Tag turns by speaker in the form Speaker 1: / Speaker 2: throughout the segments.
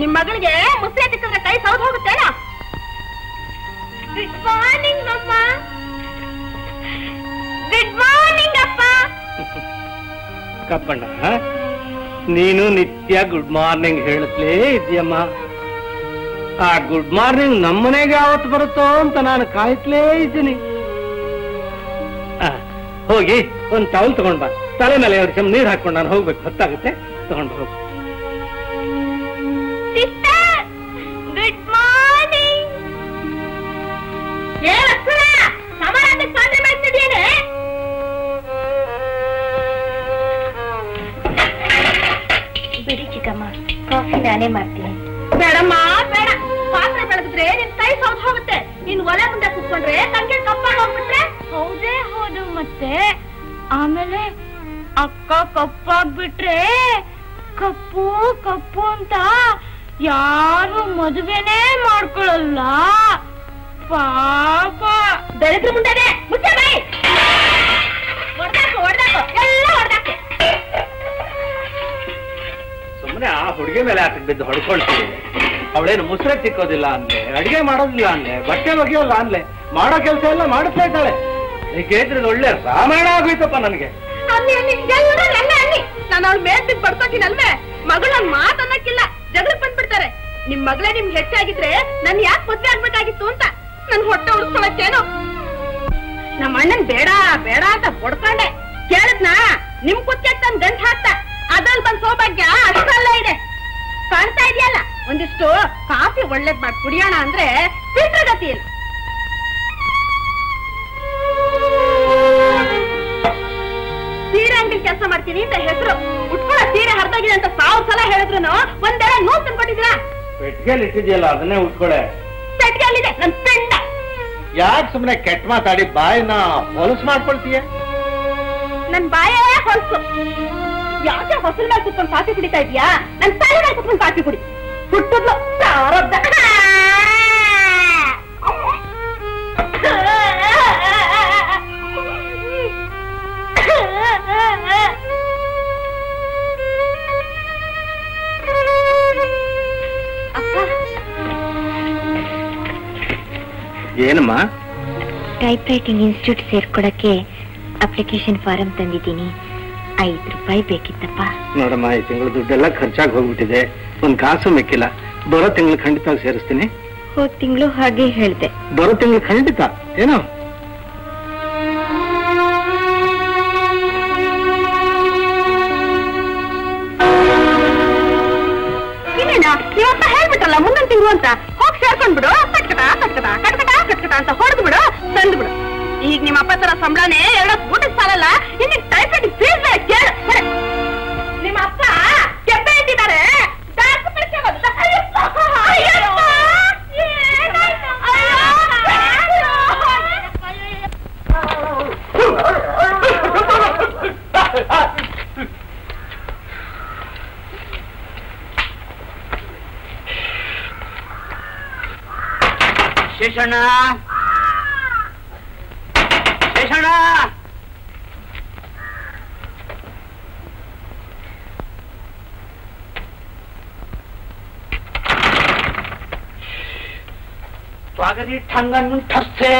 Speaker 1: ನಿಮ್ ಮಗಳಿಗೆ ಮುಸ್ರೆ ತಿಕ್ಕಿದ್ರೆ ಕೈ ಸೌದ್ ಹೋಗುತ್ತೇನ? ಗುಡ್ ಮಾರ್ನಿಂಗ್ ಅಮ್ಮ ಗುಡ್ ಮಾರ್ನಿಂಗ್ ಅಪ್ಪ.
Speaker 2: ಕಪ್ಪಣ್ಣ ನೀನು ನಿತ್ಯ ಗುಡ್ ಮಾರ್ನಿಂಗ್ ಹೇಳುತ್ತಲೇ ಇದೆಯಮ್ಮ ಆ ಗುಡ್ ಮಾರ್ನಿಂಗ್ ನಮ್ಮನೆಗೆ ಯಾವತ್ತು ಬರುತ್ತೋ ಅಂತ ನಾನು ಕಾಯ್ತಲೇ ಇದ್ದೀನಿ. ಆ, ಹೋಗಿ ಒಂದು ಟವಲ್ ತಗೊಂಡ್ ಬಾ. ತಲೆ ಮೇಲೆ ಎರಡು ಚಮ್ ನೀರ್ ಹಾಕೊಂಡು ನಾನು ಹೋಗ್ಬೇಕು. ಹೊತ್ತಾಗುತ್ತೆ. ತಗೊಂಡು ಹೋಗು. ಮುಸ್ರೆ ಅಂದ್ರೆ ಅಂದೆ, ಅಡಿಗೆ ಮಾಡೋದಿಲ್ಲ ಅಂದೆ, ಬಟ್ಟೆ ಒಗೆಯೋಲ್ಲ ಅಂದ್ಲೆ ಮಾಡೋ ಕೆಲಸ ಎಲ್ಲ ಮಾಡಿಸ್ತಾ ಇದ್ದಾಳೆ. ನೀ ಕೇಳಿದ್ರೆ ಒಳ್ಳೆ ರಾಮಾಯಣ ಆಗೋಯ್ತಪ್ಪ ನನಗೆ.
Speaker 1: ನಾನು ಅವ್ಳ ಮೇಲ್ ಬಿದ್ದು ಬಡ್ಕೋತೀನಲ್ವೇ? ಮಗಳು ನನ್ ಮಾತನ್ನಕ್ಕಿಲ್ಲ ಜಗಳ ಬಂದ್ಬಿಡ್ತಾರೆ. ನಿಮ್ ಮಗಳೇ ನಿಮ್ಗೆ ಹೆಚ್ಚಾಗಿದ್ರೆ ನನ್ ಯಾಕೆ ಮದ್ವೆ ಆಗ್ಬೇಕಾಗಿತ್ತು ಅಂತ? ನನ್ ಹೊಟ್ಟೆ ಉಡ್ಸ್ಕೊಳಕ್ಕೇನು ನಮ್ಮ ಅಣ್ಣನ್ ಬೇಡ ಬೇಡ ಅಂತ ಬಡ್ಕೊಂಡೆ. ಕೇಳಿದ್ನಾ? ನಿಮ್ ಕುತ್ತಿಗೆ ತಂದ್ ಗಂಟ್ ಹಾಕ್ತ ಅದ್ರಲ್ಲಿ ಬಂದ್ ಸೌಭಾಗ್ಯ ಅಷ್ಟಲ್ಲ ಇದೆ. ಕಾಣ್ತಾ ಇದೆಯಲ್ಲ, ಒಂದಿಷ್ಟು ಕಾಫಿ ಒಳ್ಳೇದ್ ಮಾಡಿ ಕುಡಿಯೋಣ ಅಂದ್ರೆ ಫಿಲ್ಟರ್ ಗತಿ ಇಲ್ಲ. ಸೀರೆ ಅಂಗಡಿ ಕೆಲಸ ಮಾಡ್ತೀನಿ ಅಂತ ಹೆಸರು. ಉಟ್ಕೊಳ್ಳೋ ಸೀರೆ ಹರಿದೋಗಿದೆ ಅಂತ ಸಾವಿರ ಸಲ ಹೇಳಿದ್ರು ಒಂದೆಲ್ಲ ನೋವು ತಂದ್ಕೊಟ್ಟಿದ್ದೀರಾ
Speaker 2: ಪೆಟ್ಟಿಗೆಯಲ್ಲಿ ಇಟ್ಟಿದ್ಯಲ್ಲ ಅದನ್ನೇ ಉಟ್ಕೊಳೆ
Speaker 1: ಪೆಟ್ಟಿಗೆಯಲ್ಲಿದೆ ನನ್ ಪೆಂಡ.
Speaker 2: ಯಾಕೆ ಸುಮ್ಮನೆ ಕೆಟ್ಟ ಮಾತಾಡಿ ಬಾಯಿನ ಹೊಲಸು ಮಾಡ್ಕೊಳ್ತೀಯ?
Speaker 1: ನನ್ ಬಾಯೇ ಹೊಲಸು. ಯಾಕೆ ಹೊಸಲ್ ಮೇಲೆ ಕುತ್ಕೊಂಡು ಕಾಫಿ ಕುಡಿತಾ ಇದೀಯಾ? ನನ್ ತಲೆ ಮೇಲೆ ಕುತ್ಕೊಂಡು ಕಾಫಿ ಕುಡಿ. ಹುಟ್ಟದ್ಲು. ಪ್ರಾರಬ್ಧ
Speaker 2: ಏನಮ್ಮ?
Speaker 3: ಟೈಪ್ ರೈಟಿಂಗ್ ಇನ್ಸ್ಟಿಟ್ಯೂಟ್ ಸೇರ್ಕೊಡಕ್ಕೆ ಅಪ್ಲಿಕೇಶನ್ ಫಾರಂ ತಂದಿದ್ದೀನಿ. ಐದು ರೂಪಾಯಿ ಬೇಕಿತ್ತಪ್ಪ.
Speaker 2: ನೋಡಮ್ಮ ಈ ತಿಂಗಳು ದುಡ್ಡೆಲ್ಲ ಖರ್ಚಾಗಿ ಹೋಗ್ಬಿಟ್ಟಿದೆ. ಒಂದ್ ಕಾಸು ಮೆಕ್ಕಿಲ್ಲ ಬರೋ ತಿಂಗಳು ಖಂಡಿತ ಸೇರಿಸ್ತೀನಿ.
Speaker 3: ಹೋದ್ ತಿಂಗಳು ಹಾಗೆ ಹೇಳ್ದೆ.
Speaker 2: ಬರೋ ತಿಂಗಳು ಖಂಡಿತ ಏನೋ?
Speaker 1: ನೀವಪ್ಪ ಹೇಳ್ಬಿಟ್ಟಲ್ಲ ಮುಂದಿನ ತಿಂಗಳು ಅಂತ? ಹೋಗಿ ಸೇರ್ಕೊಂಡ್ಬಿಡು ಕಟ್ಕಟ ಕಟ್ಕಟ ಕಟ್ಕಟ ಕಟ್ಕಟ ಅಂತ ಹೊಡೆದು ಬಿಡು ತಂದು ಬಿಡು ಈಗ ನಿಮ್ಮ ಅಪ್ಪ ತರ ಸಂಬಳನೇ ಎರಡು ಊಟಕ್ಕೆ ಸಾಲಲ್ಲ ಇನ್ನು ಟೈಫಾಯ್ಡ್
Speaker 4: ಶೇಷಣ್ಣ. ಶೇಷಣ್ಣ. ಸ್ವಾಗತಿ ಠಂಗನ್ನು ಠಸ್ಸೆ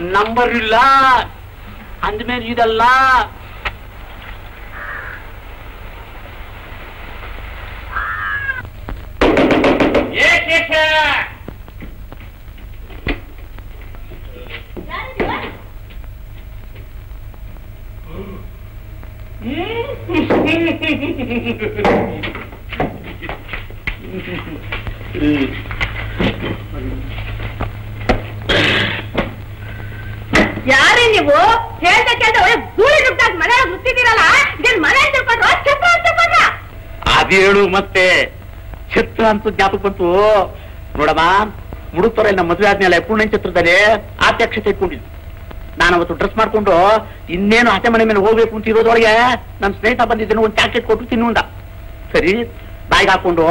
Speaker 4: ನಂಬರ್ ಇಲ್ಲ ಅಂದ್ಮೇಲೆ ಇದಲ್ಲ. ಏ ಶೇಷ!
Speaker 1: ಯಾರೇ ನೀವು? ಹೇಳ್ದ ಕೇಳ್ದ ಒಳ್ಳೆ ಗೂಳಿ ದುಡ್ಡಾಗ ಮನೆ ಮುತ್ತಿದ್ದೀರಲ್ಲ ಇದನ್ ಮನೆ ತಿಳ್ಕೊಂಡ್ರ? ಚಪ್ರ ತಿಳ್ಕೊಂಡ್ರ?
Speaker 4: ಅದೇಳು ಮತ್ತೆ. ಛತ್ರ ಅಂತ ಜ್ಞಾಪಕ ಬಂತು. ನೋಡಮ್ಮ ಮುಡುಕ್ತೊರೆ ನಮ್ಮ ಮದುವೆ ಆದ್ಮೇಲೆ ಪೂರ್ಣ ಚಿತ್ರದಲ್ಲಿ ಆತ್ಯಕ್ಷತೆ ಇಟ್ಕೊಂಡಿದ್ವಿ ನಾನು ಅವತ್ತು ಡ್ರೆಸ್ ಮಾಡ್ಕೊಂಡು ಇನ್ನೇನು ಹಸೆ ಮನೆ ಮೇಲೆ ಹೋಗ್ಬೇಕು ಅಂತ ಇರೋದೊಳಗೆ ನನ್ನ ಸ್ನೇಹಿತ ಬಂದಿದ್ದೇನೆ ಒಂದು ಪ್ಯಾಕೆಟ್ ಕೊಟ್ಟು ತಿನ್ನುಂದ ಸರಿ, ಬಾಯಿಗೆ ಹಾಕೊಂಡು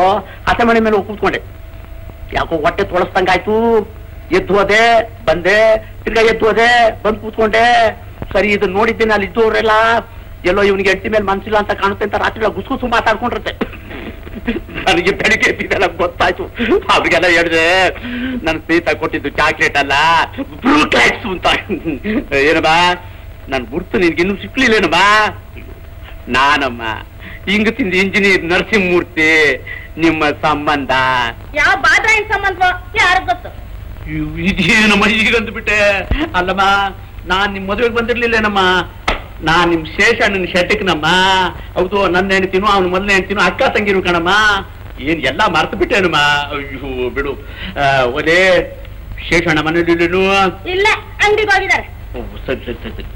Speaker 4: ಹಸೆ ಮನೆ ಮೇಲೆ ಹೋಗಿ ಕೂತ್ಕೊಂಡೆ. ಯಾಕೋ ಹೊಟ್ಟೆ ತೊಳಸ್ದಂಗಾಯ್ತು ಎದ್ದು ಹೋದೆ, ಬಂದೆ, ತಿರ್ಗಾ ಎದ್ದು ಹೋದೆ, ಬಂದು ಕೂತ್ಕೊಂಡೆ. ಸರಿ ಇದು ನೋಡಿದ್ದೀನಿ ಅಲ್ಲಿ ಇದ್ದವರೆಲ್ಲ ಎಲ್ಲೋ ಇವನಿಗೆ ಎಂಟಿ ಮೇಲೆ ಮನ್ಸಿಲ್ಲ ಅಂತ ಕಾಣುತ್ತೆ ಅಂತ ರಾತ್ರಿ ಗುಸ್ಗುಸು ಮಾತಾಡ್ಕೊಂಡಿರುತ್ತೆ. ನನಗೆ ಬೆಳಿಗ್ಗೆ ಎದ್ದಿದ್ದೆಲ್ಲ ಗೊತ್ತಾಯ್ತು. ಅವ್ರಿಗೆಲ್ಲ ಹೇಳಿದೆ ನನ್ನ ಸ್ನೇಹಿತ ಕೊಟ್ಟಿದ್ದು ಚಾಕ್ಲೇಟ್ ಅಲ್ಲ ಬ್ರೂಕ್ಲೇಟ್ಸ್ ಅಂತ. ಏನಮ್ಮ ನನ್ ಗುರ್ತು ನಿನ್ಗೆ ಇನ್ನೂ ಸಿಕ್ಲಿಲ್ಲೇನಮ್ಮ? ನಾನಮ್ಮ ಹಿಂಗ ತಿಂದ ಇಂಜಿನಿಯರ್ ನರಸಿಂಹಮೂರ್ತಿ ನಿಮ್ಮ ಸಂಬಂಧ.
Speaker 1: ಯಾವ ಬಾದ್ರಾಯಿನ ಸಂಬಂಧ ಯಾರ ಗೊತ್ತು?
Speaker 4: ಇದೇನಮ್ಮ ಈಗಂದು ಬಿಟ್ಟೆ ಅಲ್ಲಮ್ಮ ನಾನ್ ನಿಮ್ ಮದುವೆಗೆ ಬಂದಿರ್ಲಿಲ್ಲೇನಮ್ಮ? ನಾನ್ ನಿಮ್ ಶೇಷಣ್ಣನ ಶೆಟ್ಟಕ್ನಮ್ಮ ಹೌದು ನನ್ನ ಹೆಣ್ತೀನೋ ಅವ್ನ ಮೊದಲನೇ ಹೆಣ್ತೀನೋ ಅಕ್ಕ ತಂಗಿರು ಕಣಮ್ಮ. ಏನ್ ಎಲ್ಲ ಮರ್ತು ಬಿಟ್ಟೇನಮ್ಮ? ಅಯ್ಯೋ ಬಿಡು. ಒಲೆ ಶೇಷಣ್ಣ ಮನೇಲಿ
Speaker 1: ಇಲ್ಲ ಅಂಗಡಿ ಹೋಗಿದ್ದಾರೆ.
Speaker 4: ಸರಿ ಸರಿ ಸರಿ ಸರಿ.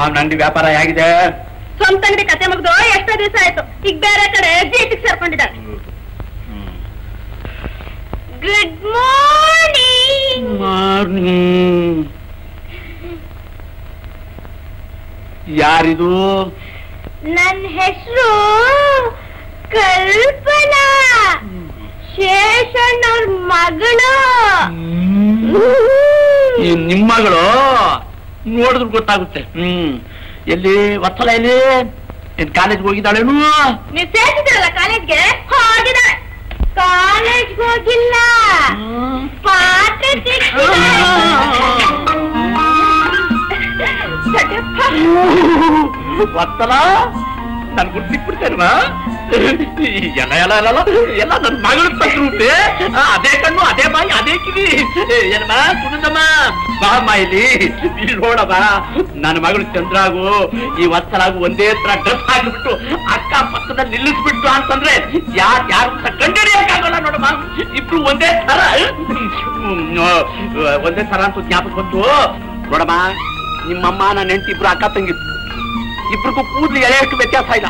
Speaker 4: ಅವನ ಅಂಗಡಿ ವ್ಯಾಪಾರ ಹೇಗಿದೆ?
Speaker 1: ಸ್ವಂತ ಅಂಗಡಿ ಕತೆ ಮುಗ್ದು ಎಷ್ಟೋ ದಿವಸ ಆಯ್ತು. ಈಗ ಬೇರೆ ಕಡೆ ಜೀಟಿಗೆ ಸೇರ್ಕೊಂಡಿದ್ದಾರೆ. ಗುಡ್ ಮಾರ್ನಿಂಗ್
Speaker 4: ಮಾರ್ನಿಂಗ್ ಯಾರಿದು?
Speaker 1: ನನ್ನ ಹೆಸರು ಕಲ್ಪನಾ. ಶೇಷಣ್ಣವ್ರ ಮಗಳು.
Speaker 4: ನಿಮ್ಮ ಮಗಳು? ನೋಡಿದ್ರು ಗೊತ್ತಾಗುತ್ತೆ. ಹ್ಮ್. ಎಲ್ಲಿ ವತ್ಸಲ ಎಲ್ಲಿ? ಏನ್ ಕಾಲೇಜ್ಗೆ ಹೋಗಿದ್ದಾಳೇನು?
Speaker 1: ನೀವು ಸೇರ್ತಿದ್ರಲ್ಲ ಕಾಲೇಜ್ಗೆ? ಹೋಗಿದ್ದಾರೆ ಕಾಲೇಜ್ಗೆ ಹೋಗಿಲ್ಲ. ಪಾಠ
Speaker 4: ವತ್ಸಲ ನನ್ ಗುರ್ತಿಕ್ಬಿಡ್ತೇನವಾ ಎಲ್ಲ ಎಲ್ಲ ಎಲ್ಲ ನನ್ ಮಗಳು ತಂದ್ರೂಪೆ ಅದೇ ಕಣ್ಣು ಅದೇ ಬಾಯಿ ಅದೇ ಕಿವಿ ಏನಮ್ಮ ಕುಣದಮ್ಮ ಬಾಮ್ಮ ಇಲ್ಲಿ ಇಲ್ಲಿ ನೋಡಮ್ಮ ನನ್ನ ಮಗಳು ಚಂದ್ರಾಗು ಈ ವತ್ಸಲಾಗು ಒಂದೇ ತರ ಡ್ರೆಸ್ ಹಾಕಿಬಿಟ್ಟು ಅಕ್ಕ ಪಕ್ಕದಲ್ಲಿ ನಿಲ್ಲಿಸ್ಬಿಟ್ಟು ಅಂತಂದ್ರೆ ಯಾರ್ ಯಾರು ಕಂಡಿಡಿಯಕ್ಕಾಗಲ್ಲ ನೋಡಮ್ಮ ಇಬ್ರು ಒಂದೇ ತರ ಒಂದೇ ತರ ಅಂತ ಜ್ಞಾಪಕ ಬಂತು ನೋಡಮ್ಮ ನಿಮ್ಮಮ್ಮ ನನ್ನ ಹೆಂಡತಿ ಇಬ್ರು ಅಕ್ಕ ತಂಗಿದ್ರು ಇಬ್ರಿಗೂ ಕೂದಲು ಎಳೆಯಷ್ಟು ವ್ಯತ್ಯಾಸ ಇಲ್ಲ.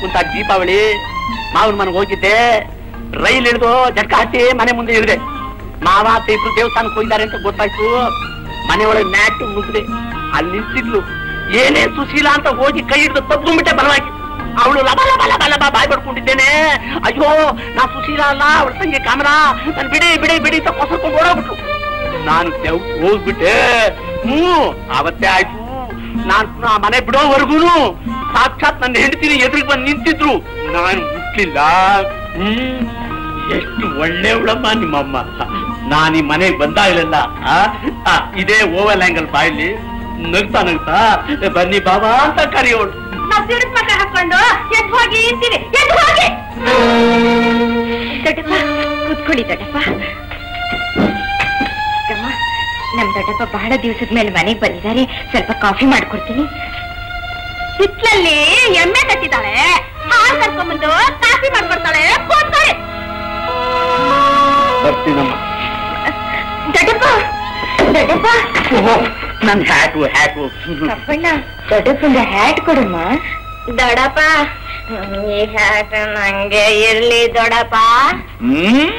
Speaker 4: ಕುಂತ ದೀಪಾವಳಿ, ಮಾವನ ಮನೆಗೆ ಹೋಗಿದ್ದೆ. ರೈಲ್ ಹಿಡಿದು ಜಟ್ಕ ಹತ್ತಿ ಮನೆ ಮುಂದೆ ಇಳಿದೆ. ಮಾವ ತ ಇಬ್ರು ದೇವಸ್ಥಾನಕ್ಕೆ ಹೋಗಿದ್ದಾರೆ ಅಂತ ಗೊತ್ತಾಯ್ತು. ಮನೆ ಮ್ಯಾಟ್ ಮುಗಿದೆ ಅಲ್ಲಿ ನಿಂತಿದ್ಲು. ಏನೇ ಸುಶೀಲ ಅಂತ ಹೋಗಿ ಕೈ ಹಿಡಿದು ತಗೊಂಡ್ಬಿಟ್ಟೆ ಬಲವಾಗಿ. ಅವಳು ಲಬ ಲಬ ಲಬ ಲಬ ಬಾಯ್ ಬಡ್ಕೊಂಡಿದ್ದೇನೆ. ಅಯ್ಯೋ, ನಾ ಸುಶೀಲ ಅಲ್ಲ, ಅವಳ ತಂಗಿ ಕ್ಯಾಮರಾ ನಾನು ಬಿಡಿ ಬಿಡಿ ಬಿಡಿ ಅಂತ ಕೊಸರ್ಕೊಂಡು ಓಡೋಗ್ಬಿಟ್ರು ನಾನು ಹೋಗ್ಬಿಟ್ಟೆ. ಹ್ಮ್ ಅವತ್ತೇ ಆಯ್ತು. ನಾನು ಆ ಮನೆ ಬಿಡೋವರೆಗೂ ಸಾಕ್ಷಾತ್ ನನ್ನ ಹೆಂಡತಿನ ಎದುರಿಗೆ ಬಂದು ನಿಂತಿದ್ರು. ನಾನು ಮುಟ್ಲಿಲ್ಲ ಹ್ಮ್ ಎಷ್ಟು ಒಳ್ಳೆಯವಳಮ್ಮ ನಿಮ್ಮಮ್ಮ. ನಾನು ಈ ಮನೆಗೆ ಬಂದಾಗಲಿಲ್ಲ ಇದೇ ಓವಲ್ ಆಂಗಲ್ ಬಾಯಲ್ಲಿ ನಗ್ತಾ ನಗ್ತಾ ಬನ್ನಿ ಬಾಬಾ ಅಂತ ಕರೆಯೋಳು.
Speaker 1: ಕುತ್ಕೊಳ್ಳಿ ಹಾಕೊಂಡು
Speaker 3: ದೊಡ್ಡಪ್ಪ. ನಮ್ ದೊಡ್ಡಪ್ಪ ಬಹಳ ದಿವಸದ ಮೇಲೆ ಮನೆಗೆ ಬಂದಿದ್ದಾರೆ ಸ್ವಲ್ಪ ಕಾಫಿ ಮಾಡ್ಕೊಡ್ತೀನಿ.
Speaker 1: ಹಿತ್ಲಲ್ಲಿ ಎಮ್ಮೆ ಕಟ್ಟಿದ್ದಾಳೆ ಹಾಲು ಕರ್ಕೊಂಡ್ಬಂದು ಕಾಫಿ ಮಾಡ್ಕೊಡ್ತಾಳೆ.
Speaker 4: ಬರ್ತೀನಮ್ಮ.
Speaker 3: ದೊಡ್ಡಪ್ಪ ದೊಡ್ಡಪ್ಪ.
Speaker 4: ನನ್ ಹ್ಯಾಟು ಹ್ಯಾಟು
Speaker 3: ಕಪ್ಪಣ್ಣ ದೊಡ್ಡಪ್ಪಂದ ಹ್ಯಾಟ್ ಕೊಡಮ್ಮ.
Speaker 1: ದೊಡಪ್ಪ ಈ ಹ್ಯಾಟ್ ನಂಗೆ ಇರ್ಲಿ ದೊಡಪ್ಪ
Speaker 4: ಹ್ಮ್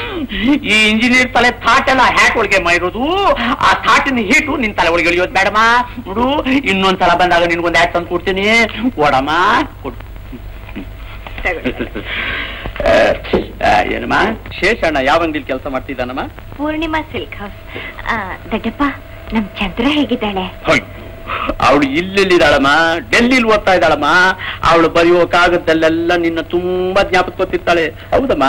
Speaker 4: ಈ ಇಂಜಿನಿಯರ್ ತಲೆ ಥಾಟ್ ಎಲ್ಲ ಹ್ಯಾಟ್ ಒಳಗೆ ಮಾಡಿರೋದು ಆ ಥಾಟಿನ ಹೀಟು ನಿನ್ ತಲೆ ಒಳಗೆ ಇಳಿಯೋದು ಬೇಡಮ್ಮ. ನೋಡು ಇನ್ನೊಂದ್ಸಲ ಬಂದಾಗ ನಿನ್ಗೊಂದು ಹ್ಯಾಟ್ ತಂದು ಕೊಡ್ತೀನಿ. ಕೊಡಮ್ಮ ಕೊಡು. ಏನಮ್ಮ? ಶೇಷಣ್ಣ ಯಾವ ಅಂಗಡಿಲಿ ಕೆಲಸ ಮಾಡ್ತಿದ್ದಾನಮ್ಮ?
Speaker 3: Purnima silk house. ದೊಡ್ಡಪ್ಪ ನಮ್ ಚಂದ್ರ ಹೇಗಿದ್ದಾಳೆ?
Speaker 4: ಅವಳು ಇಲ್ಲೆಲ್ಲಿದ್ದಾಳಮ್ಮ, ಡೆಲ್ಲಿಲಿ ಓದ್ತಾ ಇದ್ದಾಳಮ್ಮ. ಅವಳು ಬರೆಯೋ ಕಾಗದಲ್ಲೆಲ್ಲ ನಿನ್ನ ತುಂಬಾ ಜ್ಞಾಪಕೊತ್ತಿರ್ತಾಳೆ ಹೌದಮ್ಮ?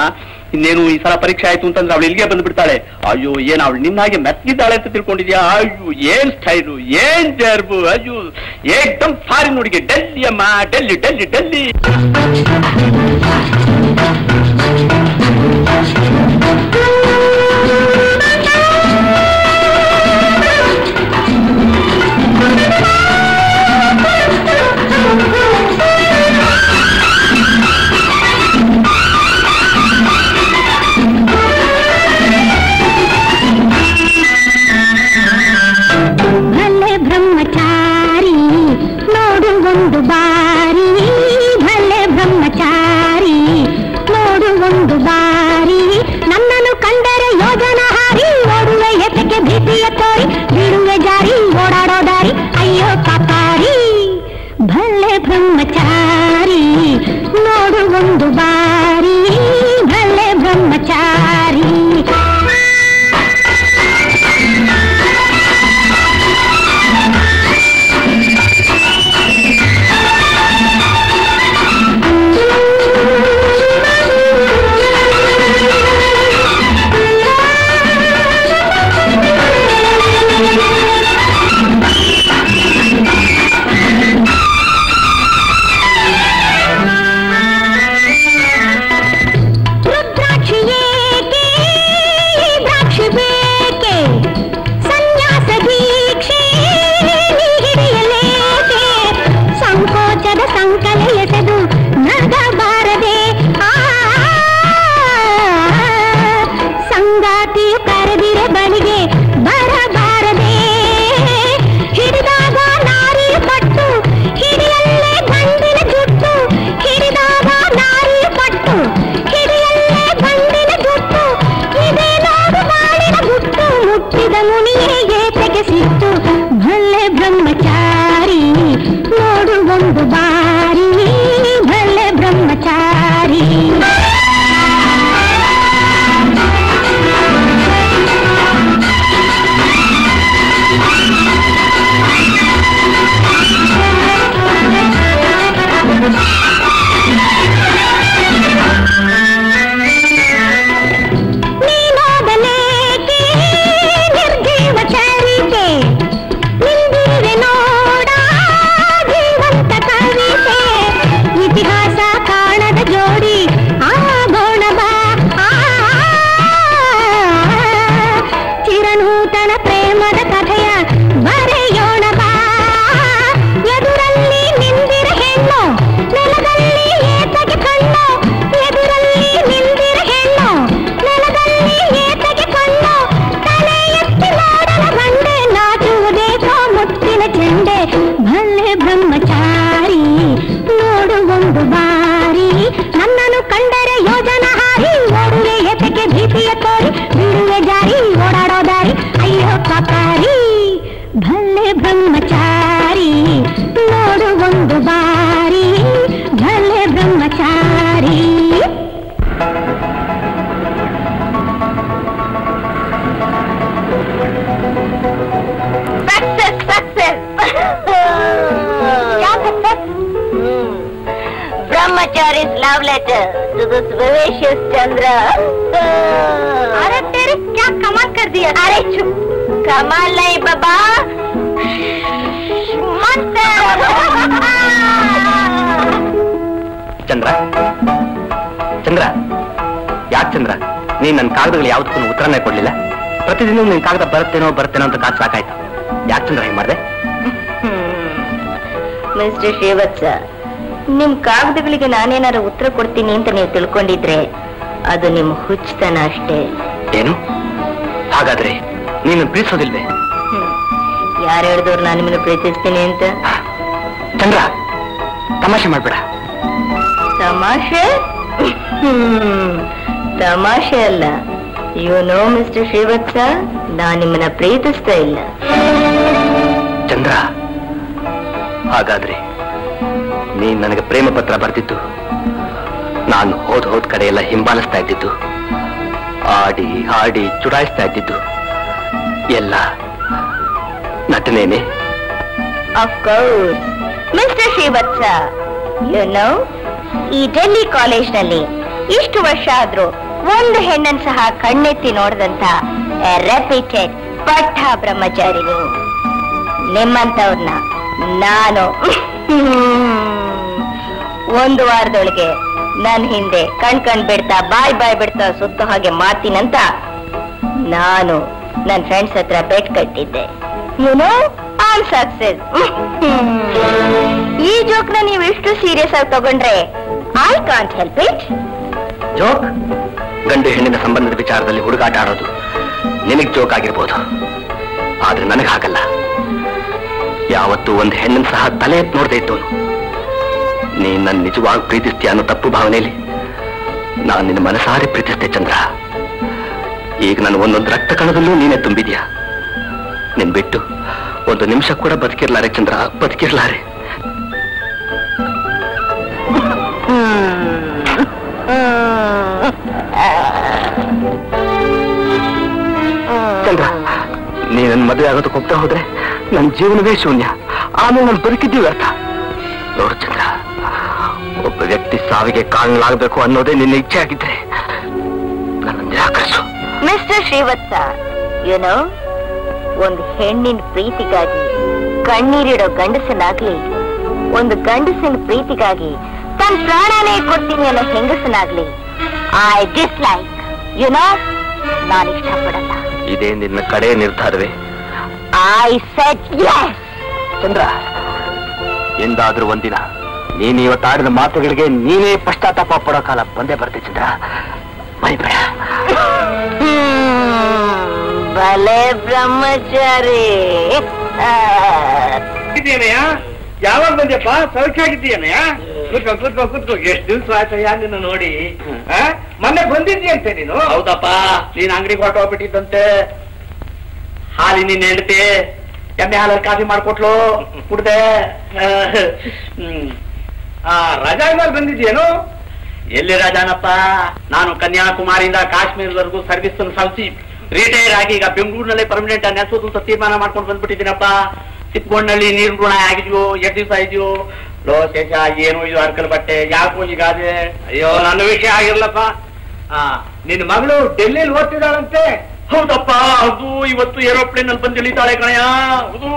Speaker 4: ಇನ್ನೇನು ಈ ಸಲ ಪರೀಕ್ಷೆ ಆಯ್ತು ಅಂತಂದ್ರೆ ಅವಳು ಇಲ್ಲಿಗೆ ಬಂದ್ಬಿಡ್ತಾಳೆ. ಅಯ್ಯೋ, ಏನ್ ಅವಳು ನಿನ್ನಾಗೆ ಮೆತ್ತಿದ್ದಾಳೆ ಅಂತ ತಿಳ್ಕೊಂಡಿದ್ಯಾ? ಅಯ್ಯೋ, ಏನ್ ಸ್ಟೈಲು ಏನ್ ಜರ್ಬು ಅಯ್ಯೋ, ಏಕ್ದಮ್ ಫಾರಿನ್ ಹುಡುಗಿ. ಡೆಲ್ಲಿ ಅಮ್ಮ ಡೆಲ್ಲಿ ಡೆಲ್ಲಿ ಡೆಲ್ಲಿ.
Speaker 5: ಪ್ರತಿದಿನ ನಿನ್ ಕಾಗದ ಬರುತ್ತೇನೋ ಬರುತ್ತೇನೋ ಅಂತ ಕಾದು ಸಾಕಾಯ್ತು. ಯಾಕೆ ಚಂದ್ರ ಹೆಂಗ್ ಮಾಡ್ದೆ?
Speaker 3: ಮಿಸ್ಟರ್ ಶ್ರೀವತ್ಸ ನಿಮ್ ಕಾಗದಗಳಿಗೆ ನಾನೇನಾರು ಉತ್ತರ ಕೊಡ್ತೀನಿ ಅಂತ ನೀವು ತಿಳ್ಕೊಂಡಿದ್ರೆ ಅದು ನಿಮ್ ಹುಚ್ಚತನ ಅಷ್ಟೇ.
Speaker 5: ಏನು? ಹಾಗಾದ್ರೆ ನೀನು ಪ್ರೀತಿಸೋದಿಲ್ವೇ?
Speaker 3: ಯಾರು ಹೇಳಿದವ್ರು ನಾನು ನಿಮ್ಮನ್ನು ಪ್ರೀತಿಸ್ತೀನಿ ಅಂತ?
Speaker 5: ಚಂದ್ರ ತಮಾಷೆ ಮಾಡ್ಬೇಡ.
Speaker 3: ತಮಾಷೆ? ಹ್ಮ್, ತಮಾಷೆ ಅಲ್ಲ. ಯು ನೋ ಮಿಸ್ಟರ್ ಶ್ರೀವತ್ಸ ನಾನು ನಿಮ್ಮನ್ನ ಪ್ರೀತಿಸ್ತಾ ಇಲ್ಲ.
Speaker 5: ಚಂದ್ರ ಹಾಗಾದ್ರೆ ನೀನ್ ನನಗೆ ಪ್ರೇಮ ಪತ್ರ ಬರ್ತಿತ್ತು ನಾನು ಹೋದ್ ಹೋದ್ ಕಡೆ ಎಲ್ಲ ಹಿಂಬಾಲಿಸ್ತಾ ಇದ್ದಿದ್ದು ಆಡಿ ಹಾಡಿ ಚುಡಾಯಿಸ್ತಾ ಇದ್ದಿದ್ದು ಎಲ್ಲ ನಟನೇನೆ?
Speaker 3: Of course mister Srivatsa you know ಈ ಡೆಲ್ಲಿ ಕಾಲೇಜ್ನಲ್ಲಿ ಇಷ್ಟು ವರ್ಷ ಆದ್ರೂ ಒಂದು ಹೆಣ್ಣನ್ ಸಹ ಕಣ್ಣೆತ್ತಿ ನೋಡದಂತ ರೆಪಿಟೆಡ್ ಪಟ್ಟ ಬ್ರಹ್ಮಚಾರಿ ನಿಮ್ಮಂತವ್ರನ್ನ ನಾನು. ಒಂದು ವಾರದೊಳಗೆ ನನ್ ಹಿಂದೆ ಕಣ್ ಕಣ್ ಬಿಡ್ತಾ, ಬಾಯ್ ಬಾಯ್ ಬಿಡ್ತಾ ಸುತ್ತ ಹಾಗೆ ಮಾಡ್ತೀನಂತ ನಾನು ನನ್ನ ಫ್ರೆಂಡ್ಸ್ ಹತ್ರ ಬೆಟ್ ಕಟ್ಟಿದ್ದೆ. ಏನೋ ಆನ್ ಸಕ್ಸೆಸ್ ಈ ಜೋಕ್ನ ನೀವು ಇಷ್ಟು ಸೀರಿಯಸ್ ಆಗಿ ತಗೊಂಡ್ರೆ I can't help it
Speaker 5: joke ಗಂಡು ಹೆಣ್ಣಿನ ಸಂಬಂಧದ ವಿಚಾರದಲ್ಲಿ ಹುಡುಗಾಟ ಆಡೋದು ನಿನಗ್ ಜೋಕ್ ಆಗಿರ್ಬೋದು. ಆದ್ರೆ ನನಗೆ ಹಾಗಲ್ಲ. ಯಾವತ್ತೂ ಒಂದು ಹೆಣ್ಣನ್ ಸಹ ತಲೆ ಎತ್ತು ನೋಡದೆ ಇದ್ದವನು ನೀ ನನ್ನ ನಿಜವಾಗಿ ಪ್ರೀತಿಸ್ತೀಯ ಅನ್ನೋ ತಪ್ಪು ಭಾವನೆಯಲ್ಲಿ ನಾನು ನಿನ್ನ ಮನಸಾರಿ ಪ್ರೀತಿಸ್ತೆ ಚಂದ್ರ. ಈಗ ನಾನು ಒಂದೊಂದು ರಕ್ತ ಕಣದಲ್ಲೂ ನೀನೇ ತುಂಬಿದ್ಯಾ? ನಿನ್ ಬಿಟ್ಟು ಒಂದು ನಿಮಿಷ ಕೂಡ ಬದುಕಿರ್ಲಾರೆ ಚಂದ್ರ, ಬದುಕಿರ್ಲಾರೆ. ಮದುವೆ ಆಗೋದಕ್ಕೆ ಹೋಗ್ತಾ ಹೋದ್ರೆ ನನ್ನ ಜೀವನವೇ ಶೂನ್ಯ. ಆಮೇಲೆ ನಾನು ಬದುಕಿದ್ದೀವಿ ಅರ್ಥ. ನೋಡು ಚಂದ್ರ ಒಬ್ಬ ವ್ಯಕ್ತಿ ಸಾವಿಗೆ ಕಾರಣಲಾಗಬೇಕು ಅನ್ನೋದೇ ನಿನ್ನ ಇಚ್ಛೆ ಆಗಿದ್ರೆ ನನ್ನ ನಿರಾಕರಿಸು.
Speaker 3: ಮಿಸ್ಟರ್ ಶ್ರೀವತ್ಸ ಏನೋ ಒಂದು ಹೆಣ್ಣಿನ ಪ್ರೀತಿಗಾಗಿ ಕಣ್ಣೀರಿಡೋ ಗಂಡಸನಾಗ್ಲಿ ಒಂದು ಗಂಡಸಿನ ಪ್ರೀತಿಗಾಗಿ ತನ್ನ ಪ್ರಾಣನೇ ಕೊಡ್ತೀನಿ ಅನ್ನೋ ಹೆಂಗಸನಾಗ್ಲಿ ಐ ಡಿಸ್ಲೈಕ್ ಯುನೋ ನಾನು ಇಷ್ಟಪಡಲ್ಲ.
Speaker 5: ಇದೇ ನಿನ್ನ ಕಡೆ ನಿರ್ಧಾರವೇ?
Speaker 3: ಐ ಸೆಟ್ ಯಸ್
Speaker 5: ಚಂದ್ರ ಎಂದಾದ್ರೂ ಒಂದಿನ ನೀನು ಇವತ್ತಾಡಿದ ಮಾತುಗಳಿಗೆ ನೀನೇ ಪಶ್ಚಾತ್ತಾಪ ಪಡೋ ಕಾಲ ಬಂದೇ ಬರ್ತೀವಿ ಚಂದ್ರ. ಮರಿಬೇಡ
Speaker 3: ಬಲೆ ಬ್ರಹ್ಮಚಾರಿ.
Speaker 2: ಯಾವಾಗ ಬಂದ್ಯಪ್ಪ? ಸೌಖ್ಯ ಆಗಿದ್ದೀಯನಯ್ಯ ಕೂತ್ಕೋ ಕೂತ್ಕೋ ಕೂತ್ಕೋ. ಎಷ್ಟು ದಿವಸ ಆಯ್ತಯ್ಯ ನಿನ್ನ ನೋಡಿ? ಆ? ಮೊನ್ನೆ ಬಂದಿದ್ದೀಯಂತೆ ನೀನು?
Speaker 5: ಹೌದಪ್ಪ ನೀನ್ ಅಂಗಡಿಗೆ ಹೊರಟೋಗ್ಬಿಟ್ಟಿದ್ದಂತೆ.
Speaker 4: ಹಾಲಿನ ಹೆಂಡತಿ ಎಮ್ಮೆ ಹಾಲಲ್ಲಿ ಕಾಫಿ ಮಾಡ್ಕೊಟ್ಲು ಕುಡ್ದೆ. ಆ,
Speaker 2: ರಜಾ ಮೇಲೆ ಬಂದಿದ್ಯೇನು
Speaker 4: ಎಲ್ಲಿ ರಾಜಾನಪ್ಪ? ನಾನು ಕನ್ಯಾಕುಮಾರಿಯಿಂದ ಕಾಶ್ಮೀರದವರೆಗೂ ಸರ್ವಿಸ್ ಸಲ್ಲಿಸಿ ರಿಟೈರ್ ಆಗಿ ಈಗ ಬೆಂಗಳೂರಿನಲ್ಲೇ ಪರ್ಮನೆಂಟ್ ನೆಲೆಸೋದು ಅಂತ ತೀರ್ಮಾನ ಮಾಡ್ಕೊಂಡು ಬಂದ್ಬಿಟ್ಟಿದ್ದೀನಪ್ಪ. ಚಿಕ್ಕಗೊಂಡಳ್ಳಿ ನೀರು ಗುಣ ಆಗಿದ್ಯೋ ಎರಡು ದಿವಸ ಇದೆಯೋ ಲೋ ಶೇಷ ಏನು ಇದು ಅರ್ಕಲ್ ಬಟ್ಟೆ ಯಾಕೋ ಅದೇ?
Speaker 2: ಅಯ್ಯೋ ನನ್ನ ವಿಷಯ ಆಗಿರ್ಲಪ್ಪ. ನಿನ್ನ ಮಗಳು ಡೆಲ್ಲಿಲಿ ಓದ್ತಿದ್ದಾಳಂತೆ.
Speaker 4: ಹೌದಪ್ಪ ಅದು ಇವತ್ತು ಏರೋಪ್ಲೇನ್ ಅಲ್ಲಿ ಬಂದು ಇಳಿತಾಳೆ ಕಣಯ್ಯ. ಹೌದು.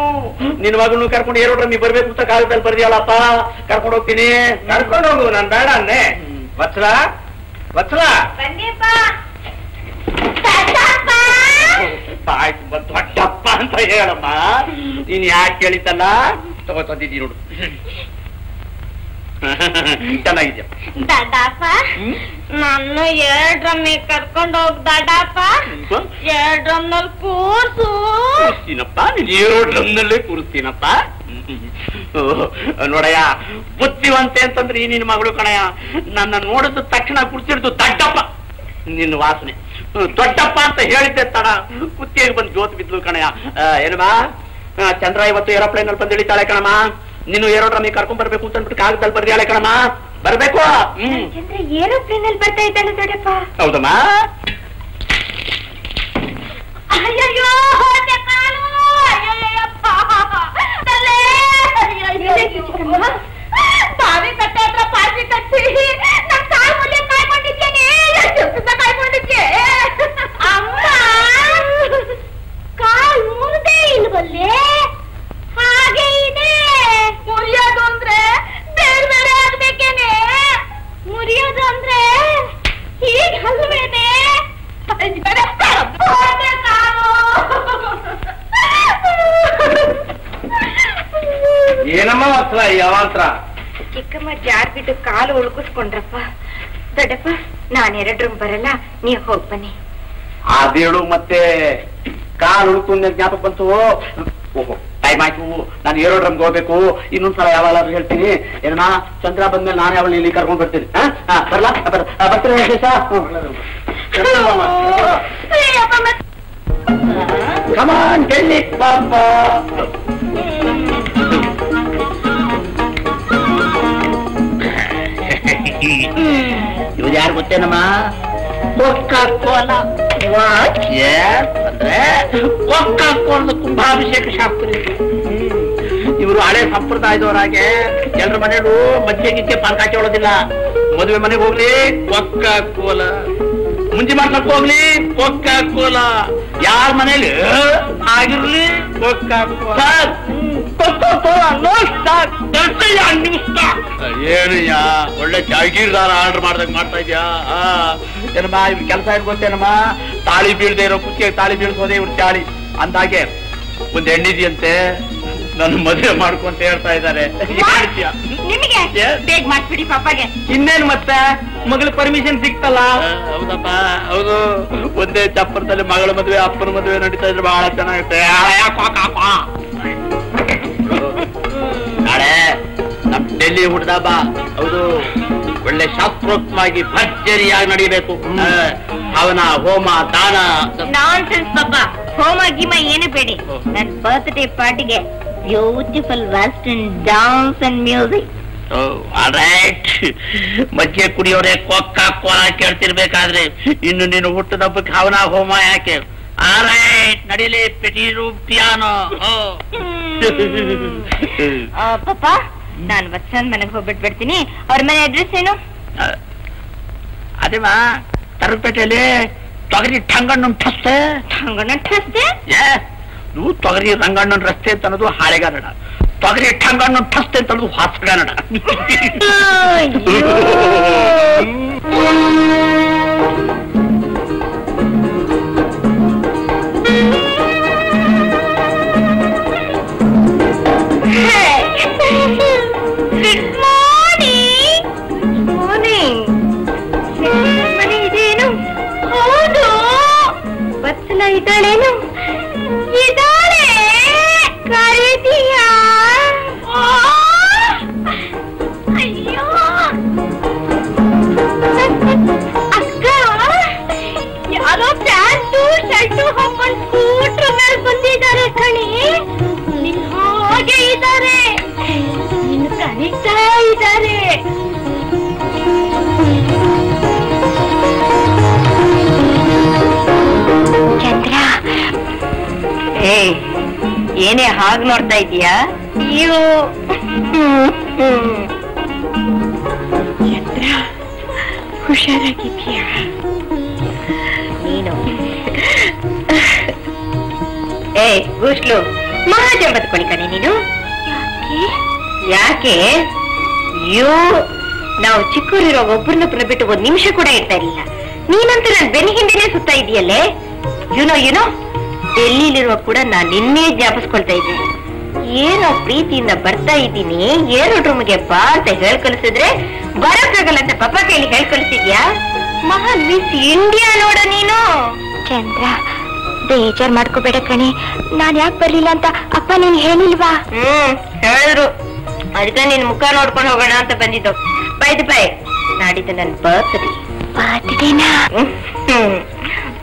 Speaker 4: ನಿನ್ ಮಗನು ಕರ್ಕೊಂಡು ಏರೋಡ್ರಮ್ಮಿ ಬರ್ಬೇಕು ಅಂತ ಕಾಗದಲ್ಲಿ ಬರ್ದಿಯಲ್ಲಪ್ಪ. ಕರ್ಕೊಂಡು ಹೋಗ್ತೀನಿ.
Speaker 2: ಕರ್ಕೊಂಡು ಹೋಗು ನಾನ್ ಬೇಡ ಅನ್ನೆ. ವತ್ಸಲ ವತ್ಸಲ.
Speaker 4: ಆಯ್ತು ದೊಡ್ಡಪ್ಪ. ಅಂತ ಹೇಳಮ್ಮ. ನೀನ್ ಯಾಕೆ ಕೇಳಿತಲ್ಲ ತಗೋ ತಂದಿದ್ದೀನಿ ನೋಡು. ಚೆನ್ನಾಗಿದ್ಯಾ?
Speaker 6: ದಡಪ್ಪ
Speaker 4: ಹ್ಮ್?
Speaker 6: ನನ್ನ ಡ್ರಮ್ ಕರ್ಕೊಂಡು ಹೋಗ್ ದಡಪ್ಪ ಎರಡ್ರಮ್ನಲ್ಲಿ ಕೂರ್ಸು.
Speaker 4: ಕೂರಿಸ್ತೀನಪ್ಪ ನೀನ್ ಏರೋ ಡ್ರಮ್ನಲ್ಲೇ ಕೂರಿಸ್ತೀನಪ್ಪ. ಓಹ್, ನೋಡಯ್ಯ ಬುದ್ಧಿವಂತೆ ಅಂತಂದ್ರೆ ಈ ನಿನ್ನ ಮಗಳು ಕಣಯ್ಯ. ನನ್ನ ನೋಡಿದ ತಕ್ಷಣ ಕುಡ್ಸಿಡ್ದು ದಡ್ಡಪ್ಪ. ನಿನ್ನ ವಾಸನೆ. ದೊಡ್ಡಪ್ಪ ಅಂತ ಹೇಳಿದ್ದೆ ತಡ. ಕುತ್ತಿಗೆ ಬಂದು ಜೋತ್ ಬಿದ್ಲು ಕಣಯ್ಯ. ಏನಮ್ಮ? ಚಂದ್ರ ಇವತ್ತು ಏರೋಪ್ಲೇನ್ ಅಲ್ಲಿ ಬಂದು ಇಳಿತಾಳೆ ಕಣಮ್ಮ. ನೀನು ಏರೋಡ್ರಮ್ಮಿ ಕರ್ಕೊಂಡ್ ಬರ್ಬೇಕು ಅಂತ ಅಂದ್ಬಿಟ್ಟು ಕಾಗದಲ್ಲಿ ಬರ್ದಿಯಾಳೆ ಕಣಮ್ಮ. ಬರ್ಬೇಕು?
Speaker 6: ಏರೋಪ್ಲೇನ್ ಅಲ್ಲಿ ಬರ್ತಾ ಇದ್ದಾನೆ ದೊಡ್ಡಪ್ಪ.
Speaker 4: ಹೌದಮ್ಮ?
Speaker 6: ಬಾವಿ ಕಟ್ಟೆ ಹತ್ರ ಕಟ್ಟಿ. ನನ್ ಕಾಲ್ ಮುಂದೆ ಕಾಯ್ಕೊಂಡಿದ್ದೇನೆ ಎಷ್ಟು ಕಾಯ್ಕೊಂಡಿದ್ದೆ ಅಮ್ಮ! ಕಾಲ್ ಮುರಿದೇ ಇಲ್ವಲ್ಲೇ? ಹಾಗೆ ಇದೆ. ಮುರಿಯೋದು ಅಂದ್ರೆ ಬೇರೆ ಬೇರೆ ಆಗ್ಬೇಕೇನೆ. ಮುರಿಯೋದು ಅಂದ್ರೆ ಹೀಗೆ ಹಲ್ವೇನೆ
Speaker 2: ಏನಮ್ಮ ವತ್ಸಲ ಯಾವಂತ್ರ
Speaker 6: ಚಿಕ್ಕಮ್ಮ ಜಾರ್ಬಿಟ್ಟು ಕಾಲು ಉಳ್ಕಿಸ್ಕೊಂಡ್ರಪ್ಪ. ದೊಡ್ಡಪ್ಪ ನಾನ್ ಎರಡು ಬರಲ್ಲ ನೀ ಹೋಗ್ ಬನ್ನಿ.
Speaker 4: ಅದೇಳು ಮತ್ತೆ ಕಾಲು ಹುಡುಕು ಜ್ಞಾಪಕ ಬಂತು ಓಹೋ. ಟೈಮ್ ಆಯ್ತು. ನಾನು ಏರೋ ಡ್ರಮ್ಗೆ ಹೋಗ್ಬೇಕು ಇನ್ನೊಂದ್ಸಲ ಯಾವಾಗಾದ್ರೂ ಹೇಳ್ತೀನಿ. ಏನಣ್ಣ ಚಂದ್ರ ಬಂದ್ಮೇಲೆ ನಾನು ಯಾವಳು ಇಲ್ಲಿ ಕರ್ಕೊಂಡ್ ಬರ್ತೀನಿ. ಹಾ? ಹಾ, ಬರ್ಲಾ? ಬರ್- ಆ, ಬರ್ತೀನಿ ವಿಶೇಷ ಕಮಾನ್ ಡೆಲ್ಲಿ ಪಾಪ ಇವ್ರು ಯಾರು ಗೊತ್ತೇನಮ್ಮ? ಕೊಕ್ಕ ಕೋಲ ಅಂದ್ರೆ ಕೊಕ್ಕ ಕೋಲದ ಕುಂಭಾಭಿಷೇಕ ಶಾಸ್ತ್ರಿ. ಇವರು ಹಳೆ ಸಂಪ್ರದಾಯದವರಾಗೆ ಎಲ್ಲರ ಮನೆಯಲ್ಲೂ ಮಜ್ಜೆ ಗಿಜ್ಜೆ ಪಾಲ್ಕ ಹಾಕೊಳ್ಳೋದಿಲ್ಲ ಮದುವೆ ಮನೆಗೆ ಹೋಗ್ಲಿ ಕೊಕ್ಕ ಕೋಲ ಮುಂಜಿ ಮಾಡ್ಸಕ್ ಹೋಗ್ಲಿ ಕೊಕ್ಕ ಕೋಲ ಯಾರ ಮನೇಲಿ ಆಗಿರ್ಲಿ ಕೊಕ್ಕ ಕೋಲ ಏನಯ್ಯ ಒಳ್ಳೆ ಜಾಗೀರ್ದಾರ ಆರ್ಡರ್ ಮಾಡ್ದಂಗ ಮಾಡ್ತಾ ಇದ್ಯಾ ಆ, ಏನಮ್ಮ ಇವ್ ಕೆಲಸ ಏನ್ ಗೊತ್ತೇನಮ್ಮ ತಾಳಿ ಬೀಳ್ದೆ ಇರೋ ಕುಕ್ಕೆ ತಾಳಿ ಬೀಳ್ಸೋದೇ ಇವ್ರ ಚಾಳಿ ಅಂದಾಗೆ ಒಂದ್ ಹೆಣ್ಣಿದ್ಯಂತೆ ನನ್ನ ಮದುವೆ ಮಾಡ್ಕೊಂತ ಹೇಳ್ತಾ ಇದ್ದಾರೆ
Speaker 6: ಬೇಗ ಮಾಡ್ಬಿಡಿ ಪಾಪಾಗೆ
Speaker 2: ಇನ್ನೇನ್ ಮತ್ತೆ ಮಗಳ ಪರ್ಮಿಷನ್ ಸಿಕ್ತಲ್ಲ
Speaker 4: ಹೌದಪ್ಪ ಹೌದು ಒಂದೇ ಚಪ್ಪರದಲ್ಲಿ ಮಗಳ ಮದುವೆ ಅಪ್ಪನ ಮದುವೆ ನಡೀತಾ ಇದ್ರೆ ಬಹಳ ಚೆನ್ನಾಗಿರುತ್ತೆ ನಮ್ ಡೆಲ್ಲಿ ಹುಡ್ದ ಬಾ. ಹೌದು. ಒಳ್ಳೆ ಶಾಸ್ತ್ರೋಕ್ತವಾಗಿ ಭರ್ಜರಿಯಾಗಿ ನಡೀಬೇಕು. ಅವನ ಹೋಮ ದಾನ.
Speaker 6: ನಾನ್ ಸೆನ್ಸ್ ಪಾಪ ಹೋಮ ಗೀಮ ಏನು ಬೇಡಿ. ನನ್ ಬರ್ತ್ಡೇ ಪಾರ್ಟಿಗೆ beautiful western dance and music
Speaker 4: right ಮಜ್ಜೆ ಕುಡಿಯೋರೆ ಕೊಕ್ಕ ಕೋಲ ಕೇಳ್ತಿರ್ಬೇಕಾದ್ರೆ. ಇನ್ನು ನೀನು ಹುಟ್ಟದಬ್ಬಕ್ಕೆ ಅವನ ಹೋಮ ಯಾಕೆ? ನಡೀಲಿ ಪೆಟೀರು ಪಿಯಾನೋ
Speaker 6: ಪಾಪ ನಾನು ವತ್ಸನ್ ಮನೆಗೆ ಹೋಗ್ಬಿಟ್ಟು ಬಿಡ್ತೀನಿ. ಅವ್ರ ಮನೆ ಅಡ್ರೆಸ್ ಏನು?
Speaker 4: ಅದೇವಾ ತರಪೇಟೆಯಲ್ಲಿ ತೊಗರಿ ಟಂಗಣ್ಣನ ಠಸ್ತೆ
Speaker 6: ಹಂಗನ ಠಸ್ತೆ
Speaker 4: ಏ? ನೀವು ತೊಗರಿ ರಂಗಣ್ಣನ ರಸ್ತೆ ಅಂತ ಅನ್ನೋದು ಹಾಳೆಗಾರಣ. ತೊಗರಿ ಟಂಗಣ್ಣನ ಠಸ್ತೆ ಅಂತ ಅನ್ನೋದು ಹಾಸ್ಗನ್ನಡ
Speaker 6: Öyle
Speaker 7: mi ಏನೇ ಹಾಗ್ ನೋಡ್ತಾ ಇದೀಯಾ ಅಯ್ಯೋ. ಹುಷಾರಾಗಿದ್ಯಾ ನೀನು. ಏ ಗುಸ್ಲು ಮಹಾಜನ್ ಕಣೆ ನೀನು. ಯಾಕೆ? ಅಯ್ಯೋ ನಾವು ಚಿಕ್ಕೂರಿರೋ ಒಬ್ಬರನ್ನೊಬ್ಬರನ್ನ ಬಿಟ್ಟು ಒಂದ್ ನಿಮಿಷ ಕೂಡ ಇರ್ತಾ ಇರಲಿಲ್ಲ. ನೀನಂತೂ ನನ್ ಬೆನ್ನ ಹಿಂದೆನೆ ಸುತ್ತಾ ಇದೆಯಲ್ಲೇ? ಯುನೋ ಯುನೋ ಡೆಲ್ಲಿಲಿರುವ ಕೂಡ ನಾನ್ ನಿನ್ನೆ ಜ್ಞಾಪಿಸ್ಕೊಳ್ತಾ ಇದ್ದೀನಿ. ಏನೋ ಪ್ರೀತಿಯಿಂದ ಬರ್ತಾ ಇದ್ದೀನಿ. ಏನು ರೂಮ್ಗೆ ಬಾ ಅಂತ ಹೇಳ್ ಕಳಿಸಿದ್ರೆ ಬರೋಕ್ಕಾಗಲ್ಲ ಅಂತ ಪಪ್ಪ ಕೇಳಿ ಹೇಳ್ ಕಳಿಸಿದ್ಯಾ? ಮಹಾನ್ ಮಿಸ್ ಇಂಡಿಯಾ ನೋಡ ನೀನು. ಚಂದ್ರ ಬೇಜಾರ್ ಮಾಡ್ಕೋಬೇಡ ಕಣೆ. ನಾನ್ ಯಾಕೆ ಬರ್ಲಿಲ್ಲ ಅಂತ ಅಪ್ಪ ನೀನ್ ಹೇಳಿಲ್ವಾ? ಹ್ಮ್ ಹೇಳಿದ್ರು. ಅದಕ್ಕೆ ನಿನ್ ಮುಖ ನೋಡ್ಕೊಂಡು ಹೋಗೋಣ ಅಂತ ಬಂದಿದ್ದು. ಬೈದ್ ಬೈ ನಾಡಿದ್ದು ನನ್ ಬರ್ತ್ಡೇ ಬರ್ತ್ಡೇನಾ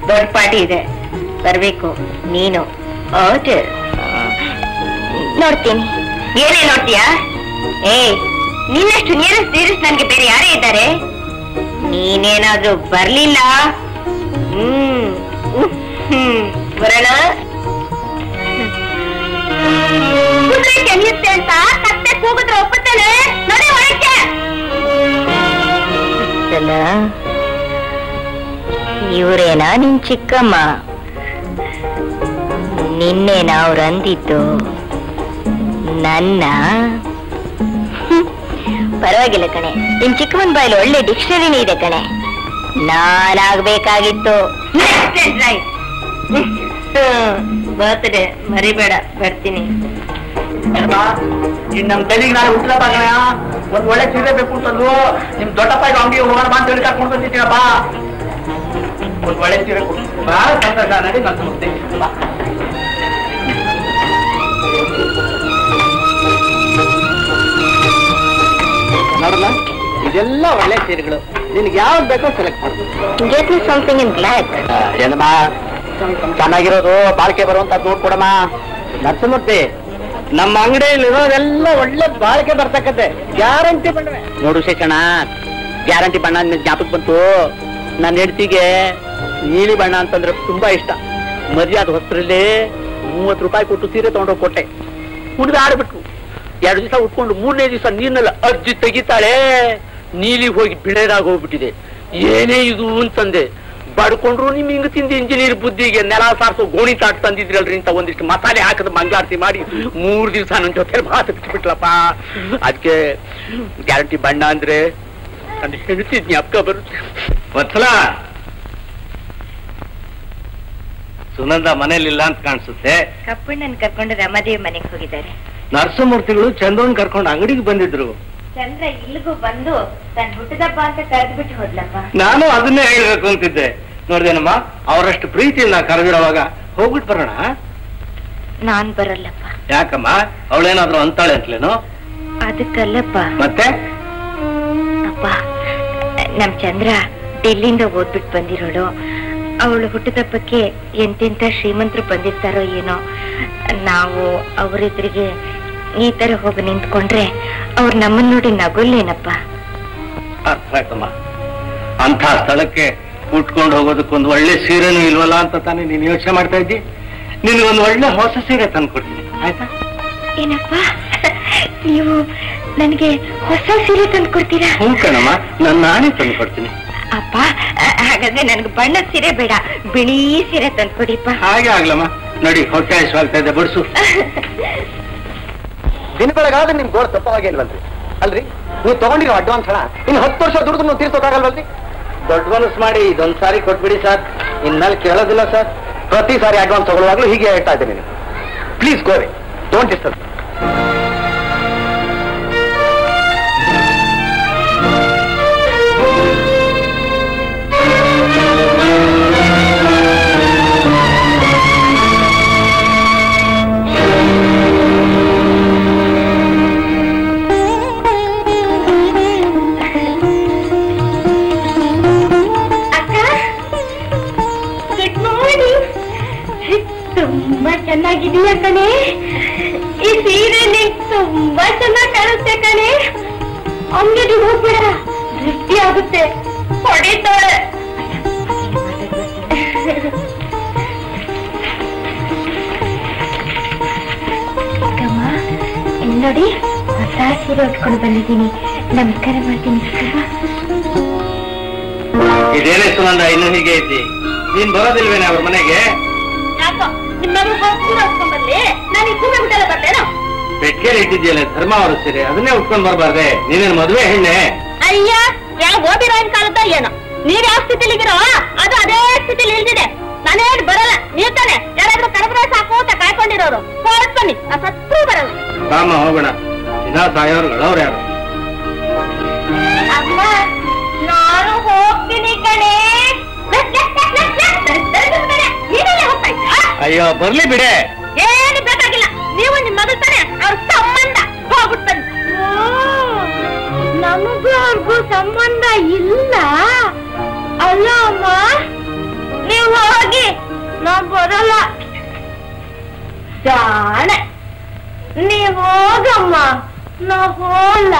Speaker 7: ದೊಡ್ಡ ಪಾರ್ಟಿ ಇದೆ. ಬರ್ಬೇಕು. ನೀನು. ಆರ್ಡರ್ ನೋಡ್ತೀನಿ. ಏನೇ ನೋಡ್ತೀಯಾ? ಏ ನಿನ್ನಷ್ಟು ನಿಯರೆಸ್ಟ್ ನನಗೆ ಬೇರೆ ಯಾರೇ ಇದ್ದಾರೆ? ನೀನೇನಾದ್ರೂ ಬರ್ಲಿಲ್ಲ? ಹ್ಮ್. ಬರೋಣ. ಕೆಣಿಯುತ್ತೆ ಅಂತ ನಡಿ ಇವರೇನಾ ನಿನ್ ಚಿಕ್ಕಮ್ಮ? ನಿನ್ನೆನ ನಾವು ರಂದಿದ್ದು ನನ್ನ. ಪರವಾಗಿಲ್ಲ ಕಣೆ. ನಿಮ್ ಚಿಕ್ಕವನ್ ಬಾಯಲ್ಲಿ ಒಳ್ಳೆ ಡಿಕ್ಷನರಿನೇ ಇದೆ ಕಣೆ. ನಾನಾಗ್ಬೇಕಾಗಿತ್ತು. ಬರ್ತ್ಡೇ ಮರಿಬೇಡ, ಬರ್ತೀನಿ.
Speaker 4: ಇನ್ ನಮ್ ತಲೆಗೆ ನಾನು ಹುಟ್ಟಲಪ್ಪ ಕಣಯ್ಯ ಒಂದ್ ಒಳ್ಳೆ ಸೀರೆ ಬೇಕು ಅಂತಂದು ನಿಮ್ ದೊಡ್ಡಪ್ಪ ಅಂಗಡಿ ಹೋಗೋಣ ಬಾ ಅಂತ ಹೇಳಿ ಕರ್ಕೊಂಡು ಬಂದಿದ್ದೀನಪ್ಪ ಒಂದ್ ಒಳ್ಳೆ ಸೀರೆ ಕೊಡ್ತೀನಿ ಬಾ, ಸಂತೋಷ, ನಡಿ ನಾನು
Speaker 2: ನೋಡಲ್ಲ ಇದೆಲ್ಲ ಒಳ್ಳೆ ಸೀರೆಗಳು. ನಿನ್ಗೆ ಯಾವ್ದು ಬೇಕೋ ಸೆಲೆಕ್ಟ್ ಮಾಡು.
Speaker 7: Get me something in black
Speaker 2: ಏನಮ್ಮ? ಚೆನ್ನಾಗಿರೋದು ಬಾಳಿಕೆ ಬರುವಂತ ನೋಡ್ಕೊಡಮ್ಮ ನರಸಿಂಹಮೂರ್ತಿ ನಮ್ಮ ಅಂಗಡಿಯಲ್ಲಿ ಇರೋದೆಲ್ಲ ಒಳ್ಳೆ ಬಾಳಿಕೆ ಬರ್ತಕ್ಕಂತೆ. ಗ್ಯಾರಂಟಿ ಬಣ್ಣ ನೋಡು ಶೇಷಣ್ಣ ಗ್ಯಾರಂಟಿ ಬಣ್ಣ ನಿನ್ನ ಜ್ಞಾಪಕ ಬಂತು. ನನ್ನ ಹೆಂಡತಿಗೆ ನೀಲಿ ಬಣ್ಣ ಅಂತಂದ್ರೆ ತುಂಬಾ ಇಷ್ಟ. ಮರ್ಯಾದ ಹೊಸರಲ್ಲಿ ಮೂವತ್ತು ರೂಪಾಯಿ ಕೊಟ್ಟು ಸೀರೆ ತಗೊಂಡೋಗಿ ಕೊಟ್ಟೆ. ಕುಡಿದು ಆಡ್ಬಿಟ್ರು. ಎರಡು ದಿವಸ ಉಟ್ಕೊಂಡು ಮೂರನೇ ದಿವಸ ನೀರ್ನೆಲ್ಲ ಅಜ್ಜಿ ತೆಗಿತಾಳೆ. ನೀಲಿ ಹೋಗಿ ಬಿಳೆದಾಗ ಹೋಗ್ಬಿಟ್ಟಿದೆ. ಏನೇ ಇದು ಅಂತಂದೆ. ಬಡ್ಕೊಂಡ್ರು ನಿಮ್ ಹಿಂಗ ತಿಂದ ಇಂಜಿನಿಯರ್ ಬುದ್ಧಿಗೆ ನೆಲ ಸಾರಿಸೋ ಗೋಣಿ ತಾಟ್ ತಂದಿದ್ರಲ್ರಿ ಅಂತ ಒಂದಿಷ್ಟು ಮಸಾಲೆ ಹಾಕದ ಮಂಗಾರತಿ ಮಾಡಿ ಮೂರ್ ದಿವಸ ನನ್ನ ಜೊತೆ ಮಾತು ಬಿಟ್ಬಿಟ್ಲಪ್ಪ ಅದಕ್ಕೆ ಗ್ಯಾರಂಟಿ ಬಣ್ಣ ಅಂದ್ರೆ ನನ್ನ ಹೆಂಡತಿ ಜ್ಞಾಪಕ ಬರುತ್ತೆ. ವತ್ಸಲ ಸುನಂದ ಮನೇಲಿಲ್ಲ ಅಂತ ಕಾಣಿಸುತ್ತೆ.
Speaker 7: ಕಪ್ಪಣ್ಣನ್ ಕರ್ಕೊಂಡು ರಮಾದೇವಿ ಮನೆಗೆ ಹೋಗಿದ್ದಾರೆ.
Speaker 2: ನರಸಿಂಹಮೂರ್ತಿಗಳು ಚಂದ್ರನ್ ಕರ್ಕೊಂಡು ಅಂಗಡಿಗೆ ಬಂದಿದ್ರು.
Speaker 7: ಚಂದ್ರ ಇಲ್ಲಿಗೂ ಬಂದು ತನ್ನ ಹುಟ್ಟದಪ್ಪ ಅಂತ ಕರೆದ್ಬಿಟ್ಟು ಹೋದ್ಲಪ್ಪ.
Speaker 2: ನಾನು ಅದನ್ನೇ ಹೇಳ್ಬೇಕು ಅಂತಿದ್ದೆ. ನೋಡ್ದೇನಮ್ಮ ಅವರಷ್ಟು ಪ್ರೀತಿಯನ್ನ ಕರೆದಿರೋವಾಗ ಹೋಗ್ಬಿಟ್ಟು ಬರೋಣ?
Speaker 7: ನಾನ್ ಬರಲ್ಲಪ್ಪ.
Speaker 2: ಯಾಕಮ್ಮ ಅವಳೇನಾದ್ರೂ ಅಂತಾಳೆ ಅಂತಲೇನು?
Speaker 7: ಅದಕ್ಕಲ್ಲಪ್ಪ.
Speaker 2: ಮತ್ತೆ?
Speaker 7: ಅಪ್ಪ ನಮ್ ಚಂದ್ರ ಡೆಲ್ಲಿಂದ ಓದ್ಬಿಟ್ಟು ಬಂದಿರೋಳು. ಅವಳು ಹುಟ್ಟದಪ್ಪಕ್ಕೆ ಎಂತೆಂತ ಶ್ರೀಮಂತರು ಬಂದಿರ್ತಾರೋ ಏನೋ. ನಾವು ಅವರೆದುರಿಗೆ ಈ ತರ ಹೋಗಿ ನಿಂತ್ಕೊಂಡ್ರೆ ಅವ್ರು ನಮ್ಮನ್ನ ನೋಡಿ ನಗುಲ್ಲೇನಪ್ಪ?
Speaker 2: ಅರ್ಥ ಆಯ್ತಮ್ಮ. ಅಂತ ಸ್ಥಳಕ್ಕೆ ಉಟ್ಕೊಂಡು ಹೋಗೋದಕ್ಕೊಂದು ಒಳ್ಳೆ ಸೀರೆನೂ ಇಲ್ವಲ್ಲ ಅಂತ ತಾನೇ ನೀನು ಯೋಚನೆ ಮಾಡ್ತಾ ಇದ್ದಿ? ನಿನ್ಗೊಂದು ಒಳ್ಳೆ ಹೊಸ ಸೀರೆ ತಂದ್ಕೊಡ್ತೀನಿ ಆಯ್ತಾ?
Speaker 7: ಏನಪ್ಪ? ನೀವು ನನಗೆ ಹೊಸ ಸೀರೆ ತಂದು ಕೊಡ್ತೀರಾ?
Speaker 2: ಹ್ಞೂ ಕಣಮ್ಮ ನಾನು ನಾನೇ ತಂದ್ಕೊಡ್ತೀನಿ
Speaker 7: ಅಪ್ಪ ಹಾಗಾದ್ರೆ ನನ್ಗೆ ಬಣ್ಣದ ಸೀರೆ ಬೇಡ ಬಿಳಿ ಸೀರೆ ತಂದ್ಕೊಡಿಪ್ಪ
Speaker 2: ಹಾಗೆ ಆಗ್ಲಮ್ಮ. ನೋಡಿ ಹೊಟ್ಟೆ ಹಸಿವಾಗ್ತಾ ಇದೆ ಬಡಿಸು. ದಿನಗಳಿಗಾದ್ರೆ ನಿಮ್ ಗೋಡ್ ತಪ್ಪವಾಗಿಲ್ವಲ್ರಿ ಅಲ್ರಿ? ನೀವು ತಗೊಂಡಿರೋ ಅಡ್ವಾನ್ಸ್ ಹಣ ಇನ್ನು ಹತ್ತು ವರ್ಷ ದುಡ್ದು ನೀವು ತೀರ್ಸೋಕಾಗಲ್ವಲ್ರಿ? ದೊಡ್ಡ ಮನಸ್ಸು ಮಾಡಿ ಇದೊಂದ್ ಸಾರಿ ಕೊಟ್ಬಿಡಿ ಸರ್. ಇನ್ಮೇಲೆ ಕೇಳೋದಿಲ್ಲ ಸರ್. ಪ್ರತಿ ಸಾರಿ ಅಡ್ವಾನ್ಸ್ ತಗೊಳ್ಳುವಾಗ್ಲೂ ಹೀಗೆ ಹೇಳ್ತಾ ಇದ್ದೀನಿ. ಪ್ಲೀಸ್ ಗೋರಿ ಡೋಂಟ್ ಡಿಸ್ಟರ್ಬ್
Speaker 7: ಚೆನ್ನಾಗಿದೀಯ ಕಣೆ? ಈ ಸೀರೆ ತುಂಬಾ ಚೆನ್ನಾಗಿ ಕಾಣುತ್ತೆ ಕಣೆ. ಅಂಗಡಿ ಹೋಗ್ಬೇಡ. ದೃಷ್ಟಿ ಆಗುತ್ತೆ. ಹೊಡಿತಾಳೆ.
Speaker 8: ನೋಡಿ ಹೊಸ ಸೀರೆ ಉಟ್ಕೊಂಡು ಬಂದಿದ್ದೀನಿ ನಮಸ್ಕಾರ ಮಾಡ್ತೀನಿ
Speaker 2: ಇದೇನೇ ಸುಮಂದ ಇನ್ನು ಹೀಗೆ ಐತಿ ನೀನ್ ಬರೋದಿಲ್ವೇನೆ ಅವ್ರ ಮನೆಗೆ?
Speaker 1: ನಿಮ್ಮ ನಾನು ಈ ಭೂಮಿ ಬಿಟ್ಟಲ್ಲ ಬರ್ತೇನೋ
Speaker 2: ಇಟ್ಟಿದ್ಯಲ್ಲ ಧರ್ಮ ಅವರು ಸೀರೆ ಅದನ್ನೇ ಉಟ್ಕೊಂಡ್ ಬರ್ಬಾರ್ದೆ. ನೀನೇನ್ ಮದುವೆ ಹೆಣ್ಣೆ?
Speaker 1: ಅಯ್ಯ ಯಾವ ಓದಿರೋನ್ ಕಾಲದ ಏನೋ. ನೀವ್ ಯಾವ ಸ್ಥಿತಿಲಿ ಇದ್ದೀರೋ ಅದು ಅದೇ ಸ್ಥಿತಿಲಿ ಇಲ್ದಿದೆ. ನಾನೇನ್ ಬರಲ್ಲ ನೀವ್ ತಾನೆ. ಯಾರಾದ್ರೂ ಕರೆದ್ರೆ ಸಾಕು ಅಂತ ಕಾಯ್ಕೊಂಡಿರೋರು. ಹೊರಟ್ ಬನ್ನಿ ನಾ ಸತ್ರೂ ಬರಲ್ಲ.
Speaker 2: ರಾಮ ಹೋಗೋಣ. ದಿನ ಸಾಯೋರ್ಗಳು ಅವ್ರು ಯಾರು?
Speaker 1: ಅಮ್ಮ ನಾನು ಹೋಗ್ತೀನಿ ಕಣೆ.
Speaker 2: ಅಯ್ಯೋ, ಬರ್ಲಿ ಬಿಡೆ.
Speaker 1: ಏನು ಬೇಕಾಗಿಲ್ಲ. ನೀವು ನಿಮ್ ಮಗಳು ತಾನೆ, ಅವ್ರ ಸಂಬಂಧ. ಹೋಗ್ಬಿಟ್ಟು ಬನ್ನಿ. ನಮಗೂ ಅವ್ರಿಗೂ ಸಂಬಂಧ ಇಲ್ಲ. ಅಲ್ಲ ಅಮ್ಮ, ನೀವು ಹೋಗಿ ನಾ ಬರಲ್ಲ. ಜಾಣೆ. ನೀವು ಹೋಗಮ್ಮ ನಾ ಹೋಗಲ್ಲ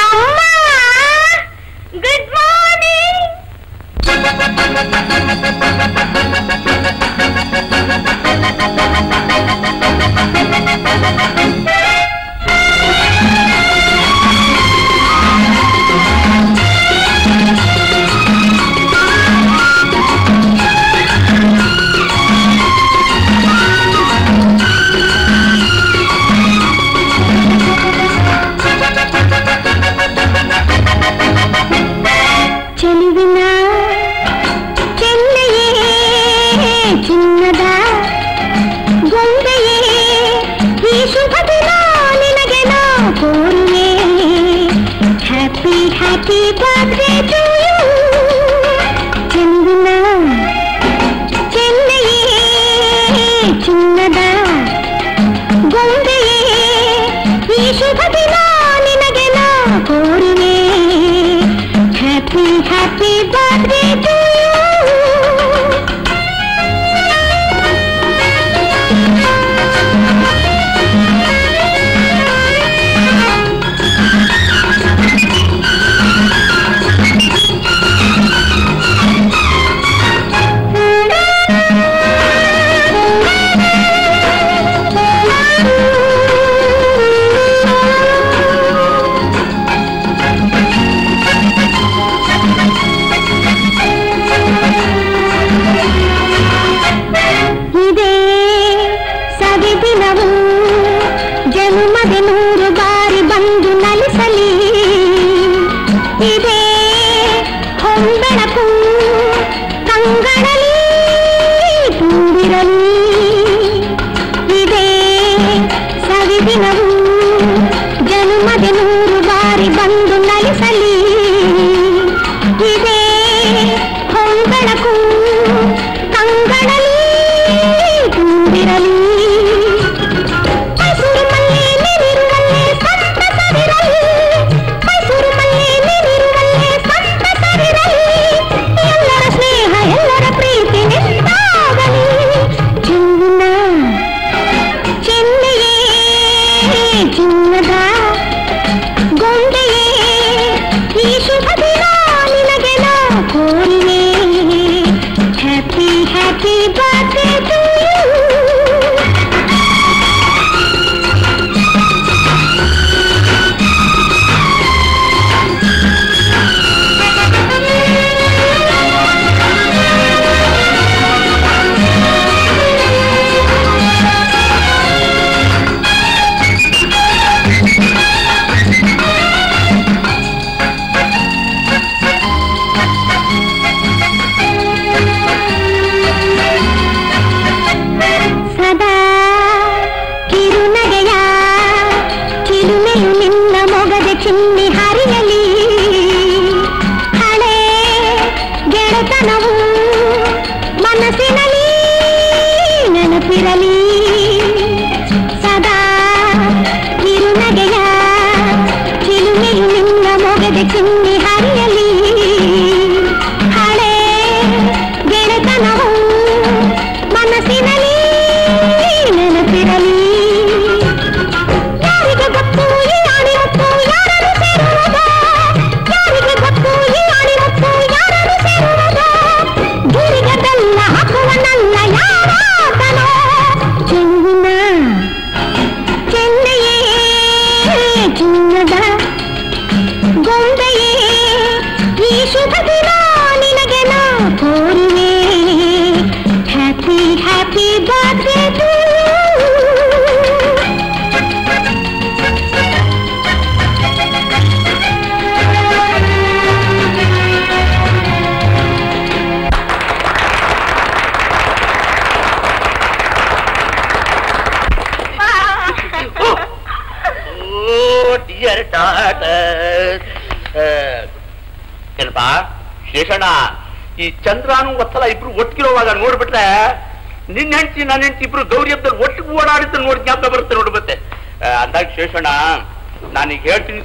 Speaker 1: ಅಮ್ಮ ಗುಡ್ ಮಾರ್ನಿಂಗ್
Speaker 8: చెలివినా ಚಿನ್ನದ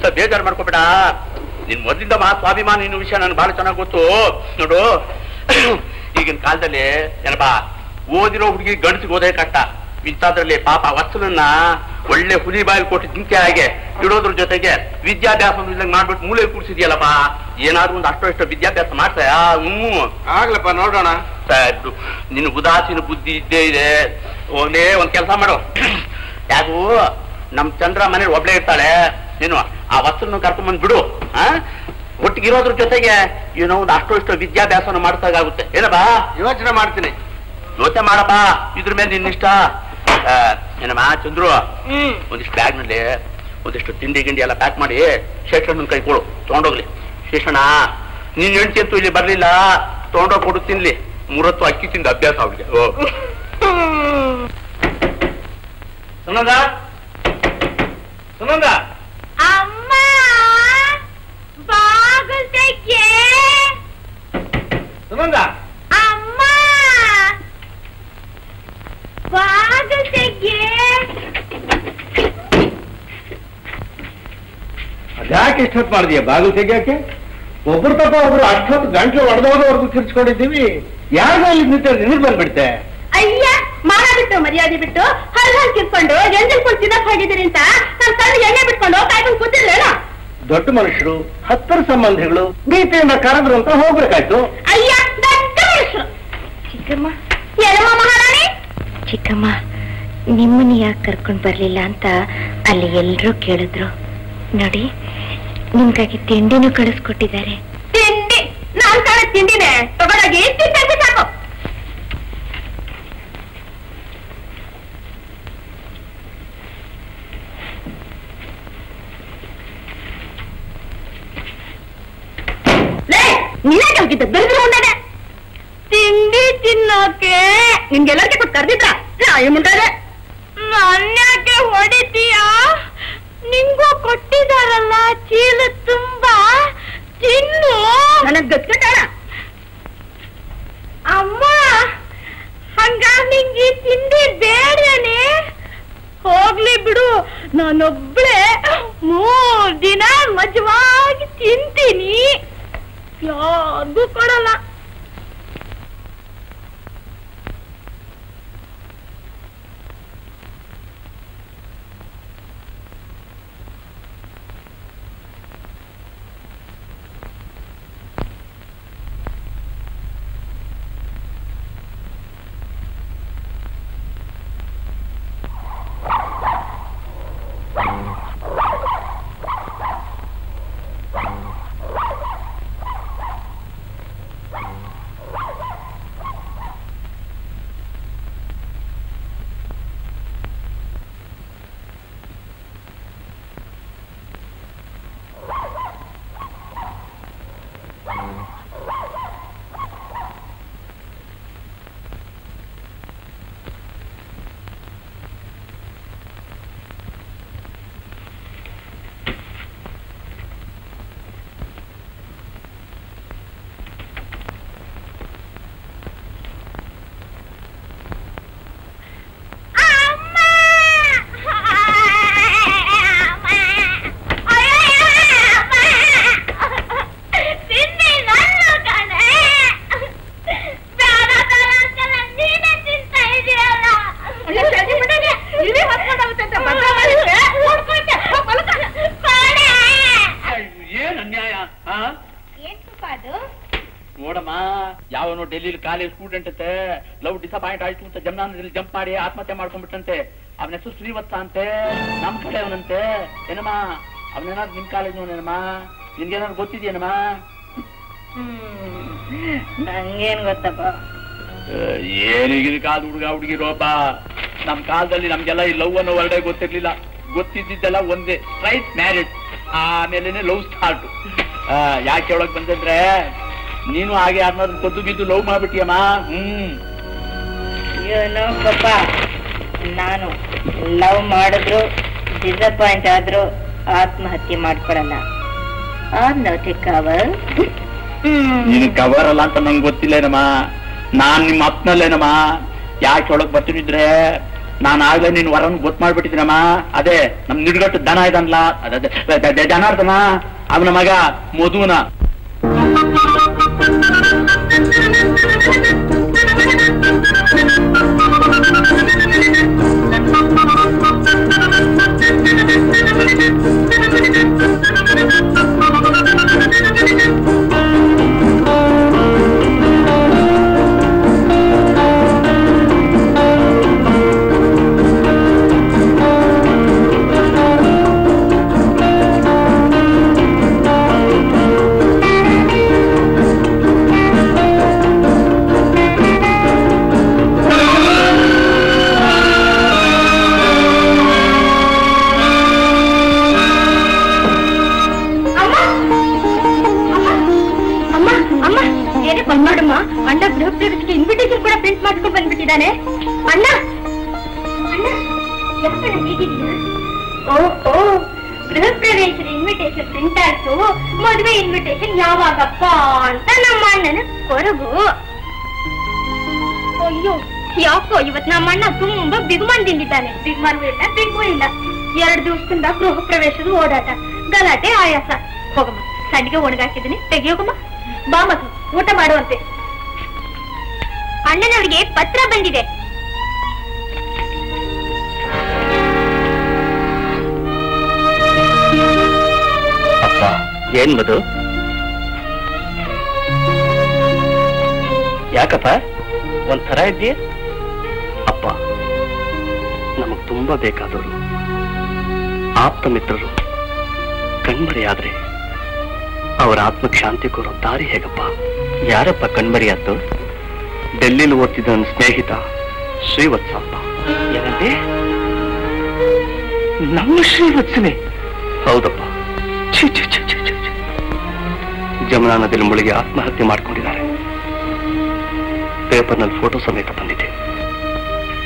Speaker 4: ಅಂತ ಬೇಜಾರು ಮಾಡ್ಕೋಬೇಡ. ನಿನ್ ಮೊದಲಿಂದ ಮಹಾ ಸ್ವಾಭಿಮಾನ ಇನ್ನು ವಿಷಯ ನನ್ಗೆ ಬಹಳ ಚೆನ್ನಾಗಿ ಗೊತ್ತು. ನೋಡು. ಈಗಿನ ಕಾಲದಲ್ಲಿ ಏನಪ್ಪಾ ಓದಿರೋ ಹುಡುಗಿ ಗಂಡಸಿಗೆ ಓದೇ ಕಷ್ಟ. ಇಂಥದ್ರಲ್ಲಿ ಪಾಪ ವಸ್ತುವನ್ನ ಒಳ್ಳೆ ಹುಲಿ ಬಾಯಿಲ್ ಕೊಟ್ಟು ಜಿಂಕೆ ಹಾಗೆ ಇಡೋದ್ರ ಜೊತೆಗೆ ವಿದ್ಯಾಭ್ಯಾಸ ಮಾಡ್ಬಿಟ್ಟು ಮೂಲೆ ಕೂಡಿಸಿದ್ಯಲ್ಲಪ್ಪ ಏನಾದ್ರು ಒಂದು ಅಷ್ಟೋ ಇಷ್ಟೋ ವಿದ್ಯಾಭ್ಯಾಸ ಮಾಡ್ತಾಯಾ ಹ್ಞೂ
Speaker 2: ಆಗ್ಲಪ್ಪ ನೋಡೋಣ
Speaker 4: ಸರ್ ನಿನ್ನ ಉದಾಸೀನ ಬುದ್ಧಿ ಇದ್ದೇ ಇದೆ. ಒಂದೇ ಒಂದ್ ಕೆಲಸ ಮಾಡು. ಯಾಕೂ ನಮ್ ಚಂದ್ರ ಮನೇಲಿ ಒಬ್ಳೆ ಇರ್ತಾಳೆ. ನೀನು ಕರ್ಕೊಂಡ್ಬಂದು ಕರ್ಕೊಂಡ್ ಬಿಡು ಆ? ಒಟ್ಟಿಗೆ ಇರೋದ್ರ ಜೊತೆಗೆ ಏನೋ ಒಂದು ಅಷ್ಟೋ ಇಷ್ಟೋ ವಿದ್ಯಾಭ್ಯಾಸನ ಮಾಡ್ತಾಗುತ್ತೆ ಏನಪ್ಪಾ
Speaker 2: ಯೋಚನೆ ಮಾಡ್ತೀನಿ.
Speaker 4: ಯೋಚನೆ ಮಾಡಪ್ಪ. ಇದ್ರ ಮೇಲೆ ನಿನ್ನಿಷ್ಟ. ಏನಮ್ಮ ಚಂದ್ರು? ಒಂದಿಷ್ಟು ಬ್ಯಾಗ್ನಲ್ಲಿ ಒಂದಿಷ್ಟು ತಿಂಡಿ ಗಿಂಡಿ ಎಲ್ಲ ಪ್ಯಾಕ್ ಮಾಡಿ ಶೇಷಣ್ಣನ ಕೈ ಕೊಡು. ತಗೊಂಡೋಗ್ಲಿ. ಶೇಷಣ್ಣ ನಿನ್ನ ಹೆಂಡತಿ ಅಂತೂ ಇಲ್ಲಿ ಬರ್ಲಿಲ್ಲ. ತಗೊಂಡೋಗಿ ಕೊಡು ತಿನ್ಲಿ. ಮೂರತ್ತು ಅಕ್ಕಿ ತಿಂದು ಅಭ್ಯಾಸ ಅವ್ಳಿಗೆ ಓ ಸುನಂದ ಸುನಂದ
Speaker 6: ಅಮ್ಮ ಬಾಗಿಲು ತೆಗೆ
Speaker 2: ಸುನಂದ
Speaker 6: ಅಮ್ಮ ಬಾಗಿಲು ತೆಗೆ
Speaker 2: ಅದ್ಯಾಕೆ ಹೊತ್ತು ಮಾಡಿದ್ಯಾ? ಬಾಗಿಲು ತೆಗಿಯಕ್ಕೆ ಒಬ್ರು ತಪ್ಪ ಒಬ್ರು ಅಷ್ಟೊತ್ತು ಗಂಟ್ಲು ಒಡೆದೋದವರೆಗೂ ಕಿರ್ಚ್ಕೊಂಡಿದ್ದೀವಿ ಯಾರು ಅಲ್ಲಿ ನಿಂತ ನಿನಗೆ ಬಂದ್ಬಿಡ್ತೆ?
Speaker 1: ಅಯ್ಯ ಮಾನ ಬಿಟ್ಟು ಮರ್ಯಾದೆ ಬಿಟ್ಟು ಹಲ್ ಹಲ್ ಕಿತ್ಕೊಂಡು ಎಂದಿರ್ಕೊಂಡು ತಿನ್ನಕ್ ಹೋಗಿದ್ದೀರಿ ಅಂತ ನಮ್ಮ ತಂದೆ ಎಣ್ಣೆ ಬಿಟ್ಕೊಂಡು ಕಾಯ್ಕೊಂಡು ಕೂತಿರ್ಲೇನ?
Speaker 2: ದೊಡ್ಡ ಮನುಷ್ಯರು ಹತ್ತರ ಸಂಬಂಧಿಗಳು ಗೀತೆಯಿಂದ ಕರೆದ್ರು ಅಂತ ಹೋಗ್ಬೇಕಾಯ್ತು.
Speaker 1: ಅಯ್ಯ ದೊಡ್ಡ ಮನುಷ್ಯರು.
Speaker 3: ಚಿಕ್ಕಮ್ಮ.
Speaker 1: ಎಲ್ಲಮ್ಮ ಮಹಾರಾಣಿ?
Speaker 3: ಚಿಕ್ಕಮ್ಮ ನಿಮ್ಮನ್ನ ಯಾಕೆ ಕರ್ಕೊಂಡು ಬರ್ಲಿಲ್ಲ ಅಂತ ಅಲ್ಲಿ ಎಲ್ರು ಕೇಳಿದ್ರು. ನೋಡಿ ನಿಮ್ಗಾಗಿ ತಿಂಡಿನೂ ಕಳಿಸ್ಕೊಟ್ಟಿದ್ದಾರೆ.
Speaker 1: ತಿಂಡಿ? ನಾನ್ ಕಾಣ ತಿಂಡಿನೇ. ತಗೊಳಗೆ ಸಾಕು. ಲೇ ನೀನೇ ಹೋಗಿದ್ದ ಬೆಳೆದ್ರೆ ಮುಂದೆ ತಿಂಡಿ ತಿನ್ನೋಕೆ ನಿಮ್ಗೆಲ್ಲರಿಗೆ ಕೊಟ್ಟು ಕರ್ದಿದ್ರ? ನಾಯಿ ಮುಂದೆ ನನ್ಯಾಕೆ ಹೊಡಿತೀಯಾ? ನಿಂಗೂ ಕೊಟ್ಟಿದಾರಲ್ಲ ಚೀಲ ತುಂಬಾ ತಿನ್ನು. ನನಗ್ ಅಮ್ಮ ಹಂಗ ನಿಂಗೆ ತಿಂಡಿ ಬೇಡನೆ ಹೋಗ್ಲಿ ಬಿಡು ನಾನೊಬ್ಳೆ ಮೂರ್ ದಿನ ಮಜವಾಗಿ ತಿಂತೀನಿ. ಯಾರಿಗೂ ಕೊಡಲ್ಲ.
Speaker 4: ಡೆಲ್ಲಿಲಿ ಕಾಲೇಜ್ ಸ್ಟೂಡೆಂಟ್ ಅಂತೆ ಲವ್ ಡಿಸಪಾಯಿಂಟ್ ಆಯ್ತು ಅಂತ ಜಮ್ನಾನದಲ್ಲಿ ಜಂಪ್ ಮಾಡಿ ಆತ್ಮಹತ್ಯೆ ಮಾಡ್ಕೊಂಡ್ಬಿಟ್ಟಂತೆ. ಅವನ ಹೆಸರು ಶ್ರೀವತ್ಸ ಅಂತೆ ನಮ್ ಕಡೆ ಅವನಂತೆ ಏನಮ್ಮ ಅವನೇನಾದ್ರು ನಿಮ್ ಕಾಲೇಜ್ ಏನಮ್ಮ? ನಿನ್ಗೇನಾದ್ರು ಗೊತ್ತಿದ್ಯೇನಮ್ಮ?
Speaker 6: ನಂಗೇನ್ ಗೊತ್ತಪ್ಪ.
Speaker 4: ಏನಿಗಿನ ಕಾಲ ಹುಡುಗ ಹುಡುಗಿರೋಪ್ಪ ನಮ್ ಕಾಲದಲ್ಲಿ ನಮ್ಗೆಲ್ಲ ಈ ಲವ್ ಅನ್ನೋ ಹೊರಡೆ ಗೊತ್ತಿರ್ಲಿಲ್ಲ. ಗೊತ್ತಿದ್ದಿದ್ದೆಲ್ಲ ಒಂದೇ ರೈಟ್ ಮ್ಯಾರೇಜ್ ಆಮೇಲೆ ಲವ್ ಸ್ಟಾರ್ಟ್ ಯಾಕೆ ಒಳಗ್ ಬಂದಂದ್ರೆ ನೀನು ಹಾಗೆ ಅನ್ನೋದನ್ನ ಕೊದ್ದು ಬಿದ್ದು ಲವ್ ಮಾಡ್ಬಿಟ್ಟಿಯಮ್ಮ ಹ್ಮ್
Speaker 6: ಏನೋ ಪಾಪ ನಾನು ಲವ್ ಮಾಡಿದ್ರು ಡಿಸಪಾಯಿಂಟ್ ಆದ್ರು
Speaker 1: ಆತ್ಮಹತ್ಯೆ ಮಾಡ್ಕೊಳಲ್ಲ ಆರ್ ನಾಟ್ ಎ ಕವರ್
Speaker 9: ನೀನು ಕವರ್ ಅಲ್ಲ ಅಂತ ನಂಗೆ ಗೊತ್ತಿಲ್ಲೇನಮ್ಮ ನಾನ್ ನಿಮ್ಮ ಅಪ್ಪನಲ್ಲೇನಮ್ಮ ಯಾಕೆ ಒಳಗ್ ಬರ್ತೀನಿದ್ರೆ ನಾನು ಆಗ್ಲೇ ನಿನ್ ವರನ್ ಗೊತ್ತು ಮಾಡ್ಬಿಟ್ಟಿದ್ದೀನಮ್ಮ ಅದೇ ನಮ್ ನಿಡ್ಗಟ್ಟು ದನ ಇದನ್ಲ ಅದೇ ಜನಾರ್ದನ ಅವನ ಮಗ ಮಧುನ
Speaker 1: ಅಮ್ಮ ಯಾವಾಗಪ್ಪ ಅಂತ ನಮ್ಮ ಅಣ್ಣನ ಕೊರಗು. ಅಯ್ಯೋ, ಯಾಕೋ ಇವತ್ ನಮ್ಮ ಅಣ್ಣ ತುಂಬಾ ಬಿಗುಮಂದಿಂದಿದ್ದಾನೆ ಬಿಗುಮನ್ಗೂ ಇಲ್ಲ ಬಿಗ್ಗೂ ಇಲ್ಲ. ಎರಡು ದಿವಸದಿಂದ ಗೃಹ ಪ್ರವೇಶದ ಓಡಾಟ, ಗಲಾಟೆ, ಆಯಾಸ. ಹೋಗಮ್ಮ, ಸಂಡಿಗೆ ಒಣಗಾಕಿದ್ದೀನಿ. ತೆಗಿಯೋಗಮ್ಮ. ಬಾ ಮಗು ಊಟ ಮಾಡುವಂತೆ. ಅಣ್ಣನವರಿಗೆ ಪತ್ರ ಬಂದಿದೆ.
Speaker 9: ಏನ್ ಮಧು? ಯಾಕಪ್ಪ? ಒಂಥರ ಇದ್ದೀಯ? ಅಪ್ಪ, ನಮಗ್ ತುಂಬಾ ಬೇಕಾದವರು. ಆಪ್ತ ಮಿತ್ರರು, ಕಣ್ಮರೆಯಾದ್ರೆ ಅವರ ಆತ್ಮಕ್ಕೆ ಶಾಂತಿ ಕೋರೋ ದಾರಿ ಹೇಗಪ್ಪ? ಯಾರಪ್ಪ ಕಣ್ಮರೆಯಾದ್ದು ಡೆಲ್ಲಿಲಿ ಓದ್ತಿದ್ದ ನನ್ನ ಸ್ನೇಹಿತ ಶ್ರೀವತ್ಸಪ್ಪ ಏನಂತೆ? ನಮ್ಮ ಶ್ರೀವತ್ಸನೆ. ಹೌದಪ್ಪ. ಜಮುನಾ ನದಿಯಲ್ಲಿ ಮುಳುಗಿ ಆತ್ಮಹತ್ಯೆ ಮಾಡ್ಕೊಂಡಿದ್ದಾರೆ. ಪೇಪರ್ನಲ್ಲಿ ಫೋಟೋ ಸಮೇತ ಬಂದಿದೆ.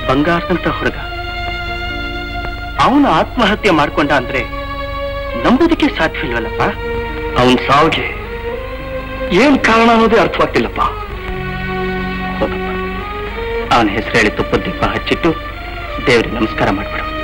Speaker 9: ಬಂಗಾರದಂತ ಹುಡುಗ. ಅವನು ಆತ್ಮಹತ್ಯೆ ಮಾಡ್ಕೊಂಡ ಅಂದ್ರೆ ನಂಬೋದಕ್ಕೆ ಸಾಧ್ಯವಿಲ್ವಲ್ಲಪ್ಪ? ಅವನ್ ಸಾವಿಗೆ ಏನ್ ಕಾರಣ ಅನ್ನೋದೇ ಅರ್ಥವಾಗ್ತಿಲ್ಲಪ್ಪ. ಅವನ ಹೆಸರು ಹೇಳಿ ತುಪ್ಪದ ದೀಪ ಹಚ್ಚಿಟ್ಟು ದೇವರಿಗೆ ನಮಸ್ಕಾರ ಮಾಡ್ಬಿಡು.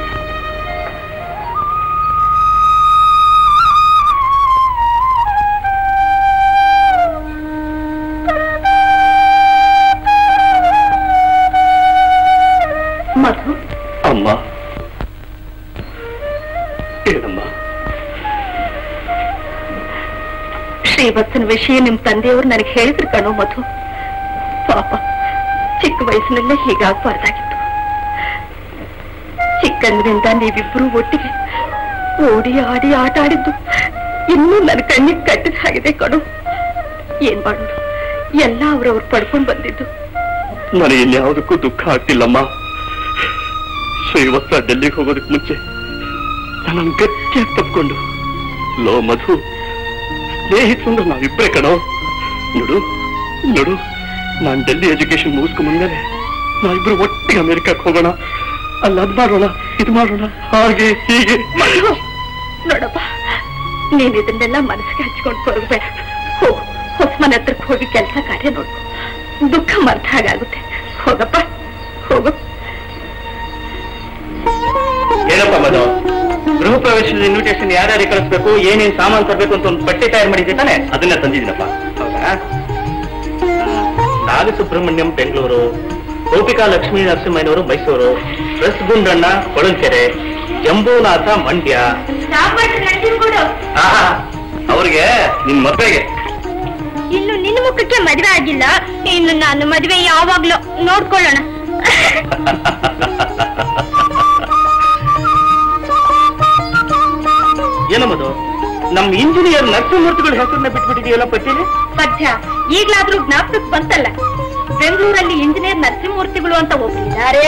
Speaker 1: ವಿಷಯ ನಿಮ್ ತಂದೆಯವರು ನನಗೆ ಹೇಳಿದ್ರು ಕಣೋ ಮಧು. ಪಾಪ, ಚಿಕ್ಕ ವಯಸ್ಸಿನಲ್ಲೇ ಹೀಗಾಗ್ಬಾರ್ದಾಗಿತ್ತು. ಚಿಕ್ಕಂದ್ರಿಂದ ನೀವಿಬ್ರು ಒಟ್ಟಿಗೆ ಓಡಿ ಆಡಿ ಆಟ ಆಡಿದ್ದು ಇನ್ನೂ ನನ್ನ ಕಣ್ಣಿಗೆ ಕಟ್ಟಿದ ಹಾಗಿದೆ ಕಣು. ಏನ್ ಮಾಡೋದು? ಎಲ್ಲ ಅವ್ರವ್ರು ಪಡ್ಕೊಂಡ್ ಬಂದಿದ್ದು.
Speaker 9: ನನಗೆ ಯಾವುದಕ್ಕೂ ದುಃಖ ಆಗ್ತಿಲ್ಲಮ್ಮ. ಶ್ರೀವತ್ಸ ಡೆಲ್ಲಿಗೆ ಹೋಗೋದಕ್ಕೆ ಮುಂಚೆ ನನ್ನ ಗಟ್ಟಿಯಾಗಿ ತಪ್ಕೊಂಡು ಲೋ ಮಧು ಸ್ನೇಹಿತರು ನಾವಿಬ್ಬರೇ ಕಣೋ. ನೋಡು ನೋಡು, ನಾನು ಡೆಲ್ಲಿ ಎಜುಕೇಶನ್ ಮುಗಿಸ್ಕೊಂಡ್ಮೇಲೆ ನಾವಿಬ್ರು ಒಟ್ಟಿಗೆ ಅಮೆರಿಕಕ್ಕೆ ಹೋಗೋಣ. ಅಲ್ಲಿ ಅದ್ ಮಾಡೋಣ, ಇದು ಮಾಡೋಣ, ಹಾಗೆ, ಹೀಗೆ.
Speaker 1: ನೋಡಪ್ಪ, ನೀನ್ ಇದನ್ನೆಲ್ಲ ಮನಸ್ಸಿಗೆ ಹಚ್ಕೊಂಡು ಕೊರಗಬೇಡ ಹೋಗು ಹೊಸ ಮನೆ ಹತ್ರಕ್ಕೆ ಹೋಗಿ ಕೆಲಸ ಕಾರ್ಯ ನೋಡು ದುಃಖ ಮರ್ಥ ಹಾಗಾಗುತ್ತೆ
Speaker 9: ಪ್ರವೇಶದ ಇನ್ವಿಟೇಷನ್ ಯಾರ್ಯಾರಿಗೆ ಕಳಿಸ್ಬೇಕು ಏನೇನ್ ಸಾಮಾನು ತರಬೇಕು ಅಂತ ಒಂದು ಪಟ್ಟಿ ತಯಾರು ಮಾಡಿದ್ದೆ ತಾನೆ ಅದನ್ನ ತಂದಿದ್ದೀನಪ್ಪ. ಹೌದಾ? ನಾಗಸುಬ್ರಹ್ಮಣ್ಯಂ ಬೆಂಗಳೂರು ಗೋಪಿಕಾ ಲಕ್ಷ್ಮೀ ನರಸಿಂಹಯ್ಯನವರು ಮೈಸೂರು ಪ್ರೆಸ್ ಗುಂಡಣ್ಣ ಹೊಳಲ್ಕೆರೆ ಜಂಬೂನಾಥ ಮಂಡ್ಯ. ಅವ್ರಿಗೆ ನಿನ್ ಮದ್ವೆಗೆ.
Speaker 1: ಇನ್ನು ನಿನ್ನ ಮುಖಕ್ಕೆ ಮದುವೆ ಆಗಿಲ್ಲ ಇನ್ನು ನಾನು ಮದುವೆ ಯಾವಾಗ್ಲೂ ನೋಡ್ಕೊಳ್ಳೋಣ.
Speaker 9: ನಮ್ ಇಂಜಿನಿಯರ್ ನರಸಿಂಹಮೂರ್ತಿಗಳ ಹೆಸರನ್ನ ಬಿಟ್ಬಿಟ್ಟಿದೆಯಲ್ಲ ಪಟ್ಟಿಲಿ?
Speaker 1: ಸದ್ಯ ಈಗ್ಲಾದ್ರೂ ಜ್ಞಾಪಕಕ್ಕೆ ಬಂತಲ್ಲ? ಬೆಂಗಳೂರಲ್ಲಿ ಇಂಜಿನಿಯರ್ ನರಸಿಂಹಮೂರ್ತಿಗಳು ಅಂತ ಒಬ್ಬರಿದ್ದಾರೆ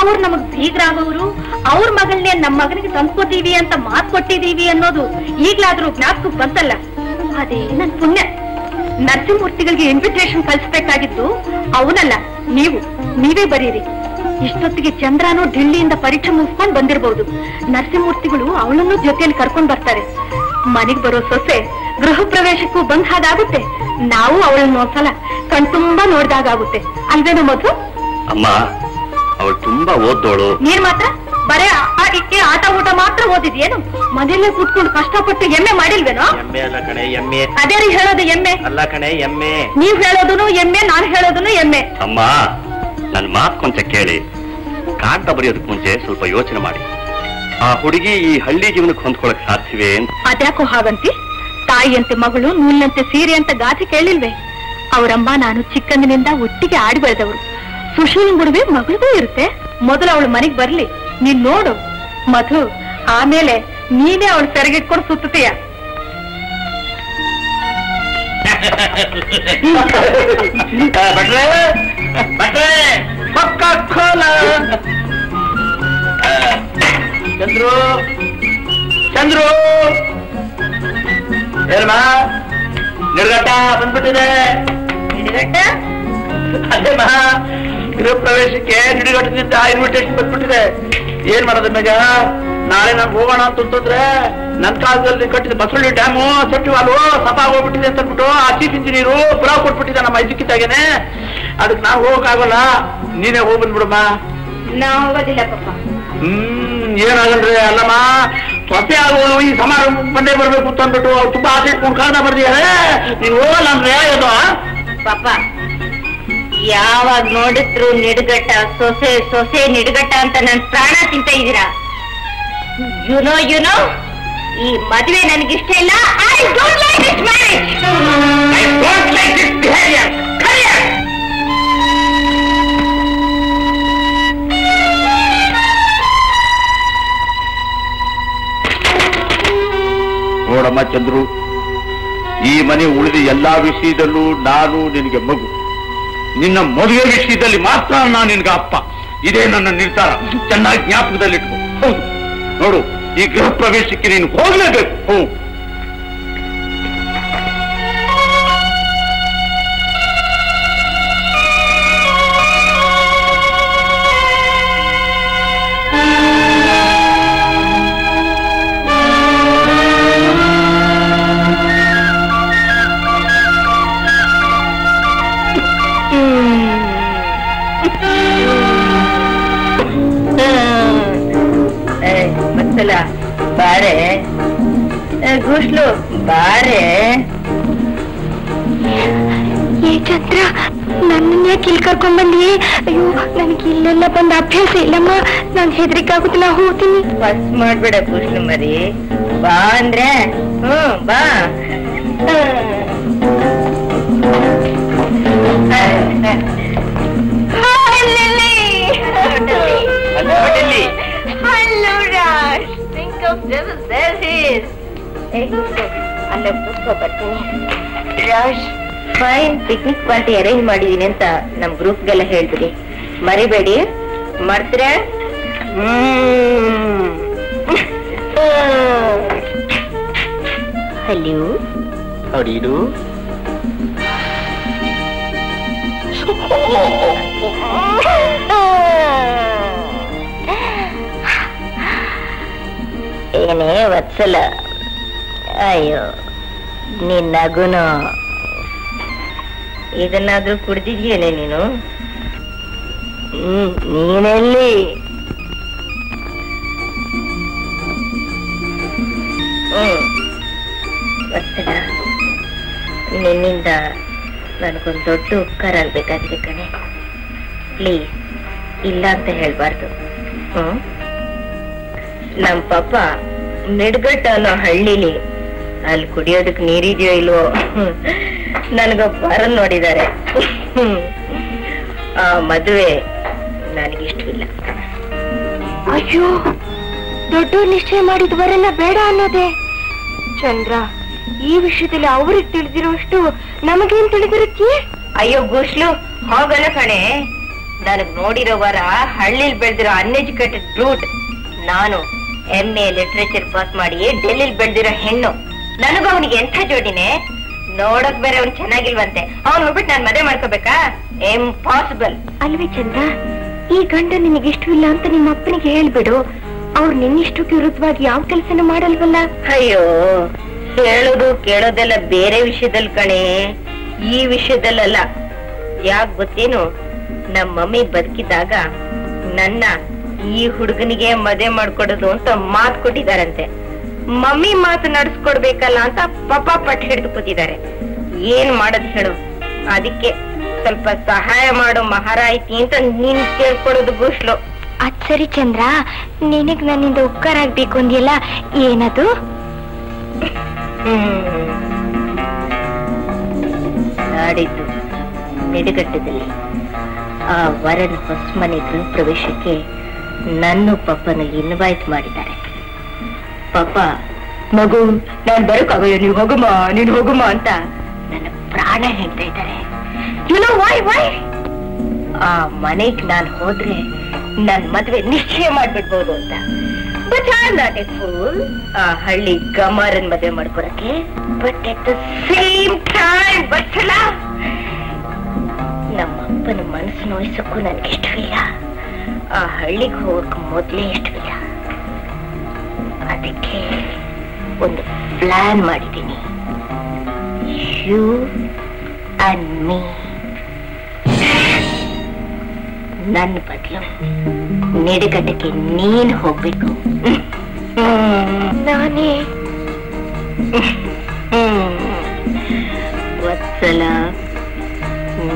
Speaker 1: ಅವ್ರು ನಮಗ್ ಬೀಗ್ರಾಗವರು ಅವ್ರ ಮಗಳನ್ನೇ ನಮ್ಮ ಮಗನಿಗೆ ತಂದ್ಕೋತೀವಿ ಅಂತ ಮಾತು ಕೊಟ್ಟಿದೀವಿ ಅನ್ನೋದು ಈಗ್ಲಾದ್ರೂ ಜ್ಞಾಪಕಕ್ಕೆ ಬಂತಲ್ಲ? ಅದೇ ನನ್ ಪುಣ್ಯ. ನರಸಿಂಹಮೂರ್ತಿಗಳಿಗೆ ಇನ್ವಿಟೇಷನ್ ಕಳಿಸ್ಬೇಕಾಗಿದ್ದು ಅವನಲ್ಲ, ನೀವು. ನೀವೇ ಬರೀರಿ.
Speaker 6: ಇಷ್ಟೊತ್ತಿಗೆ ಚಂದ್ರನು ಢಿಲ್ಲಿಯಿಂದ ಪರೀಕ್ಷೆ ಮುಗಿಸ್ಕೊಂಡು ಬಂದಿರಬಹುದು ನರಸಿಂಹಮೂರ್ತಿಗಳು ಅವಳನ್ನು ಜೊತೆಯಲ್ಲಿ ಕರ್ಕೊಂಡು ಬರ್ತಾರೆ. ಮನೆಗ್ ಬರೋ ಸೊಸೆ ಗೃಹ ಪ್ರವೇಶಕ್ಕೂ ಬಂದ್ ಹಾಗಾಗುತ್ತೆ. ನಾವು ಅವಳನ್ನು ಒಂದ್ಸಲ ಕಣ್ತುಂಬಾ ನೋಡ್ದಾಗುತ್ತೆ ಅಲ್ವೇನು ಮಧು?
Speaker 4: ಅಮ್ಮ ಅವಳು ತುಂಬಾ ಓದ್ದೋಳು.
Speaker 6: ನೀನ್ ಮಾತ್ರ? ಬರೇ ಆಟಕ್ಕೆ ಆಟ ಊಟ ಮಾತ್ರ ಓದಿದ್ಯೇನು? ಮನೆಯಲ್ಲೇ ಕೂತ್ಕೊಂಡು ಕಷ್ಟಪಟ್ಟು ಎಮ್ಮೆ ಮಾಡಿಲ್ವೇನೋ?
Speaker 4: ಎಮ್ಮೆ ಅಲ್ಲ ಕಣೆ ಎಮ್ಮೆ.
Speaker 6: ಅದೇ ರೀ ಹೇಳೋದು ಎಮ್ಮೆ.
Speaker 4: ಅಲ್ಲ ಕಣೆ ಎಮ್ಮೆ.
Speaker 6: ನೀವ್ ಹೇಳೋದನು ಎಮ್ಮೆ ನಾನ್ ಹೇಳೋದನು ಎಮ್ಮೆ.
Speaker 4: ಅಮ್ಮ ನನ್ ಮಾತ್ ಕೊಂಚ ಕೇಳಿ. ಕಾಂತ ಬರೆಯೋದಕ್ಕೆ ಮುಂಚೆ ಸ್ವಲ್ಪ ಯೋಚನೆ ಮಾಡಿ. ಆ ಹುಡುಗಿ ಈ ಹಳ್ಳಿ ಜೀವನಕ್ಕೆ ಹೊಂದ್ಕೊಳಕ್ ಸಾಧ್ಯವೇ
Speaker 6: ಅದ್ಯಾಕೋ ಹಾಗಂತಿ? ತಾಯಿಯಂತೆ ಮಗಳು ನೂಲಿನಂತೆ ಸೀರೆ ಅಂತ ಗಾದೆ ಕೇಳಿಲ್ವೆ? ಅವರಮ್ಮ ನಾನು ಚಿಕ್ಕಂದಿನಿಂದ ಒಟ್ಟಿಗೆ ಆಡಿ ಬೆಳೆದವರು ಸುಶೀಲ್ ಗುಡುವೆ ಮಗಳಿಗೂ ಇರುತ್ತೆ. ಮೊದಲು ಅವಳು ಮನೆಗ್ ಬರ್ಲಿ. ನೀನ್ ನೋಡು. ಮಧು ಆಮೇಲೆ ನೀನೇ ಅವಳು ಸೆರಗಿಟ್ಕೊಂಡು
Speaker 4: ಖೋಲ ಆ, ಚಂದ್ರು. ಚಂದ್ರು. ಏನಮ್ಮ? ನಿರ್ಗಟ್ಟ ಬಂದ್ಬಿಟ್ಟಿದೆ. ಅದೇ ಮಹಾ ಗೃಹ ಪ್ರವೇಶಕ್ಕೆ ನಿಡಿಗಟ್ಟದಿಂದ ಇನ್ವಿಟೇಷನ್ ಬಂದ್ಬಿಟ್ಟಿದೆ. ಏನ್ ಮಾಡೋದು ಮೇಗ ನಾಳೆ ನಾನು ಹೋಗೋಣ ಅಂತಂದ್ರೆ ನನ್ನ ಕಾಲದಲ್ಲಿ ಕಟ್ಟಿದ ಬಸವಳ್ಳಿ ಡ್ಯಾಮು ಸೆಟ್ಟು ವಾಲು ಸಫಾ ಹೋಗ್ಬಿಟ್ಟಿದೆ ಅಂತ ಅಂದ್ಬಿಟ್ಟು ಆ ಚೀಫ್ ಇಂಜಿನಿಯರು ಪುರಾವ್ ಕೊಟ್ಬಿಟ್ಟಿದ್ದ ನಮ್ಮ ಇದಕ್ಕಿದ್ದಾಗೇನೆ ಅದಕ್ಕೆ ನಾವು ಹೋಗಕ್ಕಾಗಲ್ಲ. ನೀನೇ ಹೋಗ್ಬಂದ್ಬಿಡಮ್ಮ
Speaker 6: ನಾ ಹೋಗೋದಿಲ್ಲ ಪಪ್ಪ.
Speaker 4: ಹ್ಮ್ ಏನಾಗಲ್ರಿ ಅಲ್ಲಮ್ಮ? ಸೊಸೆ ಆಗುವಳು ಈ ಸಮಾರಂಭ ಬಂದೇ ಬರ್ಬೇಕು ಅಂತ ಅಂದ್ಬಿಟ್ಟು ಅವ್ರು ತುಂಬಾ ಆಸೆ ಇಟ್ಕೊಂಡು ಕಾರಣ ಬರ್ದಿದ್ದಾರೆ ನೀನ್ ಹೋಗಲ್ಲ ಅಂದ್ರೆ ಅದು
Speaker 3: ಪಾಪ ಯಾವಾಗ ನೋಡಿದ್ರು ನಿಡ್ಗಟ್ಟ ಸೊಸೆ ಸೊಸೆ ನಿಡ್ಗಟ್ಟ ಅಂತ ನನ್ ಪ್ರಾಣ ತಿಂತ ಇದ್ದೀರಾ? ಯುನೋ ಯುನೋ ಈ ಮದುವೆ ನನಗಿಷ್ಟ ಇಲ್ಲ. I don't like this marriage
Speaker 4: I don't like this behavior. ನೋಡಮ್ಮ ಚಂದ್ರು ಈ ಮನೆ ಉಳಿದ ಎಲ್ಲಾ ವಿಷಯದಲ್ಲೂ ನಾನು ನಿನಗೆ ಮಗು. ನಿನ್ನ ಮದುವೆ ವಿಷಯದಲ್ಲಿ ಮಾತ್ರ ನಾನು ನಿನಗೆ ಅಪ್ಪ. ಇದೇ ನನ್ನ ನಿರ್ಧಾರ. ಚೆನ್ನಾಗಿ ಜ್ಞಾಪಕದಲ್ಲಿಟ್ಟು ಹೌದು. ನೋಡು, ಈ ಗೃಹ ಪ್ರವೇಶಕ್ಕೆ ನೀನು ಹೋಗ್ಲೇಬೇಕು. ಹ್ಞೂ
Speaker 3: ಬಾರೆ. ಗುಸ್ಲು ಬಾರೆ.
Speaker 6: ಏ ಚಂದ್ರ ನನ್ನನ್ನೇ ಕಿಲ್ ಕರ್ಕೊಂಡ್ ಬಂದಿ ಅಯ್ಯೋ ನನಗೆ ಇಲ್ಲೆಲ್ಲ ಬಂದ ಅಭ್ಯಾಸ ಇಲ್ಲಮ್ಮ. ನಾನು ಹೆದರಿಕೆ ಆಗುದಿಲ್ಲ ಹೋಗ್ತೀನಿ.
Speaker 3: ಬಸ್ ಮಾಡ್ಬೇಡ ಗುಸ್ಲು ಮರಿ. ಬಾ ಅಂದ್ರೆ. ಹ್ಮ್ ಬಾ. Hello, ಬರ್ತೀನಿ Raj fine picnic party arrange ಮಾಡಿದೀನಿ ಅಂತ ನಮ್ ಗ್ರೂಪ್ಗೆಲ್ಲ ಹೇಳ್ಬಿಡಿ ಮರಿಬೇಡಿ ಮರ್ತ್ರೆ? ಹಲೋ?
Speaker 4: ಅಡಿದು
Speaker 3: ಏನೇ ವತ್ಸಲ ಅಯ್ಯೋ, ನಿನ್ನ ನಗುನು. ಇದನ್ನಾದ್ರೂ ಕುಡ್ದಿದ್ಯೇನೆ ನೀನು? ನೀನೆಲ್ಲಿ? ಹ್ಮ್. ನಿನ್ನಿಂದ ನನಗೊಂದು ದೊಡ್ಡ ಉಪಕಾರ ಆಗ್ಬೇಕಾಗಿದೆ ಕಣೆ. ಪ್ಲೀಸ್, ಇಲ್ಲ ಅಂತ ಹೇಳ್ಬಾರ್ದು. ಹ್ಮ್? ನಮ್ ಪಾಪ ಮಿಡ್ಗಟ್ಟ ಅನ್ನೋ ಹಳ್ಳಿಲಿ ಅಲ್ಲಿ ಕುಡಿಯೋದಕ್ ನೀರಿದೆಯೋ ಇಲ್ವೋ? ನನಗ ಬರ ನೋಡಿದ್ದಾರೆ. ಆ ಮದುವೆ ನನಗಿಷ್ಟವಿಲ್ಲ
Speaker 6: ಅಯ್ಯೋ ದೊಡ್ಡ ನಿಶ್ಚಯ ಮಾಡಿದ್ವರೆಲ್ಲ ಬೇಡ ಅನ್ನೋದೇ. ಚಂದ್ರ ಈ ವಿಷಯದಲ್ಲಿ ಅವ್ರಿಗೆ ತಿಳಿದಿರೋಷ್ಟು ನಮಗೇನ್ ತಿಳಿದಿರುತ್ತೆ
Speaker 3: ಅಯ್ಯೋ ಗುಸ್ಲು ಹೋಗಲ್ಲ ಕಣೆ. ನನಗ್ ನೋಡಿರೋ ವರ ಹಳ್ಳಿಲ್ ಬೆಳೆದಿರೋ ಅನ್ಎಜುಕೇಟೆಡ್ ಬ್ರೂಟ್ ನಾನು ಎಂ ಎ ಲಿಟ್ರೇಚರ್ ಪಾಸ್ ಮಾಡಿ ಡೆಲ್ಲಿಲ್ ಬೆಳೆದಿರೋ ಹೆಣ್ಣು. ನನಗೂ ಅವನಿಗೆ ಎಂಥ ಜೋಡಿನೇ ನೋಡಕ್ ಬೇರೆ ಅವ್ನು ಚೆನ್ನಾಗಿಲ್ವಂತೆ. ಅವ್ನು ಹೋಗ್ಬಿಟ್ಟು ನಾನ್ ಮದುವೆ ಮಾಡ್ಕೋಬೇಕಾ? ಇಂಪಾಸಿಬಲ್
Speaker 6: ಅಲ್ವೇ ಚಂದ್ರ ಈ ಗಂಡ ನಿನಗಿಷ್ಟವಿಲ್ಲ ಅಂತ ನಿಮ್ಮ ಅಪ್ಪನಿಗೆ ಹೇಳ್ಬಿಡು. ಅವ್ರು ನಿನ್ನಿಷ್ಟು ವಿರುದ್ಧವಾಗಿ ಯಾವ ಕೆಲಸನೂ ಮಾಡಲ್ವಲ್ಲ?
Speaker 3: ಅಯ್ಯೋ ಹೇಳೋದು ಕೇಳೋದೆಲ್ಲ ಬೇರೆ ವಿಷಯದಲ್ಲಿ ಕಣೆ. ಈ ವಿಷಯದಲ್ಲ ಯಾಕ್ ಗೊತ್ತೇನು? ನಮ್ಮ ಮಮ್ಮಿ ಬದುಕಿದಾಗ ನನ್ನ ಈ ಹುಡುಗನಿಗೆ ಮದುವೆ ಮಾಡ್ಕೊಡೋದು ಅಂತ ಮಾತು ಕೊಟ್ಟಿದಾರಂತೆ ಮಮ್ಮಿ ಮಾತು ನಡೆಸ್ಕೊಡ್ಬೇಕಲ್ಲ ಅಂತ ಪಾಪ ಪಟ್ ಹಿಡಿದು ಕೂತಿದ್ದಾರೆ. ಏನ್ ಮಾಡದ್ ಹೇಳು? ಅದಕ್ಕೆ ಸ್ವಲ್ಪ ಸಹಾಯ ಮಾಡು ಮಹಾರಾಯಿತಿ ಅಂತ ನೀನ್ ಕೇಳ್ಕೊಡೋದು ಗುಸ್ಲು.
Speaker 6: ಅದ್ ಸರಿ ಚಂದ್ರ. ನಿನಗ್ ನನ್ನಿಂದ ಉಪಕಾರ ಆಗ್ಬೇಕು ಅಂದಿಲ್ಲ ಏನದು?
Speaker 3: ನಾಡಿದ್ದು ನಿಡುಗಟ್ಟದಲ್ಲಿ ಆ ವರನ ಹೊಸ ಮನೆ ಗೃಹ ಪ್ರವೇಶಕ್ಕೆ ನನ್ನ ಪಪ್ಪನ ಇನ್ವೈಟ್ ಮಾಡಿದ್ದಾರೆ. ಪಾಪ, ಮಗು, ನಾನ್ ಬರೋಕ್ಕಾಗಯ್ಯ ನೀವ್ ಹೋಗಮ್ಮ ನೀನ್ ಹೋಗಮ್ಮ ಅಂತ. ನನ್ನ ಪ್ರಾಣ ಹೇಳ್ತಾ ಇದ್ದಾರೆ. ಯುನೋ ವೈ ವೈ ಆ ಮನೆಗ್ ನಾನ್ ಹೋದ್ರೆ ನನ್ ಮದ್ವೆ ನಿಶ್ಚಯ ಮಾಡ್ಬಿಡ್ಬೋದು ಅಂತ. But I not a fool ಆ ಹಳ್ಳಿ ಗಮಾರನ್ ಮದ್ವೆ ಮಾಡ್ಕೊಳಕ್ಕೆ but at the same time ಬಚ್ಚಲ. ನಮ್ಮ ಅಪ್ಪನ ಮನಸ್ಸು ನೋಯಿಸಕ್ಕೂ ನನ್ಗೆ ಇಷ್ಟವಿಲ್ಲ. ಆ ಹಳ್ಳಿಗೆ ಹೋಗಕ್ ಮೊದ್ಲೇ ಇಷ್ಟವಿಲ್ಲ. ಅದಕ್ಕೆ ಒಂದು ಪ್ಲಾನ್ ಮಾಡಿದ್ದೀನಿ. ಯು ಅಂಡ್ ಮೀ ನನ್ನ ಬದಲು ನಿಡುಗಟ್ಟಕ್ಕೆ ನೀನ್ ಹೋಗ್ಬೇಕು.
Speaker 6: ನಾನೇ?
Speaker 3: ವತ್ಸಲ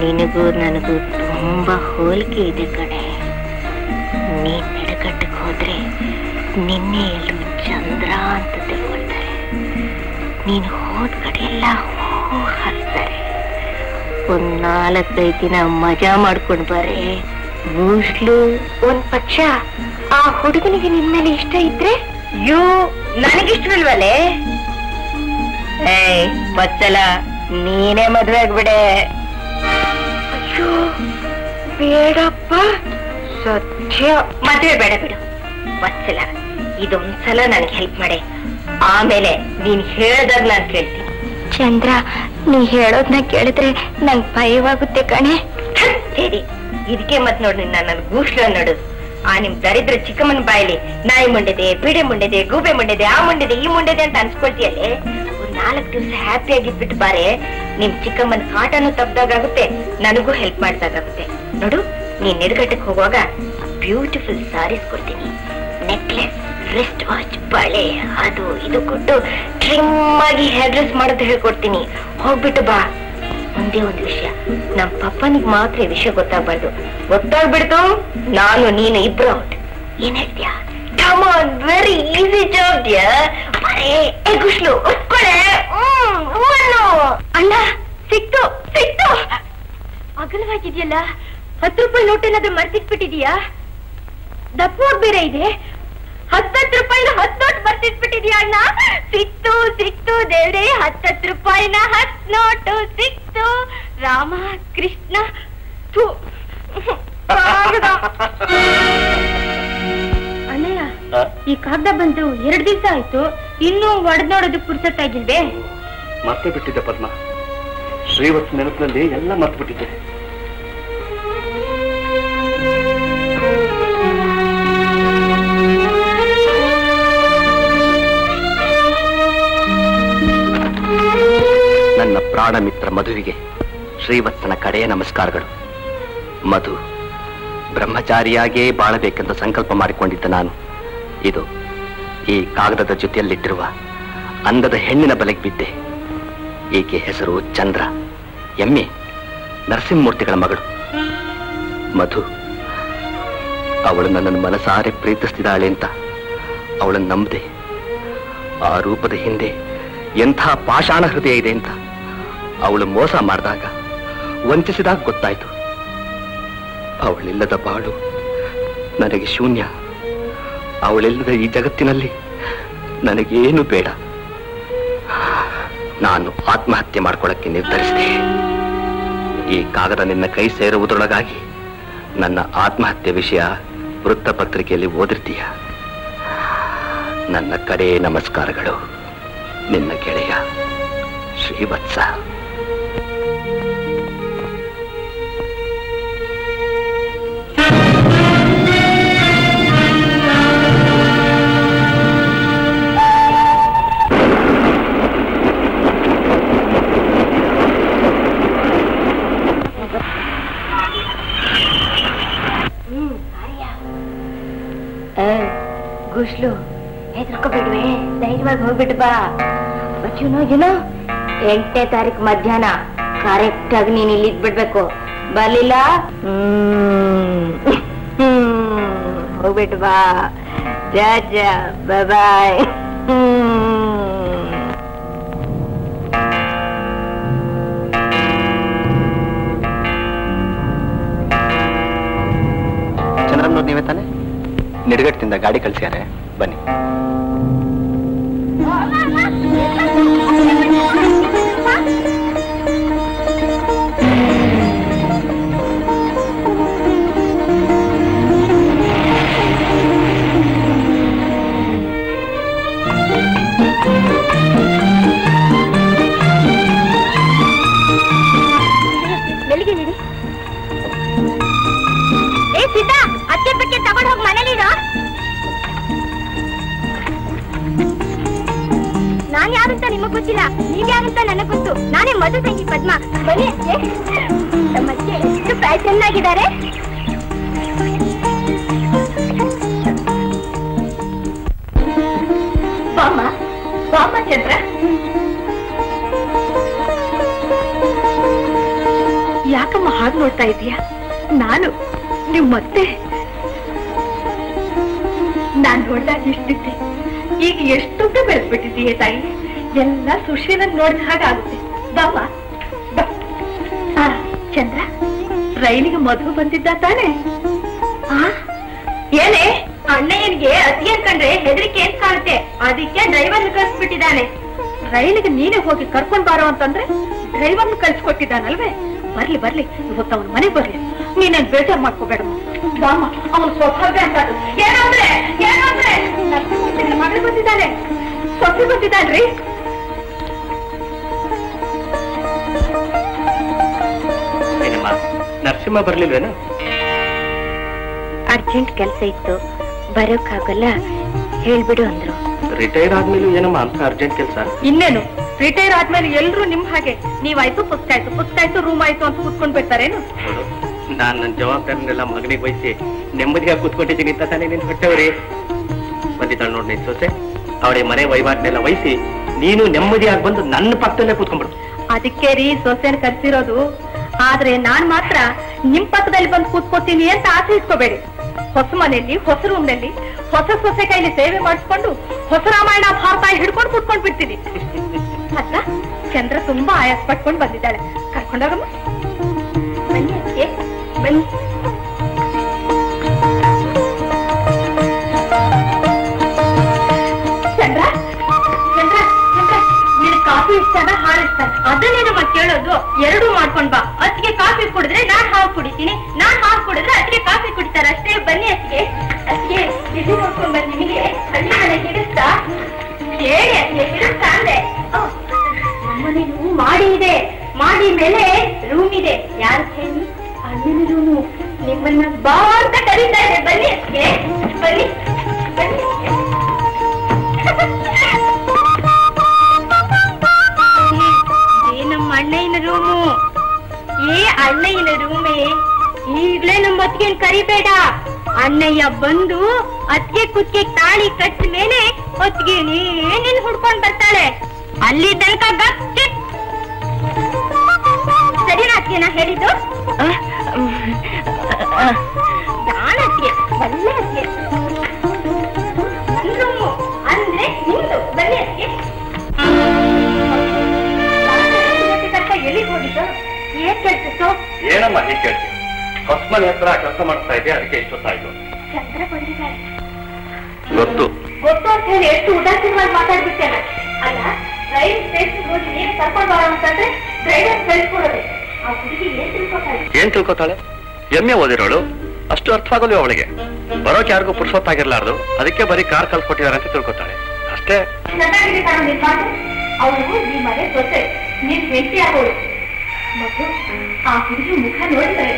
Speaker 3: ನಿನಗೂ ನನಗೂ ತುಂಬಾ ಹೋಲಿಕೆ ಇದೆ ಕಡೆ ನೀನ್ ನಿಡುಗಟ್ಟಕ್ಕೆ ಹೋದ್ರೆ ನಿನ್ನೆ ಎಲ್ಲರೂ ಚಂದ್ರ ಅಂತ ತಿಳ್ಕೊಳ್ತಾರೆ ನೀನು ಹೋದ ಕಡೆ ಎಲ್ಲ ಹಾಕ್ತಾರೆ. ಒಂದ್ ನಾಲ್ಕೈದು ದಿನ ಮಜಾ ಮಾಡ್ಕೊಂಡ್ ಬಾರೆ. ಬೂಸ್ಲು
Speaker 6: ಒಂದ್ ಪಕ್ಷ. ಆ ಹುಡುಗನಿಗೆ ನಿನ್ ಮೇಲೆ ಇಷ್ಟ ಇದ್ರೆ?
Speaker 3: ಯೋ ನನಗಿಷ್ಟವಿಲ್ವಲ್ಲೇ ಏಯ್ ಬಚ್ಚಲ ನೀನೇ ಮದ್ವೆ ಆಗ್ಬಿಡೆ.
Speaker 6: ಅಯ್ಯೋ ಬೇಡಪ್ಪ. ಸತ್ಯ
Speaker 3: ಮದ್ವೆ ಬೇಡ ಬಿಡು. ಬಚ್ಚಲ ಇದೊಂದ್ಸಲ ನನ್ಗೆ ಹೆಲ್ಪ್ ಮಾಡಿ. ಆಮೇಲೆ ನೀನ್ ಹೇಳ್ದಾಗ ನಾನ್ ಕೇಳ್ತೀನಿ.
Speaker 6: ಚಂದ್ರ ನೀ ಹೇಳೋದ್ನ ಕೇಳಿದ್ರೆ ನಂಗ್ ಭಯವಾಗುತ್ತೆ ಕಣೆ.
Speaker 3: ಸರಿ ಇದಕ್ಕೆ ಮತ್ ನೋಡಿ ನಾನು ನನ್ ಗೂಷ್ಲ ನಡು. ಆ ನಿಮ್ ದರಿದ್ರ ಚಿಕ್ಕಮ್ಮನ ಬಾಯಲ್ಲಿ ನಾಯಿ ಮುಂಡಿದೆ ಪೀಡೆ ಮುಂಡಿದೆ ಗೂಬೆ ಮುಂಡಿದೆ ಆ ಮುಂಡಿದೆ ಈ ಮುಂಡಿದೆ ಅಂತ ಅನ್ಸ್ಕೊಳ್ತೀಯಲ್ಲೇ? ಒಂದ್ ನಾಲ್ಕು ದಿವಸ ಹ್ಯಾಪಿ ಆಗಿದ್ಬಿಟ್ಟು ಬಾರೆ ನಿಮ್ ಚಿಕ್ಕಮ್ಮನ ಕಾಟನು ತಪ್ದಾಗುತ್ತೆ ನನಗೂ ಹೆಲ್ಪ್ ಮಾಡ್ದಾಗುತ್ತೆ ನೋಡು ನೀನ್ ನಿರ್ಗಟ್ಟಕ್ ಹೋಗುವಾಗ ಬ್ಯೂಟಿಫುಲ್ ಸಾರೀಸ್ ಕೊಡ್ತೀನಿ. ನೆಕ್ಲೆಸ್ ರಿಸ್ಟ್ ವಾಚ್ ಬಳೆ ಅದು ಇದು ಕೊಟ್ಟು ಟ್ರಿಮ್ ಆಗಿ ಹೇರ್ ಡ್ರೆಸ್ ಮಾಡೋದು ಹೇಳ್ಕೊಡ್ತೀನಿ. ಹೋಗ್ಬಿಟ್ಟು ಬಾ. ಒಂದೇ ಒಂದು ವಿಷಯ. ನಮ್ ಪಪ್ಪನಿಗೆ ಮಾತ್ರ ವಿಷಯ ಗೊತ್ತಾಗ್ಬಾರ್ದು. ಗೊತ್ತಾಗ್ಬಿಡ್ತು? ನಾನು, ನೀನು ಇಬ್ರು ಔಟ್ ಏನ್ ಹೇಳ್ತೀಯಾ? Come on very easy job ಬರೇ. ಹ್ಮ್, ಹೂವನ್ನು.
Speaker 6: ಅಣ್ಣ ಸಿಕ್ತು ಸಿಕ್ತು ಅಗಲವಾಗಿದೆಯಲ್ಲ ಹತ್ತು ರೂಪಾಯಿ ನೋಟ್ ಏನಾದ್ರೂ ಮರ್ತಿಟ್ಬಿಟ್ಟಿದೀಯಾ ದಪ್ಪ ಬೇರೆ ಇದೆ. ಹತ್ತತ್ತು ರೂಪಾಯಿನ ಹತ್ತು ನೋಟ್ ಬರ್ತಿಟ್ಬಿಟ್ಟಿದ್ಯಾ ಅಣ್ಣ? ಸಿಕ್ತು ಸಿಕ್ತು ದೇವ್ರೆ ಹತ್ತತ್ತು ರೂಪಾಯಿನ ಹತ್ ನೋಟು ಸಿಕ್ತು. ರಾಮ ಕೃಷ್ಣ. ಅಣ್ಣಯ್ಯ ಈ ಕಾಗದ ಬಂದು ಎರಡು ದಿವಸ ಆಯ್ತು. ಇನ್ನೂ ಒಡೆದ್ ನೋಡೋದು ಪುರ್ಸತ್ತಾಗಿಲ್ವೇ
Speaker 5: ಮತ್ತೆ ಬಿಟ್ಟಿದ್ದೆ ಪದ್ಮ. ಶ್ರೀವತ್ಸ ನೆನಪಿನಲ್ಲಿ ಎಲ್ಲ ಮರ್ತು ಬಿಟ್ಟಿದ್ದೆ. ನನ್ನ ಪ್ರಾಣ ಮಿತ್ರ ಮಧುವಿಗೆ ಶ್ರೀವತ್ಸನ ಕಡೆಯ ನಮಸ್ಕಾರಗಳು. ಮಧು, ಬ್ರಹ್ಮಚಾರಿಯಾಗೇ ಬಾಳಬೇಕೆಂದು ಸಂಕಲ್ಪ ಮಾಡಿಕೊಂಡಿದ್ದ ನಾನು. ಇದು ಈ ಕಾಗದದ ಜೊತೆಯಲ್ಲಿಟ್ಟಿರುವ ಅಂದದ ಹೆಣ್ಣಿನ ಬಲೆಗೆ ಬಿದ್ದೆ. ಈಕೆ ಹೆಸರು ಚಂದ್ರ. ಎಮ್ಮೆ, ನರಸಿಂಹಮೂರ್ತಿಗಳ ಮಗಳು. ಮಧು, ಅವಳು ನನ್ನನ್ನು ಮನಸಾರೆ ಪ್ರೀತಿಸ್ತಿದ್ದಾಳೆ ಅಂತ ಅವಳನ್ನು ನಂಬದೆ, ಆ ರೂಪದ ಹಿಂದೆ ಎಂಥ ಪಾಷಾಣ ಹೃದಯ ಇದೆ ಅಂತ ಅವಳು ಮೋಸ ಮಾಡಿದಾಗ, ವಂಚಿಸಿದಾಗ ಗೊತ್ತಾಯ್ತು. ಅವಳಿಲ್ಲದ ಬಾಳು ನನಗೆ ಶೂನ್ಯ. ಅವಳಿಲ್ಲದ ಈ ಜಗತ್ತಿನಲ್ಲಿ ನನಗೇನು ಬೇಡ. ನಾನು ಆತ್ಮಹತ್ಯೆ ಮಾಡ್ಕೊಳ್ಳಕ್ಕೆ ನಿರ್ಧರಿಸಿದೆ. ಈ ಕಾಗದ ನಿನ್ನ ಕೈ ಸೇರುವುದರೊಳಗಾಗಿ ನನ್ನ ಆತ್ಮಹತ್ಯೆ ವಿಷಯ ವೃತ್ತಪತ್ರಿಕೆಯಲ್ಲಿ ಓದಿರ್ತೀಯ. ನನ್ನ ಕಡೆ ನಮಸ್ಕಾರಗಳು, ನಿನ್ನ ಗೆಳೆಯ ಶ್ರೀವತ್ಸ.
Speaker 10: ಧೈರ್ಯವಾಗಿ ಹೋಗ್ಬಿಟ್ಟು ಬಾ but you know you know ಎಂಟನೇ ತಾರೀಕು ಮಧ್ಯಾಹ್ನ ಕರೆಕ್ಟ್ ಆಗಿ ನೀನ್ ಇಲ್ಲಿ ಬಿಡ್ಬೇಕು. ಬರ್ಲಿಲ್ಲ? ಹ್ಮ್. ಹ್ಮ್. ಹೋಗ್ಬಿಟ್ಟು ಬಾ ಜಾ ಜಾ ಬಾಯ್ ಹ್ಮ್.
Speaker 9: ಚಂದ್ರನ್ನವ್ರು ನೀವೇ ತಾನೆ? ನಿಡಗಟ್ಟಿಂದ ಗಾಡಿ ಕಳ್ಸ್ಯಾರೆ ಬನ್ನಿ.
Speaker 10: ನಾನ್ ಯಾರಂತ ನಿಮಗ್ ಗೊತ್ತಿಲ್ಲ ನೀವ್ ಯಾರಂತ ನನಗ್ ಗೊತ್ತು. ನಾನೇ ಮಧು ತಂಗಿ ಪದ್ಮ. ಬನ್ನಿ ಅಷ್ಟೇ ಎಷ್ಟು ಬಾಮ ಬಾಮ ಚಂದ್ರ. ಯಾಕಮ್ಮ ಹಾಗೆ ನೋಡ್ತಾ ಇದೀಯಾ ನಾನು ನಿಮ್ ಮತ್ತೆ ನಾನ್ ನೋಡ್ದಾಗ ಇಷ್ಟಿದ್ದೆ ಈಗ ಎಷ್ಟುಂಟು ಬೆಳೆಸ್ಬಿಟ್ಟಿದ್ದೀಯ ತಾಯಿ? ಎಲ್ಲ ಸುಶೀಲನ್ ನೋಡಿದ ಹಾಗಾಗುತ್ತೆ ಬಾವ ಚಂದ್ರ, ರೈಲಿಗೆ ಮದುವೆ ಬಂದಿದ್ದ ತಾನೆ? ಏನೇ, ಅಣ್ಣಯ್ಯನಿಗೆ ಅತಿ ಅನ್ಕಂಡ್ರೆ ಹೆದರಿಕೆ ಏನ್ ಕಾಣುತ್ತೆ? ಅದಕ್ಕೆ ಡ್ರೈವರ್ ಕಳ್ಸ್ಬಿಟ್ಟಿದ್ದಾನೆ ರೈಲಿಗೆ ನೀನೇ ಹೋಗಿ ಕರ್ಕೊಂಡ್ ಬಾರೋ ಅಂತಂದ್ರೆ ಡ್ರೈವರ್ನ ಕಳ್ಸಿಕೊಟ್ಟಿದ್ದಾನಲ್ವೇ? ಬರ್ಲಿ ಬರ್ಲಿ, ಇವತ್ತು ಅವನ ಮನೆಗೆ ಬರ್ಲಿ. ನೀನೇನ್ ಬೇಜಾರ್ ಮಾಡ್ಕೋಬೇಡ. ಬಾಮ ಅವನು ಸ್ವಭಾವ ಅಂತ ಏನಂದ್ರೆ ನನ್ನ ಮಗಳು ಸೊಸೆ ಬಂದಿದ್ದಾಳ್ರಿ.
Speaker 9: ಏನಮ್ಮ ನರಸಿಂಹ ಬರ್ಲಿಲ್ವೇನು?
Speaker 10: ಅರ್ಜೆಂಟ್ ಕೆಲಸ ಇತ್ತು. ಬರೋಕ್ಕಾಗಲ್ಲ ಹೇಳ್ಬಿಡು ಅಂದ್ರು.
Speaker 9: ರಿಟೈರ್ ಆದ್ಮೇಲೂ ಏನಮ್ಮ ಅಂತ ಅರ್ಜೆಂಟ್ ಕೆಲಸ?
Speaker 1: ಇನ್ನೇನು ರಿಟೈರ್ ಆದ್ಮೇಲೆ ಎಲ್ರು ನಿಮ್ ಹಾಗೆ. ನೀವಾಯ್ತು ಪುಸ್ತಕ ಆಯ್ತು ಪುಸ್ತಕ ಆಯ್ತು ರೂಮ್ ಆಯ್ತು ಅಂತ ಕೂತ್ಕೊಂಡ್ ಬಿಡ್ತಾರೇನು?
Speaker 9: ನಾನು ನಾನ್ ನನ್ನ ಜವಾಬ್ದಾರಿನೆಲ್ಲ ಮಗನಿಗೆ ವಹಿಸಿ ನೆಮ್ಮದಿಯಾಗಿ ಕೂತ್ಕೊಂಡಿದ್ದೀನಿ ಅಂತ ತಾನೇ ನಿನ್ ಹೊಟ್ಟೆವ್ರಿ. ಬಂದಿದ್ದಾಳೆ ನೋಡಿ ನಿನ್ ಸೊಸೆ. ಅವಳಿಗೆ ಮನೆ ವಹಿವಾಟನೆಲ್ಲ ವಹಿಸಿ, ನೀನು ನೆಮ್ಮದಿಯಾಗಿ ಬಂದು ನನ್ನ ಪಕ್ಕದಲ್ಲೇ ಕೂತ್ಕೊಂಡ್ಬಿಡು.
Speaker 1: ಅದಕ್ಕೆ ರೀ ಸೊಸೆನ್ ಕರ್ಸಿರೋದು. ಆದ್ರೆ ನಾನ್ ಮಾತ್ರ ನಿಮ್ ಪಕ್ಕದಲ್ಲಿ ಬಂದು ಕೂತ್ಕೋತೀನಿ ಅಂತ ಆಸೆ ಇಟ್ಕೋಬೇಡಿ. ಹೊಸ ಮನೆಯಲ್ಲಿ, ಹೊಸ ರೂಮ್ನಲ್ಲಿ ಹೊಸ ಸೊಸೆ ಕೈಲಿ ಸೇವೆ ಮಾಡಿಸ್ಕೊಂಡು ಹೊಸ ರಾಮಾಯಣ ಭಾರತ ಹಿಡ್ಕೊಂಡು ಕೂತ್ಕೊಂಡ್ ಬಿಡ್ತೀನಿ. ಅಲ್ಲ, ಚಂದ್ರ ತುಂಬಾ ಆಯಾಸ ಪಟ್ಕೊಂಡು ಬಂದಿದ್ದಾಳೆ. ಕರ್ಕೊಂಡೋಗಮ್ಮ. ಬನ್ನಿ ಬನ್ನಿ. ಕಾಫಿ ಇಷ್ಟನ ಹಾಲು ಇಷ್ಟ ಅದನ್ನೇನಮ್ಮ ಕೇಳೋದು? ಎರಡು ಮಾಡ್ಕೊಂಡ್ ಬಾ. ಅತ್ತಿಗೆ ಕಾಫಿ ಕುಡಿದ್ರೆ ನಾನ್ ಹಾವು ಕುಡಿತೀನಿ. ನಾನ್ ಹಾವು ಕುಡಿದ್ರೆ ಅತ್ತಿಗೆ ಕಾಫಿ ಕುಡಿತಾರೆ. ಅಷ್ಟೇ, ಬನ್ನಿ ಅತ್ತಿಗೆ ಅತ್ತಿಗೆ ಬಿಸಿ ನೋಡ್ಕೊಂಡ್ ನಿಮಗೆ. ಹಳ್ಳಿ ಮನೆ ಹಿಡಿಸ್ತಾ? ಹೇಳಿ ಅತ್ತಿಗೆ ಹಿಡಿಸ್ತಾ ಅಂದ್ರೆ ನಮ್ಮನೆ ಮಾಡಿ ಇದೆ. ಮಾಡಿ ಮೇಲೆ ರೂಮ್ ಇದೆ. ಯಾರು ಹೇಳಿ? ಅಣ್ಣನ ರೂಮು. ನಿಮ್ಮನ್ನ ಬಾ ಅಂತ ಕರೀತಾ ಇದೆ. ಬನ್ನಿ ಅತ್ತಿಗೆ ಬನ್ನಿ. ರೂಮು. ಏ ಅಣ್ಣಯ್ಯನ ರೂಮೇ. ಈಗ್ಲೇ ನಮ್ಮ ಅತ್ತಿಗೆನ್ ಕರಿಬೇಡ. ಅಣ್ಣಯ್ಯ ಬಂದು ಅತ್ತಿಗೆ ಕುತ್ತಿಗೆ ತಾಳಿ ಕಟ್ಟ ಮೇಲೆ ಅತ್ತಿಗೆ ನೀನ್ ಹುಡ್ಕೊಂಡ್ ಬರ್ತಾಳೆ? ಅಲ್ಲಿ ತನಕ ಗಟ್ಟಿ ಸರಿನಾ ಅತ್ತಿಗೆ ನಾ ಹೇಳಿದ್ದು. ನಾನು ಅತ್ತಿಗೆ ಒಳ್ಳೆ ಅತ್ತಿಗೆ. ಅಂದ್ರೆ ನಿಂದು ಬನ್ನಿ ಅತ್ತಿಗೆ. ಏನ್ ಕೆಲ್ಸಿತ್ತು
Speaker 9: ಏನಮ್ಮ ಹೀಗೆ ಕೇಳ್ತೀನಿ ಹೊಸ ಮನೆ ಹತ್ರ ಕೆಲಸ ಮಾಡ್ತಾ ಇದ್ದೆ ಅದಕ್ಕೆ ಇಷ್ಟೊತ್ತಾಯ್ತು
Speaker 1: ಚಂದ್ರ ಬಂದಿದ್ದಾರೆ
Speaker 9: ಗೊತ್ತು.
Speaker 1: ಗೊತ್ತು ಅಂತ ಹೇಳಿ ಎಷ್ಟು ಉದಾಸೀನವಾಗಿ ಮಾತಾಡ್ಬಿಡ್ತೇನೆ. ಅಲ್ಲ ರೈಲ್ ಸ್ಟೇಷನ್ ಹೋಗಿ ನೀನು ಕರ್ಕೊಂಡು ಬರೋ ಅಂತಂದ್ರೆ ಡ್ರೈವರ್ ಕಳಿಸ್ಕೊಡೋದೆ ಆ ಹುಡುಗಿ ಏನ್ ತಿಳ್ಕೊತಾಳೆ?
Speaker 9: ಏನ್ ತಿಳ್ಕೊತಾಳೆ? ಎಮ್ಮೆ ಓದಿರೋಳು. ಅಷ್ಟು ಅರ್ಥವಾಗಲ್ಲ ಅವಳಿಗೆ? ಬರೋಕೆ ಯಾರಿಗೂ ಪುರ್ಸೊತ್ತಾಗಿರ್ಲಾರ್ದು. ಅದಕ್ಕೆ ಬರೀ ಕಾರ್ ಕಲ್ಸ್ಕೊಟ್ಟಿದ್ದಾರೆ ಅಂತ ತಿಳ್ಕೊತಾಳೆ. ಅಷ್ಟೇ.
Speaker 1: ಚೆನ್ನಾಗಿದೆ ನಿನ್ ಅವಳು ಈ ಮನೆ ಸೊಸೆ ನೀನ್ ಹೆಂಡತಿ ಆಗೋಳು ಆ ಹುಡುಗಿ ಮುಖ ನೋಡಿದರೆ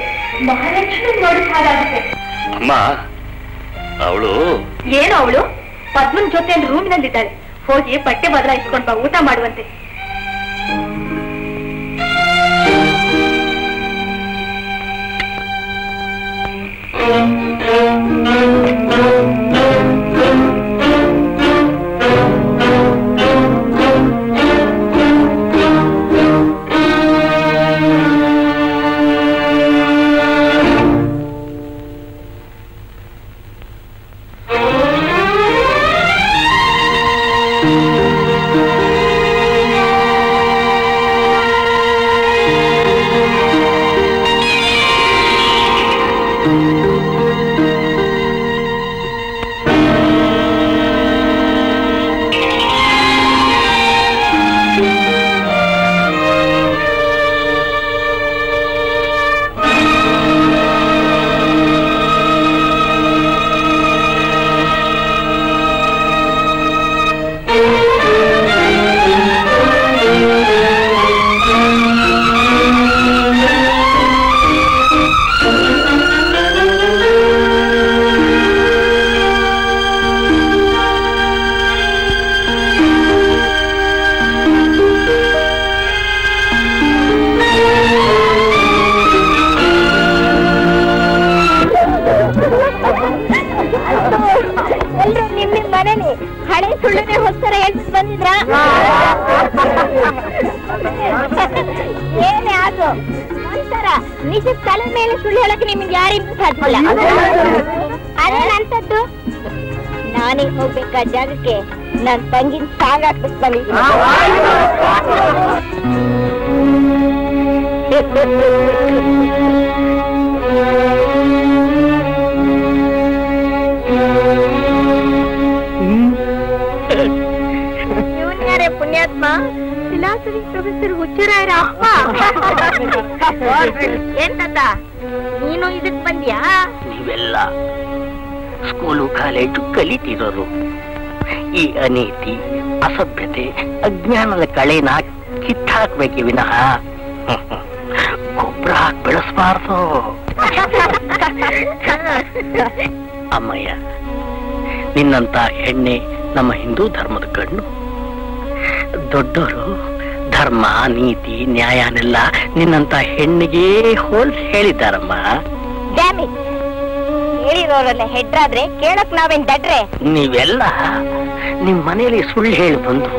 Speaker 1: ಮಹಾಲಕ್ಷ್ಮಿ ನೋಡಿದ ಹಾಗಾಗುತ್ತೆ
Speaker 9: ಅಮ್ಮ ಅವಳು
Speaker 1: ಏನು ಅವಳು ಪದ್ಮನ್ ಜೊತೆ ರೂಮ್ನಲ್ಲಿದ್ದಾಳೆ ಹೋಗಿ ಬಟ್ಟೆ ಬದಲಾಯಿಸ್ಕೊಂಡ್ ಬಾ ಊಟ ಮಾಡುವಂತೆ
Speaker 11: ಕಳೆನ ಕಿತ್ತಾಕ್ಬೇಕು ವಿನಃ. ಗೊಬ್ಬರ ಹಾಕಿ ಬೆಳೆಸಬಾರ್ದು. ಅಮ್ಮಯ್ಯ ನಿನ್ನಂತ ಹೆಣ್ಣೆ ನಮ್ಮ ಹಿಂದೂ ಧರ್ಮದ ಕಣ್ಣು ದೊಡ್ಡವರು ಧರ್ಮ ನೀತಿ ನ್ಯಾಯನೆಲ್ಲ ನಿನ್ನಂತ ಹೆಣ್ಣಿಗೆ ಹೋಲ್ಸಿ ಹೇಳಿದ್ದಾರಮ್ಮ.
Speaker 7: ಹೇಳಿರೋರೆಲ್ಲ ಹೆಡ್ರಾದ್ರೆ ಕೇಳಕ್ ನಾವೇನ್ ದಡ್ರೆ?
Speaker 11: ನೀವೆಲ್ಲ ನಿಮ್ ಮನೇಲಿ ಸುಳ್ಳು ಹೇಳಿ ಬಂದು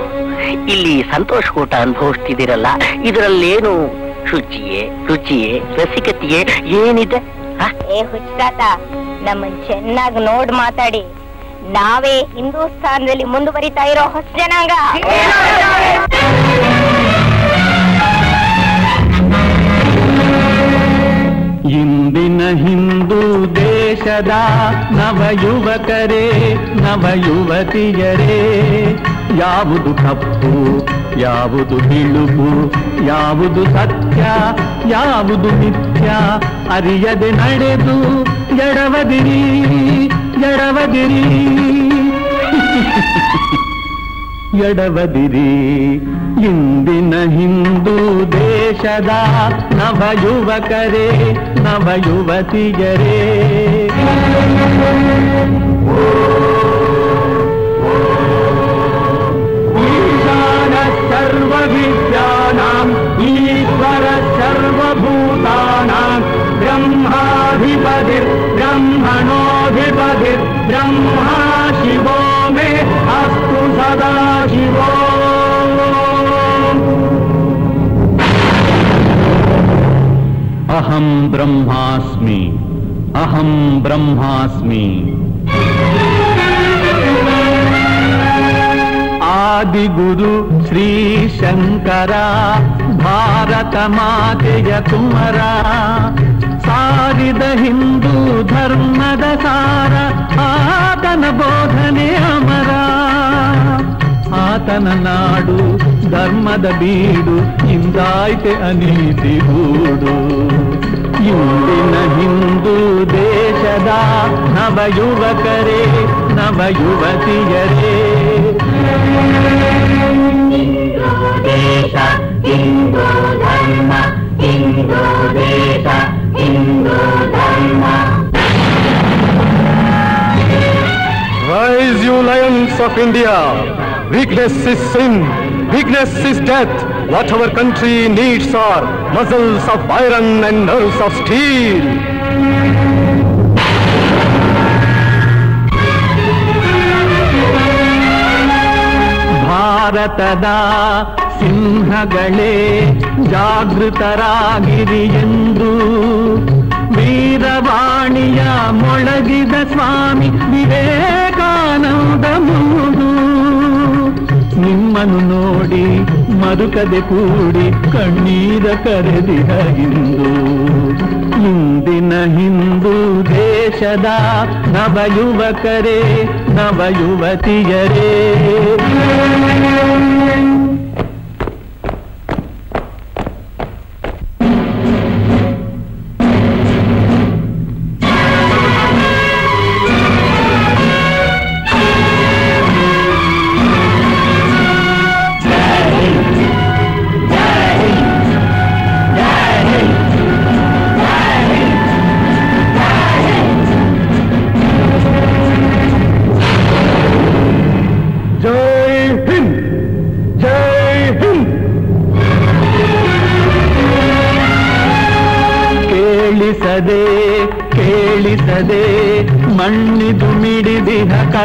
Speaker 11: ಇಲ್ಲಿ ಸಂತೋಷ ಕೂಟ ಅನುಭವಿಸ್ತಿದ್ದೀರಲ್ಲ? ಇದರಲ್ಲೇನು ಶುಚಿಯೇ ರುಚಿಯೇ ರಸಿಕತೆಯೇ ಏನಿದೆ?
Speaker 7: ಏ ಹುಚ್ಚಾತ ನಮ್ಮನ್ ಚೆನ್ನಾಗಿ ನೋಡ್ ಮಾತಾಡಿ. ನಾವೇ ಹಿಂದೂಸ್ತಾನದಲ್ಲಿ ಮುಂದುವರಿತಾ ಇರೋ ಹೊಸ ಜನಾಂಗ.
Speaker 12: ಇಂದಿನ ಹಿಂದೂ ದೇಶದ ನವ ಯುವಕರೇ ನವ ಯುವತಿಯರೇ ಯಾವುದು ತಪ್ಪು, ಯಾವುದು ಬಿಳುಪು ಯಾವುದು ಸತ್ಯ, ಯಾವುದು ನಿತ್ಯ, ಅರಿಯದೆ ನಡೆದು ಎಡವದಿರಿ ಎಡವದಿರಿ. ಎಡವದಿರಿ, ಇಂದಿನ ಹಿಂದೂ ದೇಶದ ನವ ಯುವಕರೇ ನವ ಯುವತಿಯರೇ ब्रह्मणोऽधिपति ब्रह्मा शिवो मे अस्तु सदा शिवो। अहं ब्रह्मास्मि। अहं ब्रह्मास्मि। आदिगुरु श्रीशङ्करा भारतमातय कुमरा ಸಾರಿದ ಹಿಂದೂ ಧರ್ಮದ ಸಾರ, ಆತನ ಬೋಧನೆ ಅಮರ. ಆತನ ನಾಡು, ಧರ್ಮದ ಬೀಡು, ಇಂದಾಯ್ತೆ ಅನೀತಿ ಗೂಡು. ಇಂದಿನ ಹಿಂದೂ ದೇಶದ ನವ ಯುವಕರೇ ನವ ಯುವತಿಯರೇ ದೇಶ, ಹಿಂದೂ ಧರ್ಮ, ಹಿಂದೂ ದೇಶ. ಹಿಂದೂ ಧರ್ಮ
Speaker 13: Rise, you lions of India! Weakness is sin, weakness is death. What our country needs are muscles of iron and nerves of steel.
Speaker 12: ಭಾರತದ ಸಿಂಹಗಳೇ ಜಾಗೃತರಾಗಿರಿ ಎಂದು. ವೀರವಾಣಿಯ ಮೊಳಗಿದ ಸ್ವಾಮಿ ವಿವೇಕಾನಂದ ನಿಮ್ಮನ್ನು ನೋಡಿ ಮರುಕದೆ ಕೂಡಿ ಕಣ್ಣೀರ ಕರೆದಿದ ಇಂದು. ಇಂದಿನ ಹಿಂದೂ ದೇಶದ ನವ ಯುವಕರೇ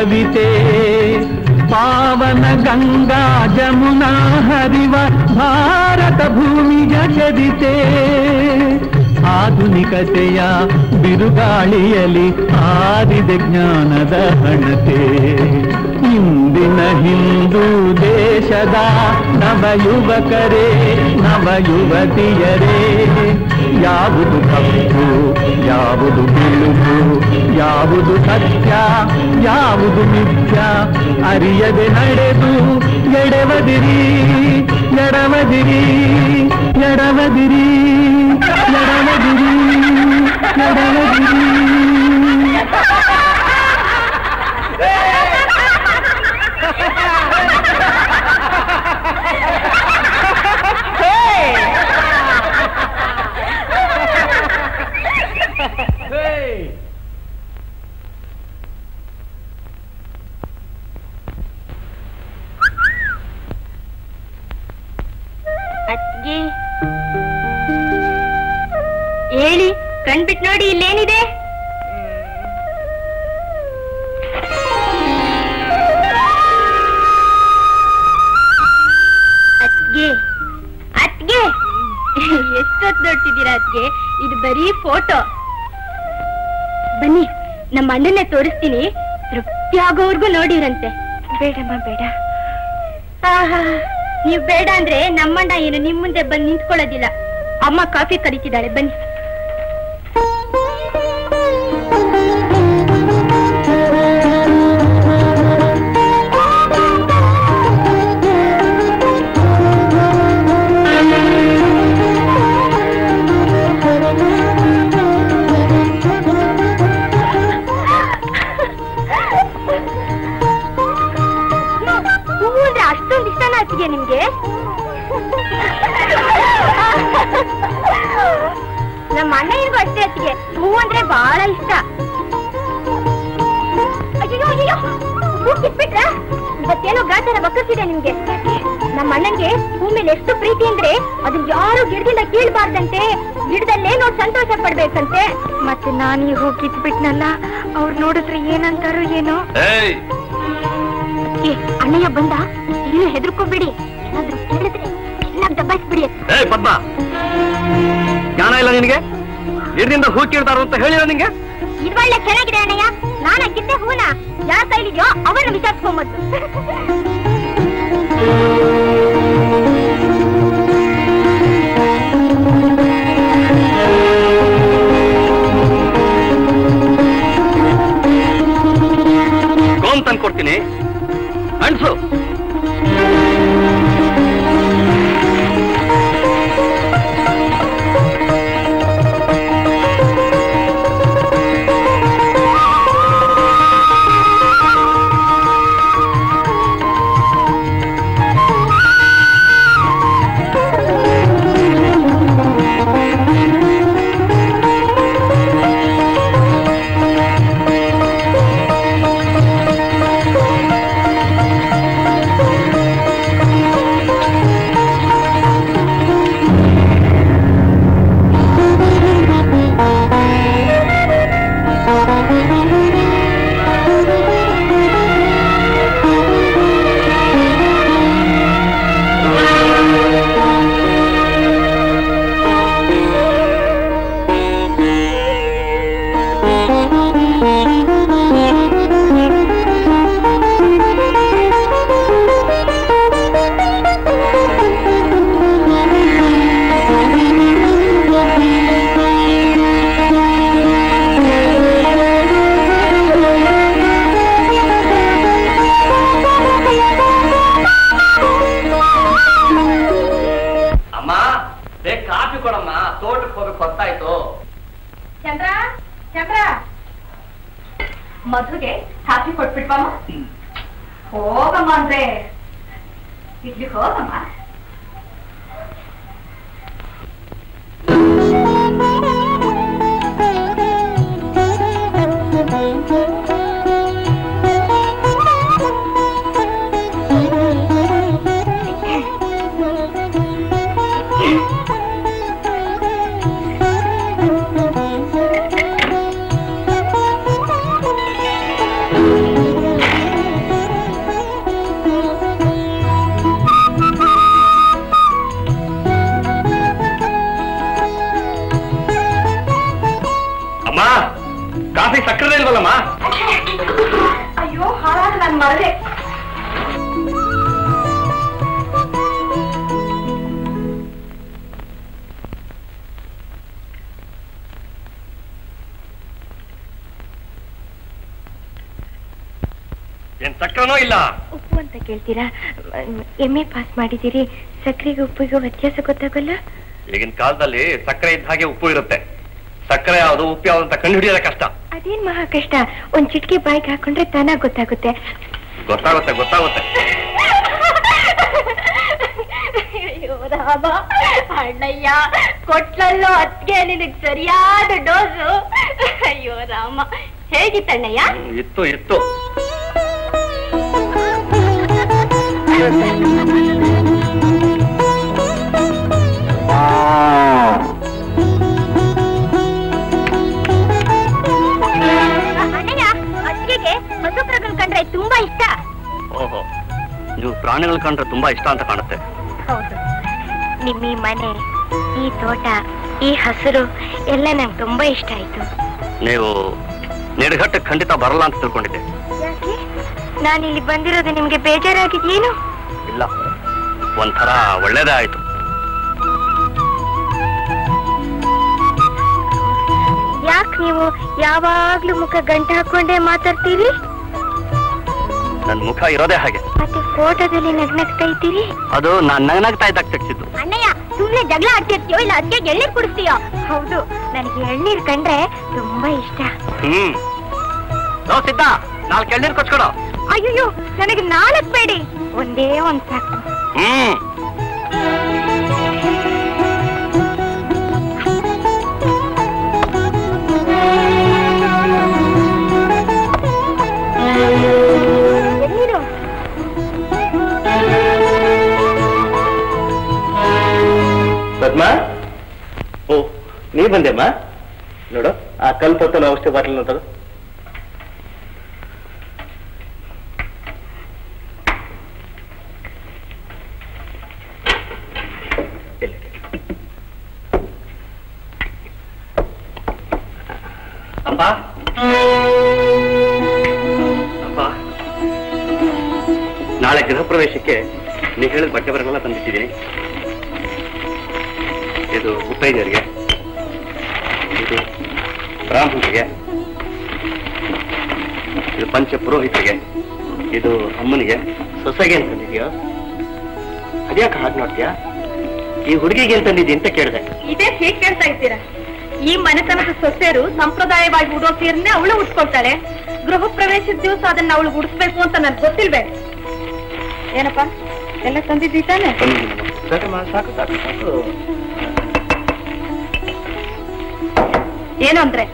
Speaker 12: ಕವಿತೆ. ಪಾವನ ಗಂಗಾ ಜಮುನಾ ಹರಿವ ಭಾರತ ಭೂಮಿಯ ಚರಿತೆ. ಆಧುನಿಕತೆಯ ಬಿರುಗಾಳಿಯಲ್ಲಿ ಆದಿದೆ ಜ್ಞಾನದ ಹಣತೆ. ಇಂದಿನ ಹಿಂದೂ ದೇಶದ ನವ ಯುವಕರೇ ನವ ಯುವತಿಯರೇ ಯಾವುದು ತಪ್ಪು ಯಾವುದು ಬಿಳುಪು ಯಾವುದು ಸತ್ಯ ಯಾವುದು ಮಿಥ್ಯ ಅರಿಯದೆ ನಡೆದು ಎಡವದಿರಿ ಎಡವದಿರಿ ಎಡವದಿರಿ ಎಡವದಿರಿ ಎಡವದಿರಿ
Speaker 1: ನಮ್ಮ ಅಣ್ಣನ್ನೇ ತೋರಿಸ್ತೀನಿ. ತೃಪ್ತಿ ಆಗೋವರೆಗೂ ನೋಡಿರಂತೆ ಬೇಡಮ್ಮ ಬೇಡ. ಆಹಾ ನೀವ್ ಬೇಡ ಅಂದ್ರೆ ನಮ್ಮಣ್ಣ ಏನು ನಿಮ್ ಮುಂದೆ ಬಂದ್ ನಿಂತ್ಕೊಳ್ಳೋದಿಲ್ಲ. ಅಮ್ಮ ಕಾಫಿ ಕರಿತಿದ್ದಾಳೆ ಬನ್ನಿ. ನಾನು ಹೋಗಿದ್ ಬಿಟ್ನಲ್ಲ ಅವ್ರು ನೋಡಿದ್ರೆ ಏನಂತಾರೋ ಏನೋ. ಅಣ್ಣಯ್ಯ ಬಂದ? ಇನ್ನು ಹೆದರ್ಕೋಬೇಡಿ. ಏನಾದ್ರೂ ಚೆನ್ನಾಗಿ ದಬ್ಬಾಯಿಸ್ಬಿಡಿ
Speaker 14: ಪದ್ಮ! ಜ್ಞಾನ ಇಲ್ಲ ನಿನಗೆ? ಇದರಿಂದ ಹೂ ಕೇಳ್ತಾರೋ ಅಂತ ಹೇಳಿರೋ ನಿಂಗೆ?
Speaker 1: ಇದು ಒಳ್ಳೆ ಚೆನ್ನಾಗಿದೆ ಅಣ್ಣಯ್ಯ. ನಾನು ಕಿತ್ತೆ ಹೂನ. ಯಾರ ಕೈಲಿದೆಯೋ ಅವನ್ನ ವಿಚಾರಿಸ್ಕೊಂಬದ್ದು
Speaker 14: ಗೋಮ್
Speaker 6: ಕಾಫಿ ಕೊಟ್ಬಿಟ್ವಮ್ಮ ಹೋಗಮ್ಮ ಅಂದ್ರೆ ಇಡ್ಲಿ ಹೋಗಮ್ಮ
Speaker 14: ಅಮ್ಮ
Speaker 6: ಪಾಸ್ ಮಾಡಿದ್ದೀರಿ. ಸಕ್ಕರೆಗೆ ಉಪ್ಪಿಗೂ ವ್ಯತ್ಯಾಸ ಗೊತ್ತಾಗಲ್ಲ?
Speaker 14: ಈಗಿನ ಕಾಲದಲ್ಲಿ ಸಕ್ಕರೆ ಇದ್ದ ಹಾಗೆ ಉಪ್ಪು ಇರುತ್ತೆ. ಸಕ್ಕರೆ ಯಾವುದು ಉಪ್ಪು ಯಾವ್ದು ಅಂತ ಕಂಡುಹಿಡಿಯೋದೇ ಕಷ್ಟ.
Speaker 6: ಅದೇನ್ ಮಹಾ ಕಷ್ಟ? ಒಂದ್ ಚಿಟ್ಕೆ ಬಾಯಿಗೆ ಹಾಕೊಂಡ್ರೆ ತಾನಾಗ್ ಗೊತ್ತಾಗುತ್ತೆ.
Speaker 14: ಗೊತ್ತಾಗುತ್ತೆ ಗೊತ್ತಾಗುತ್ತೆ.
Speaker 6: ಅಯ್ಯೋ ರಾಮ ಅಣ್ಣಯ್ಯ ಕೊಟ್ಲಲ್ಲೋ ಅತ್ಗೆ ನಿನಗ್ ಸರಿಯಾದ ಡೋಸು. ಅಯ್ಯೋ ರಾಮ ಹೇಗಿತ್ತಣ್ಣಯ್ಯ
Speaker 14: ಇತ್ತು ಇತ್ತು. ಪ್ರಾಣಿಗಳು ಕಂಡ್ರೆ ತುಂಬಾ ಇಷ್ಟ ಅಂತ ಕಾಣುತ್ತೆ.
Speaker 6: ನಿಮ್ಮ ಈ ಮನೆ ಈ ತೋಟ ಈ ಹಸಿರು ಎಲ್ಲ ನಂಗೆ ತುಂಬಾ ಇಷ್ಟ ಆಯ್ತು.
Speaker 14: ನೀವು ನಿಡಘಟ್ಟಕ್ಕೆ ಖಂಡಿತ ಬರಲ್ಲ ಅಂತ ತಿಳ್ಕೊಂಡಿದ್ದೆ.
Speaker 6: ಯಾಕೆ? ನಾನು ಇಲ್ಲಿ ಬಂದಿರೋದು ನಿಮ್ಗೆ ಬೇಜಾರಾಗಿದ್ಯೇನು?
Speaker 14: ಇಲ್ಲ. ಒಂಥರ ಒಳ್ಳೇದೇ ಆಯ್ತು.
Speaker 6: ಯಾಕೆ ನೀವು ಯಾವಾಗ್ಲೂ ಮುಖ ಗಂಟೆ ಹಾಕೊಂಡೇ ಮಾತಾಡ್ತೀರಿ?
Speaker 14: ನನ್ ಮುಖ ಇರೋದೇ ಹಾಗೆ.
Speaker 6: ಮತ್ತೆ ಫೋಟೋದಲ್ಲಿ ನಗ್ನಗ್ತಾ ಇದ್ದೀರಿ?
Speaker 14: ಅದು ನಾನ್ ನಗ್ನಗ್ತಾ ಇದ್ದಾಗ ತೆಗ್ಸಿದ್ದು.
Speaker 6: ಅಣ್ಣಯ್ಯ ಸುಮ್ನೆ ಜಗಳ ಆಡ್ತಿರ್ತೀಯೋ ಇಲ್ಲ ಅದಕ್ಕೆ ಎಳ್ನೀರ್ ಕುಡಿಸ್ತೀಯೋ? ಹೌದು ನನಗೆ ಎಳ್ನೀರ್ ಕಂಡ್ರೆ ತುಂಬಾ ಇಷ್ಟ.
Speaker 14: ಹ್ಮ್. ನೋ ಸಿದ್ಧ ನಾಲ್ಕು ಎಳ್ನೀರ್ ಕೊಚ್ಕೊಡು.
Speaker 6: ಅಯ್ಯೋ ನನಗೆ ನಾಲ್ಕ್ ಬೇಡಿ. ಒಂದೇ ಒಂದ್ ಸಾಕು.
Speaker 14: ಹ್ಮ್. ಬಂದೆಮ್ಮ ನೋಡು ಆ ಕಲ್ಪತ್ತನ ಔಷಧಿ ಬಾಟಲ್ ನೋಡೋದು ಅಪ್ಪ ಅಪ್ಪ ನಾಳೆ ಗೃಹ ಪ್ರವೇಶಕ್ಕೆ ನೀವು ಹೇಳಿದ ಬಟ್ಟೆ ಬರಗಳೆಲ್ಲ ತಂದಿಟ್ಟಿದ್ದೀನಿ ಈ ಹುಡುಗಿಗೆ ಅಂತ ತಂದಿದ್ದಿ ಅಂತ ಕೇಳಿದೆ.
Speaker 15: ಇದೇ ಹೇಗ್ ಕೇಳ್ತಾ ಇದ್ದೀರಾ? ಈ ಮನೆತನದ ಸೊಸೆಯರು ಸಂಪ್ರದಾಯವಾಗಿ ಉಡೋ ಸೀರನ್ನೇ ಅವಳು ಉಟ್ಕೊಳ್ತಾಳೆ. ಗೃಹ ಪ್ರವೇಶದ ದಿವಸ ಅದನ್ನ ಅವಳು ಉಡಿಸ್ಬೇಕು ಅಂತ ನನ್ಗೆ ಗೊತ್ತಿಲ್ವೇ? ಏನಪ್ಪ? ಎಲ್ಲ ತಂದಿದ್ದೀ ತಾನೆ? ಏನು ಅಂದ್ರೆ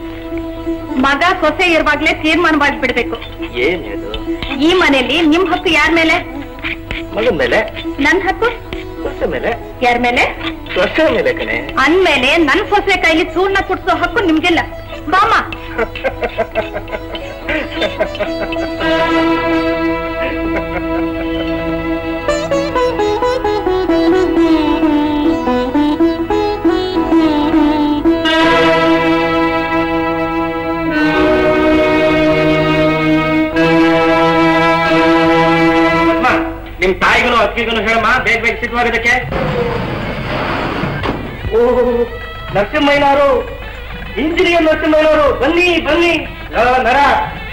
Speaker 15: ಮಗ ಸೊಸೆ ಇರುವಾಗ್ಲೇ ತೀರ್ಮಾನವಾಗಿ ಬಿಡ್ಬೇಕು.
Speaker 14: ಏನಿದು
Speaker 15: ಈ ಮನೆಯಲ್ಲಿ ನಿಮ್ ಹಕ್ಕು ಯಾರ ಮೇಲೆ?
Speaker 14: ಮಗನ ಮೇಲೆ?
Speaker 15: ನನ್ ಹಕ್ಕು?
Speaker 14: ಮೇಲೆ?
Speaker 15: ಯಾರ ಮೇಲೆ?
Speaker 14: ಸೊಸೆ ಮೇಲೆ ಕಣೆ.
Speaker 15: ಅಂದ್ಮೇಲೆ ನನ್ ಸೊಸೆ ಕೈಲಿ ಚೂರ್ಣ ಕುಟ್ಸೋ ಹಕ್ಕು ನಿಮ್ಗಿಲ್ಲ. ಬಾಮ
Speaker 14: ಬೇಗ ಓಹೋ, ನರಸಿಂಹಯ್ಯನವರು, ಇಂಜಿನಿಯರ್ ನರಸಿಂಹಯ್ಯನವರು, ಬನ್ನಿ ಬನ್ನಿ. ನರ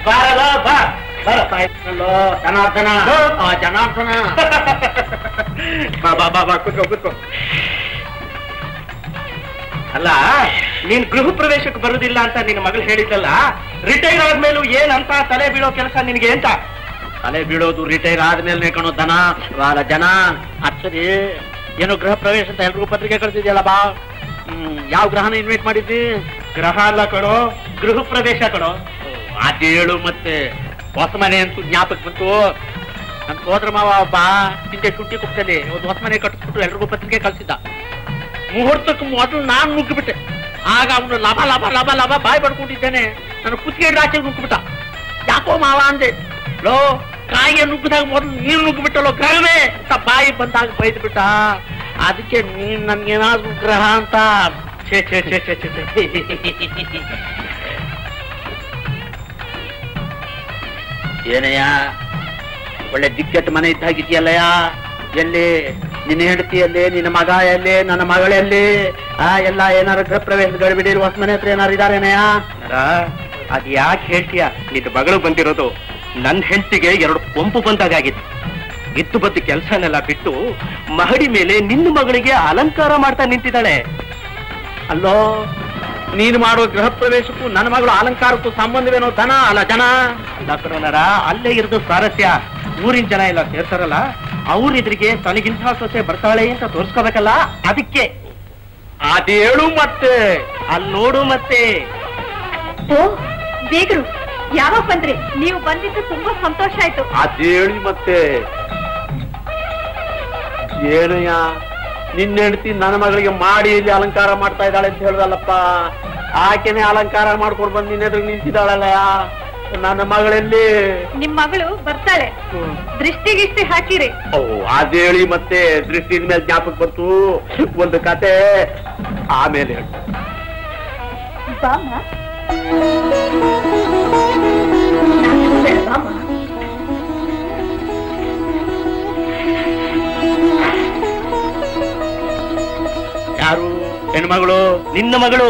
Speaker 14: ಬಾರಲ ಬಾ ಜನಾರ್ದನ. ಜನಾರ್ದನ. ಬಾ ಬಾ ಬಾ ಕೂತ್ಕೋ ಕೂತ್ಕೋ. ಅಲ್ಲ,
Speaker 2: ನೀನ್ ಗೃಹ ಪ್ರವೇಶಕ್ಕೆ ಬರುದಿಲ್ಲ ಅಂತ ನಿನ್ನ ಮಗಳು ಹೇಳಿದ್ದಲ್ಲ ರಿಟೈರ್ ಆದ್ಮೇಲೂ ಏನಂತ ತಲೆ ಬೀಳೋ ಕೆಲಸ ನಿನಗೆ ಅಂತ?
Speaker 4: ತಲೆ ಬೀಳೋದು ರಿಟೈರ್ ಆದ್ಮೇಲೆ ಕಣೋ ದನ ವಾರ ಅಚ್ಚರಿ ಏನು ಗೃಹ ಪ್ರವೇಶ ಅಂತ ಎಲ್ರಿಗೂ ಪತ್ರಿಕೆ ಕಳಿಸಿದ್ಯಲ್ಲ ಬಾ. ಹ್ಮ್ ಯಾವ ಗ್ರಹನ ಇನ್ವೈಟ್ ಮಾಡಿದ್ದಿ?
Speaker 2: ಗ್ರಹ ಅಲ್ಲ ಕಡೋ ಗೃಹ ಪ್ರವೇಶ ಕೊಡೋ.
Speaker 4: ಅದೇಳು ಮತ್ತೆ. ಹೊಸ ಮನೆ ಅಂತೂ ಜ್ಞಾಪಕ ಬಂತು. ನನ್ ಹೋದ್ರ ಮಾವ ಒಬ್ಬ ಹಿಂದೆ ಶುಂಠಿ ಕುಪ್ಪದಲ್ಲಿ ಒಂದು ಹೊಸ ಮನೆ ಕಟ್ಟಿಸ್ಬಿಟ್ಟು ಎಲ್ರಿಗೂ ಪತ್ರಿಕೆ ಕಳ್ಸಿದ್ದ. ಮುಹೂರ್ತಕ್ಕೆ ಮೊದಲು ನಾನ್ ನುಗ್ಗಿಬಿಟ್ಟೆ. ಆಗ ಅವನು ಲಾಭ ಲಾಭ ಲಾಭ ಲಾಭ ಬಾಯ್ ಪಡ್ಕೊಂಡಿದ್ದೇನೆ ನನ್ನ ಕುತ್ತಿಗೆ ಆಚೆ ನುಗ್ಗಿಬಿಟ್ಟ. ಯಾಕೋ ಮಾವ ಅಂದೆ ಲೋ ಕಾಯಿಗೆ ನುಗ್ಗಿದಾಗ ಮೊದಲು ನೀರು ನುಗ್ಗಿಬಿಟ್ಟಲ್ಲೋ ಗ್ರಹವೇ? ಅಂತ ಬಾಯಿ ಬಂದಾಗ ಬೈದು ಬಿಟ್ಟ ಅದಕ್ಕೆ ನೀನ್ ನನ್ಗೇನಾದ್ರೂ ಗ್ರಹ ಅಂತ. ಛೇ ಛೇ ಛೇ ಛೇ ಛೇ. ಏನಯ್ಯ? ಒಳ್ಳೆ ದಿಕ್ಕೆಟ್ಟು ಮನೆ ಇದ್ದಾಗಿದ್ಯಲ್ಲಯ್ಯ ಎಲ್ಲಿ? ನಿನ್ನ ಹೆಂಡತಿಯಲ್ಲಿ ನಿನ್ನ ಮಗ ಎಲ್ಲಿ ನನ್ನ ಮಗಳಲ್ಲಿ? ಆ ಎಲ್ಲ ಏನಾರು ಗೃಹ ಪ್ರವೇಶ ಗಡಿಬಿಡಿ ಹೊಸ ಮನೆ ಹತ್ರ ಏನಾರು ಇದಾರೇನಯ್ಯ?
Speaker 2: ಅದ್ ಯಾಕೆ ಹೇಳ್ತೀಯ? ನಿನ್ನ ಮಗಳು ಬಂದಿರೋದು ನನ್ನ ಹೆಂಡತಿಗೆ ಎರಡು ಪಂಪು ಬಂದಾಗಿತ್ತು ಇತ್ತು ಬದ್ದು ಕೆಲಸನೆಲ್ಲ ಬಿಟ್ಟು ಮಹಡಿ ಮೇಲೆ ನಿನ್ನ ಮಗಳಿಗೆ ಅಲಂಕಾರ ಮಾಡ್ತಾ ನಿಂತಿದ್ದಾಳೆ.
Speaker 4: ಅಲ್ಲೋ? ನೀನು ಮಾಡೋ ಗೃಹ ಪ್ರವೇಶಕ್ಕೂ ನನ್ನ ಮಗಳು ಅಲಂಕಾರಕ್ಕೂ ಸಂಬಂಧವೇನೋ ದನ ಅಲ್ಲ ಜನ?
Speaker 2: ಡಾಕ್ಟರ್ ಅಲ್ಲೇ ಇರೋದು ಸ್ವಾರಸ್ಯ. ಊರಿನ ಜನ ಎಲ್ಲ ಸೇರ್ತಾರಲ್ಲ ಅವ್ರ ಇದ್ರಿಗೆ ತನಗಿಂತ ಸೊಸೆ ಬರ್ತಾಳೆ ಅಂತ ತೋರಿಸ್ಕೋಬೇಕಲ್ಲ? ಅದಕ್ಕೆ.
Speaker 4: ಅದೇಳು ಮತ್ತೆ.
Speaker 2: ಅಲ್ಲಿ ನೋಡು ಮತ್ತೆ.
Speaker 15: ಓ ಬೇಗರು. ಯಾವಾಗ ಬಂದ್ರಿ? ನೀವು ಬಂದಿದ್ದು ತುಂಬಾ ಸಂತೋಷ ಆಯ್ತು.
Speaker 4: ಅದೇಳಿ ಮತ್ತೆ ಏನಯ್ಯ ನಿನ್ನ ಹೆಂಡತಿ ನನ್ನ ಮಗಳಿಗೆ ಮಾಡಿ ಇಲ್ಲಿ ಅಲಂಕಾರ ಮಾಡ್ತಾ ಇದ್ದಾಳೆ ಅಂತ ಹೇಳ್ದಲ್ಲಪ್ಪ. ಆಕೆನೆ ಅಲಂಕಾರ ಮಾಡ್ಕೊಂಡು ಬಂದು ನಿನ್ನ ನಿಂತಿದ್ದಾಳಲ್ಲ ನನ್ನ ಮಗಳಲ್ಲಿ?
Speaker 15: ನಿಮ್ ಮಗಳು ಬರ್ತಾಳೆ. ದೃಷ್ಟಿಗಿಷ್ಟಿ ಹಾಕಿರಿ.
Speaker 4: ಓ ಅದೇಳಿ ಮತ್ತೆ ದೃಷ್ಟಿ ಮೇಲೆ ಜ್ಞಾಪಕ ಬಂತು. ಒಂದು ಕತೆ ಆಮೇಲೆ.
Speaker 15: ಬಾಮ
Speaker 4: ಹೆಣ್ಮಗಳು
Speaker 2: ನಿನ್ನ ಮಗಳು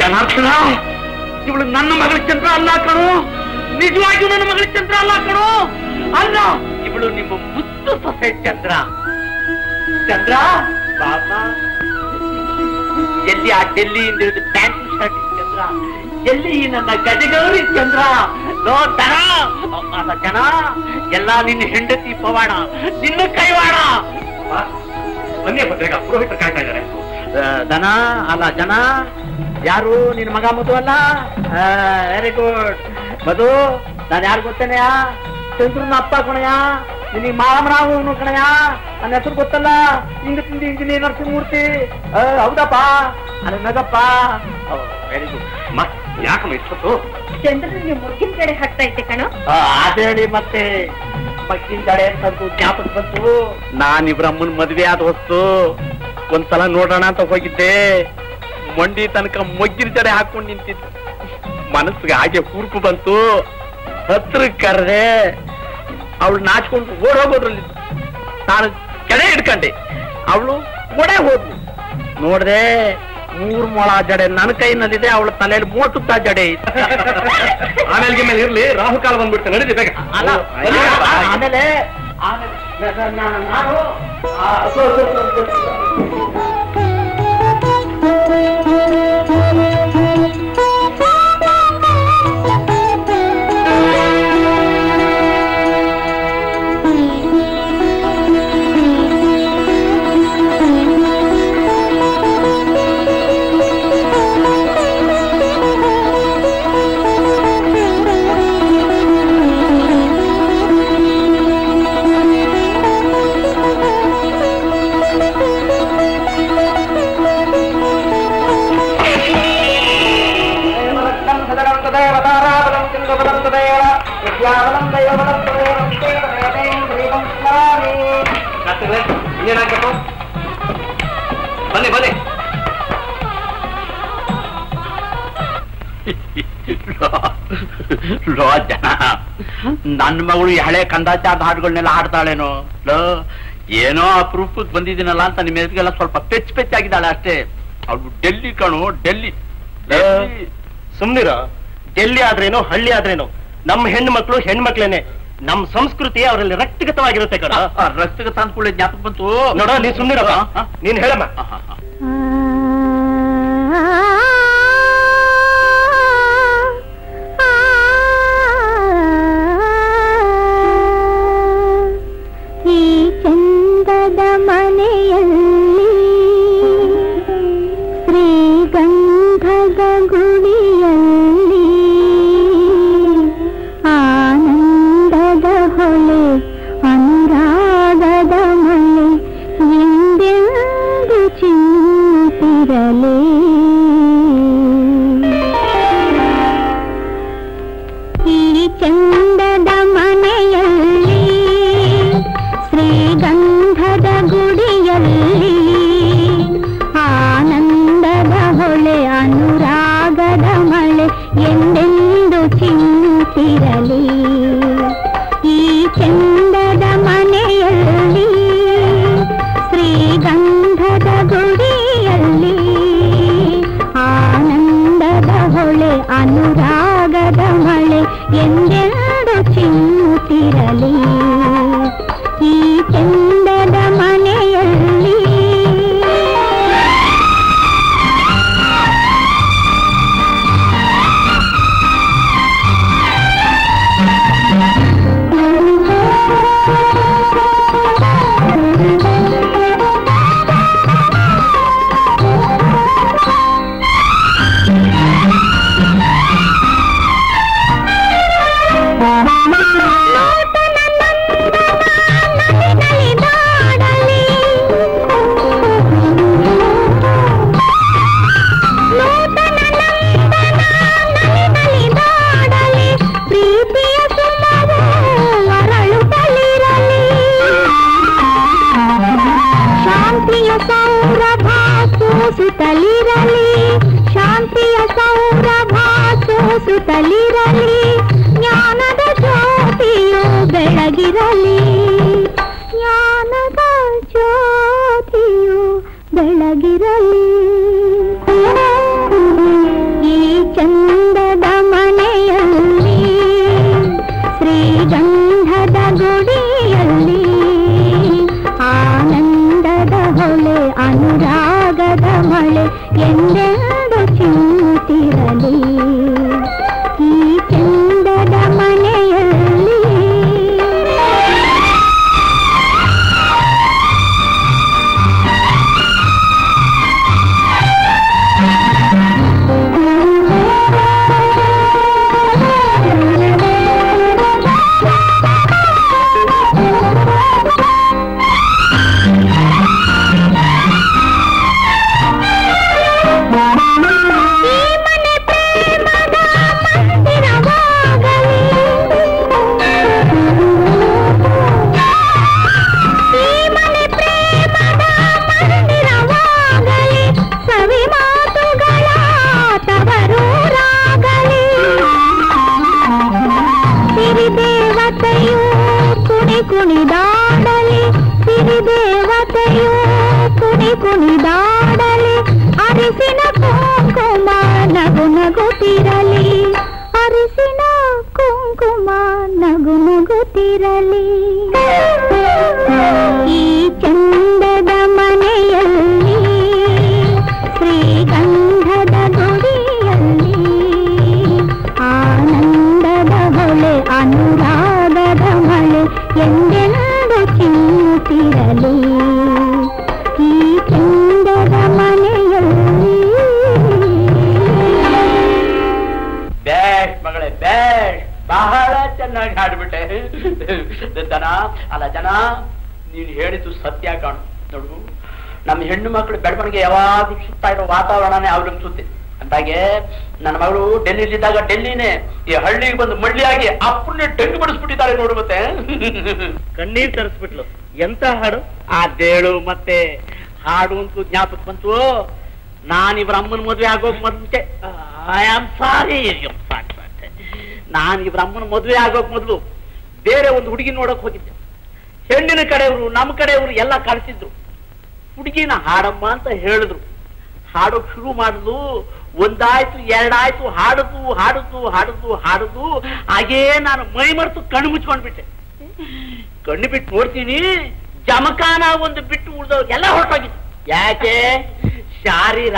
Speaker 4: ಜನಾರ್ದನ ಇವಳು ನನ್ನ ಮಗಳ ಚಂದ್ರ ಅಲ್ಲ ಕಣು ನಿಜವಾಗಿಯೂ ನನ್ನ ಮಗಳ ಚಂದ್ರ ಅಲ್ಲ ಕಣು ಅಲ್ಲ ಇವಳು ನಿಮ್ಮ ಮುತ್ತು ಸೊಸೆ ಚಂದ್ರ ಚಂದ್ರ ಬಾಬ ಎಲ್ಲಿ ಆ ಡೆಲ್ಲಿಯಿಂದ ಹಿಡಿದು ಪ್ಯಾಂಟ್ ಶರ್ಟ್ ಚಂದ್ರ? ಎಲ್ಲಿ ನನ್ನ ಗಜಗೌರಿ ಚಂದ್ರ? ಲೋ ದನ. ಜನ ಎಲ್ಲ ನಿನ್ನ ಹೆಂಡತಿ ಪವಾಡ ನಿನ್ನ ಕೈವಾಡ.
Speaker 2: ಬನ್ನಿ ಬೇಗ ಪುರೋಹಿತರು ಕಾಯ್ತಾ ಇದ್ದಾರೆ.
Speaker 4: ದನ ಅಲ್ಲ ಜನ. ಯಾರು? ನಿನ್ನ ಮಗ ಮಧು ಅಲ್ಲ? ವೆರಿ ಗುಡ್ ಮಧು ನಾನು ಯಾರು ಗೊತ್ತೇನೆಯಾ ಚಂದ್ರನ ಅಪ್ಪ ಕಣಯ್ಯ ನಿನಗೆ ಮಾಮರಾವು ಕಣಯ್ಯ. ನನ್ನ ಹೆಸರು ಗೊತ್ತಲ್ಲ? ಹಿಂಗ ತಿಂದು ಇಂಜಿನಿಯರ್ ನರಸಿಂಹಮೂರ್ತಿ. ಹೌದಪ್ಪ. ಅಲ್ಲಿ ನಗಪ್ಪ. ವೆರಿ ಗುಡ್
Speaker 2: ಯಾಕಮ್ಮ ಇಷ್ಟೊತ್ತು
Speaker 15: ಚಂದ್ರನ ನೀವು ಮುಗಿನ ಕಡೆ ಹಾಕ್ತಾ ಇದ್ದೆ ಕಣೋ.
Speaker 4: ಹೇಳಿ ಮತ್ತೆ. ಮಕ್ಕಿನ ಕಡೆ ಅಂತಂದು ಜ್ಞಾಪಕ ಬಂತು. ನಾನ್ ಇಬ್ರಮ್ಮನ ಮದ್ವೆ ಆದ ಹೊಸ್ತು ಒಂದ್ಸಲ ನೋಡೋಣ ಅಂತ ಹೋಗಿದ್ದೆ. ಮಂಡಿ ತನಕ ಮೊಗ್ಗಿನ ಜಡೆ ಹಾಕೊಂಡು ನಿಂತಿದ್ದೆ. ಮನಸ್ಸಿಗೆ ಹಾಗೆ ಕೂರ್ಪು ಬಂತು. ಹತ್ರ ಕರ್ದೆ ಅವಳು ನಾಚ್ಕೊಂಡು ಓಡ್ ಹೋಗೋದ್ರಲ್ಲಿ ನಾನು ಕೆಡೆ ಇಟ್ಕಂಡೆ ಅವಳು ಓಡೇ ಹೋದ್ಲು ನೋಡ್ದೆ ಮೂರ್ ಮೊಳ ಜಡೆ ನನ್ನ ಕೈನಲ್ಲಿದೆ ಅವಳ ತಲೆಯಲ್ಲಿ ಮೂವತ್ತುತ್ತ ಜಡೆ.
Speaker 2: ಆಮೇಲೆ ಮೇಲೆ ಇರ್ಲಿ ರಾಹುಕಾಲ ಬಂದ್ಬಿಡ್ತೆ ನಡೀತಿ ಬೇಗ.
Speaker 4: ಆಮೇಲೆ ಆಮೇಲೆ ನಾನು ನನ್ನ ಮಗಳು ಈ ಹಳೆ ಕಂದಾಚಾರದ ಹಾಡುಗಳನ್ನೆಲ್ಲ ಹಾಡ್ತಾಳೇನೋ? ಲೋ ಏನೋ ಅಪರೂಪಕ್ಕೆ ಬಂದಿದ್ದೀನಲ್ಲ ಅಂತ ನಿಮ್ಮ ಎದುರಿಗೆಲ್ಲ ಸ್ವಲ್ಪ ಪೆಚ್ ಪೆಚ್ ಆಗಿದ್ದಾಳೆ ಅಷ್ಟೇ. ಅವಳು ಡೆಲ್ಲಿ ಕಣು ಡೆಲ್ಲಿ. ಡೆಲ್ಲಿ.
Speaker 8: ಸುಮ್ನಿರ. ಡೆಲ್ಲಿ ಆದ್ರೇನೋ ಹಳ್ಳಿ ಆದ್ರೇನೋ ನಮ್ಮ ಹೆಣ್ಣು ಮಕ್ಕಳು ಹೆಣ್ಮಕ್ಳೇನೆ ನಮ್ಮ ಸಂಸ್ಕೃತಿ ಅವರಲ್ಲಿ ರಕ್ತಗತವಾಗಿರುತ್ತೆ ಕಣ.
Speaker 4: ರಕ್ತಗತ ಕೂಡ ಜ್ಞಾಪಕ ಬಂತು.
Speaker 8: ನೋಡ ನೀ ಸುಮ್ನಿರ
Speaker 4: ಆ, ಆ.
Speaker 8: ನೀನ್ ಹೇಳಮ್ಮ.
Speaker 4: ಡೆಲ್ಲಿಲಿದ್ದಾಗ ಡೆಲ್ಲಿನೇ ಈ ಹಳ್ಳಿಗೆ ಬಂದು ಮಳ್ಳಿಯಾಗಿ ಅಪ್ಪನ್ನೇ ಟೆಂಗು ಬಡಿಸ್ಬಿಟ್ಟಿದ್ದಾರೆ ನೋಡು ಮತ್ತೆ.
Speaker 8: ಕಣ್ಣೀರ್ ತರಿಸ್ಬಿಟ್ಲು. ಎಂತ ಹಾಡು?
Speaker 4: ಆ ದೇಳು ಮತ್ತೆ ಹಾಡು ಅಂತೂ ಜ್ಞಾಪಕ ಬಂತು. ನಾನ್ ಇವ್ರ ಅಮ್ಮನ ಮದುವೆ ಆಗೋಕ್ ಮೊದ್ಲು ಐ ಆಮ್ ಸಾರಿ ನಾನು ಇವ್ರ ಅಮ್ಮನ ಮದ್ವೆ ಆಗೋಕ್ ಮೊದ್ಲು ಬೇರೆ ಒಂದು ಹುಡುಗಿ ನೋಡಕ್ ಹೋಗಿದ್ದೆ. ಹೆಣ್ಣಿನ ಕಡೆಯವರು, ನಮ್ಮ ಕಡೆಯವರು ಎಲ್ಲ ಕಳಿಸಿದ್ರು ಹುಡುಗಿನ ಹಾಡಮ್ಮ ಅಂತ ಹೇಳಿದ್ರು. ಹಾಡೋಕ್ ಶುರು ಮಾಡುದು ಒಂದಾಯ್ತು, ಎರಡಾಯ್ತು ಹಾಡುದು ಹಾಡುದು ಹಾಡುದು ಹಾಡುದು. ಹಾಗೇ ನಾನು ಮೈ ಮರೆತು ಕಣ್ಣು ಮುಚ್ಕೊಂಡ್ಬಿಟ್ಟೆ ಕಣ್ಣು ಬಿಟ್ಟು ನೋಡ್ತೀನಿ, ಜಮಖಾನ ಒಂದು ಬಿಟ್ಟು ಉಳ್ದವ್ರಿಗೆಲ್ಲ ಹೊರಟೋಗಿತ್ತು ಯಾಕೆ? ಶಾರೀರ.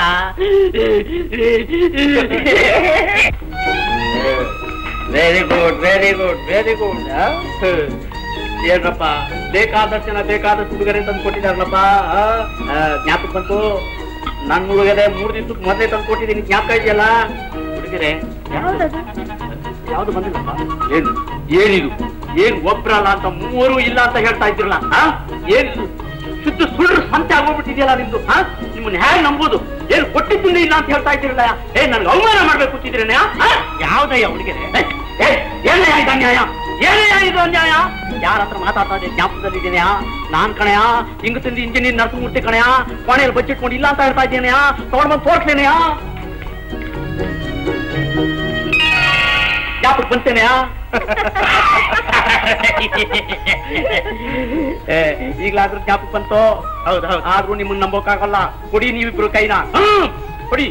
Speaker 4: Very good very good very good ಏನಪ್ಪ? ಬೇಕಾದಷ್ಟು ಜನ ಬೇಕಾದಷ್ಟು ಹುಡುಗರೇ ತಂದು ಕೊಟ್ಟಿದಾರಲ್ಲಪ್ಪ ಜ್ಞಾಪಕ ಬಂತು? ನನ್ ಹುಡುಗರೇ ಮೂರ್ ದಿವಸಕ್ಕೆ ಮೊದಲೇ ತಂದು ಕೊಟ್ಟಿದ್ದೀನಿ. ಜ್ಞಾಪಕ ಇದೆಯಲ್ಲ? ಉಡುಗೊರೆ ಯಾವ್ದು ಬಂದಿಲ್ಲಪ್ಪ ಏನು ಏನಿದು? ಏನ್ ಒಬ್ರಲ್ಲ ಅಂತ ಮೂವರು ಇಲ್ಲ ಅಂತ ಹೇಳ್ತಾ ಇದ್ದಿರಲ್ಲ ಏನ್ ಶುದ್ಧ ಸುಳ್ಳು ಸಂತೆ ಆಗೋಗ್ಬಿಟ್ಟಿದೆಯಲ್ಲ ನಿಮ್ದು ಹಾ ನಿಮ್ಮನ್ನ ಹೇಗೆ ನಂಬೋದು? ಏನ್ ಕೊಟ್ಟಿದ್ದು ಇಲ್ಲ ಅಂತ ಹೇಳ್ತಾ ಇದ್ದಿರಲ್ಲ ಏ ನನ್ಗೆ ಅವಮಾನ ಮಾಡ್ಬೇಕು ಕೂತಿದ್ರೇನೆ ಯಾವ್ದಯ್ಯ ಹುಡುಗಿರೆ? ಏನೇ ಇದು ಅನ್ಯಾಯ? ಏನೇ ಇದು ಅನ್ಯಾಯ? ಯಾರ ಹತ್ರ ಮಾತಾಡ್ತಾ ಇದ್ದೆ ಇದೆಯಾ ನಾನ್ ಕಣಯ ಹಿಂಗ ತಿಂದು ಇಂಜಿನಿಯರ್ ನರಸಿಂಹಮೂರ್ತಿ ಕಣಯ ಕೊನೆಯಲ್ಲಿ ಬಚ್ಚಿಟ್ಕೊಂಡು ಇಲ್ಲ ಅಂತ ಹೇಳ್ತಾ ಇದ್ದೇನೆಯಾ ತಗೊಂಡ್ಬಂದು ತೋರ್ಸ್ಲೇನೆಯಾ ಜ್ಞಾಪಕ ಬಂತೇನೆ ಏ, ಈಗ್ಲಾದ್ರೂ ಜ್ಞಾಪಕ ಬಂತು? ಹೌದು ಹೌದು. ಆದ್ರೂ ನಿಮ್ಮನ್ನ ನಂಬೋಕ್ಕಾಗಲ್ಲ ಕೊಡಿ ನೀವಿಬ್ರು ಕೈನ. ಹ್ಮ್, ಕೊಡಿ?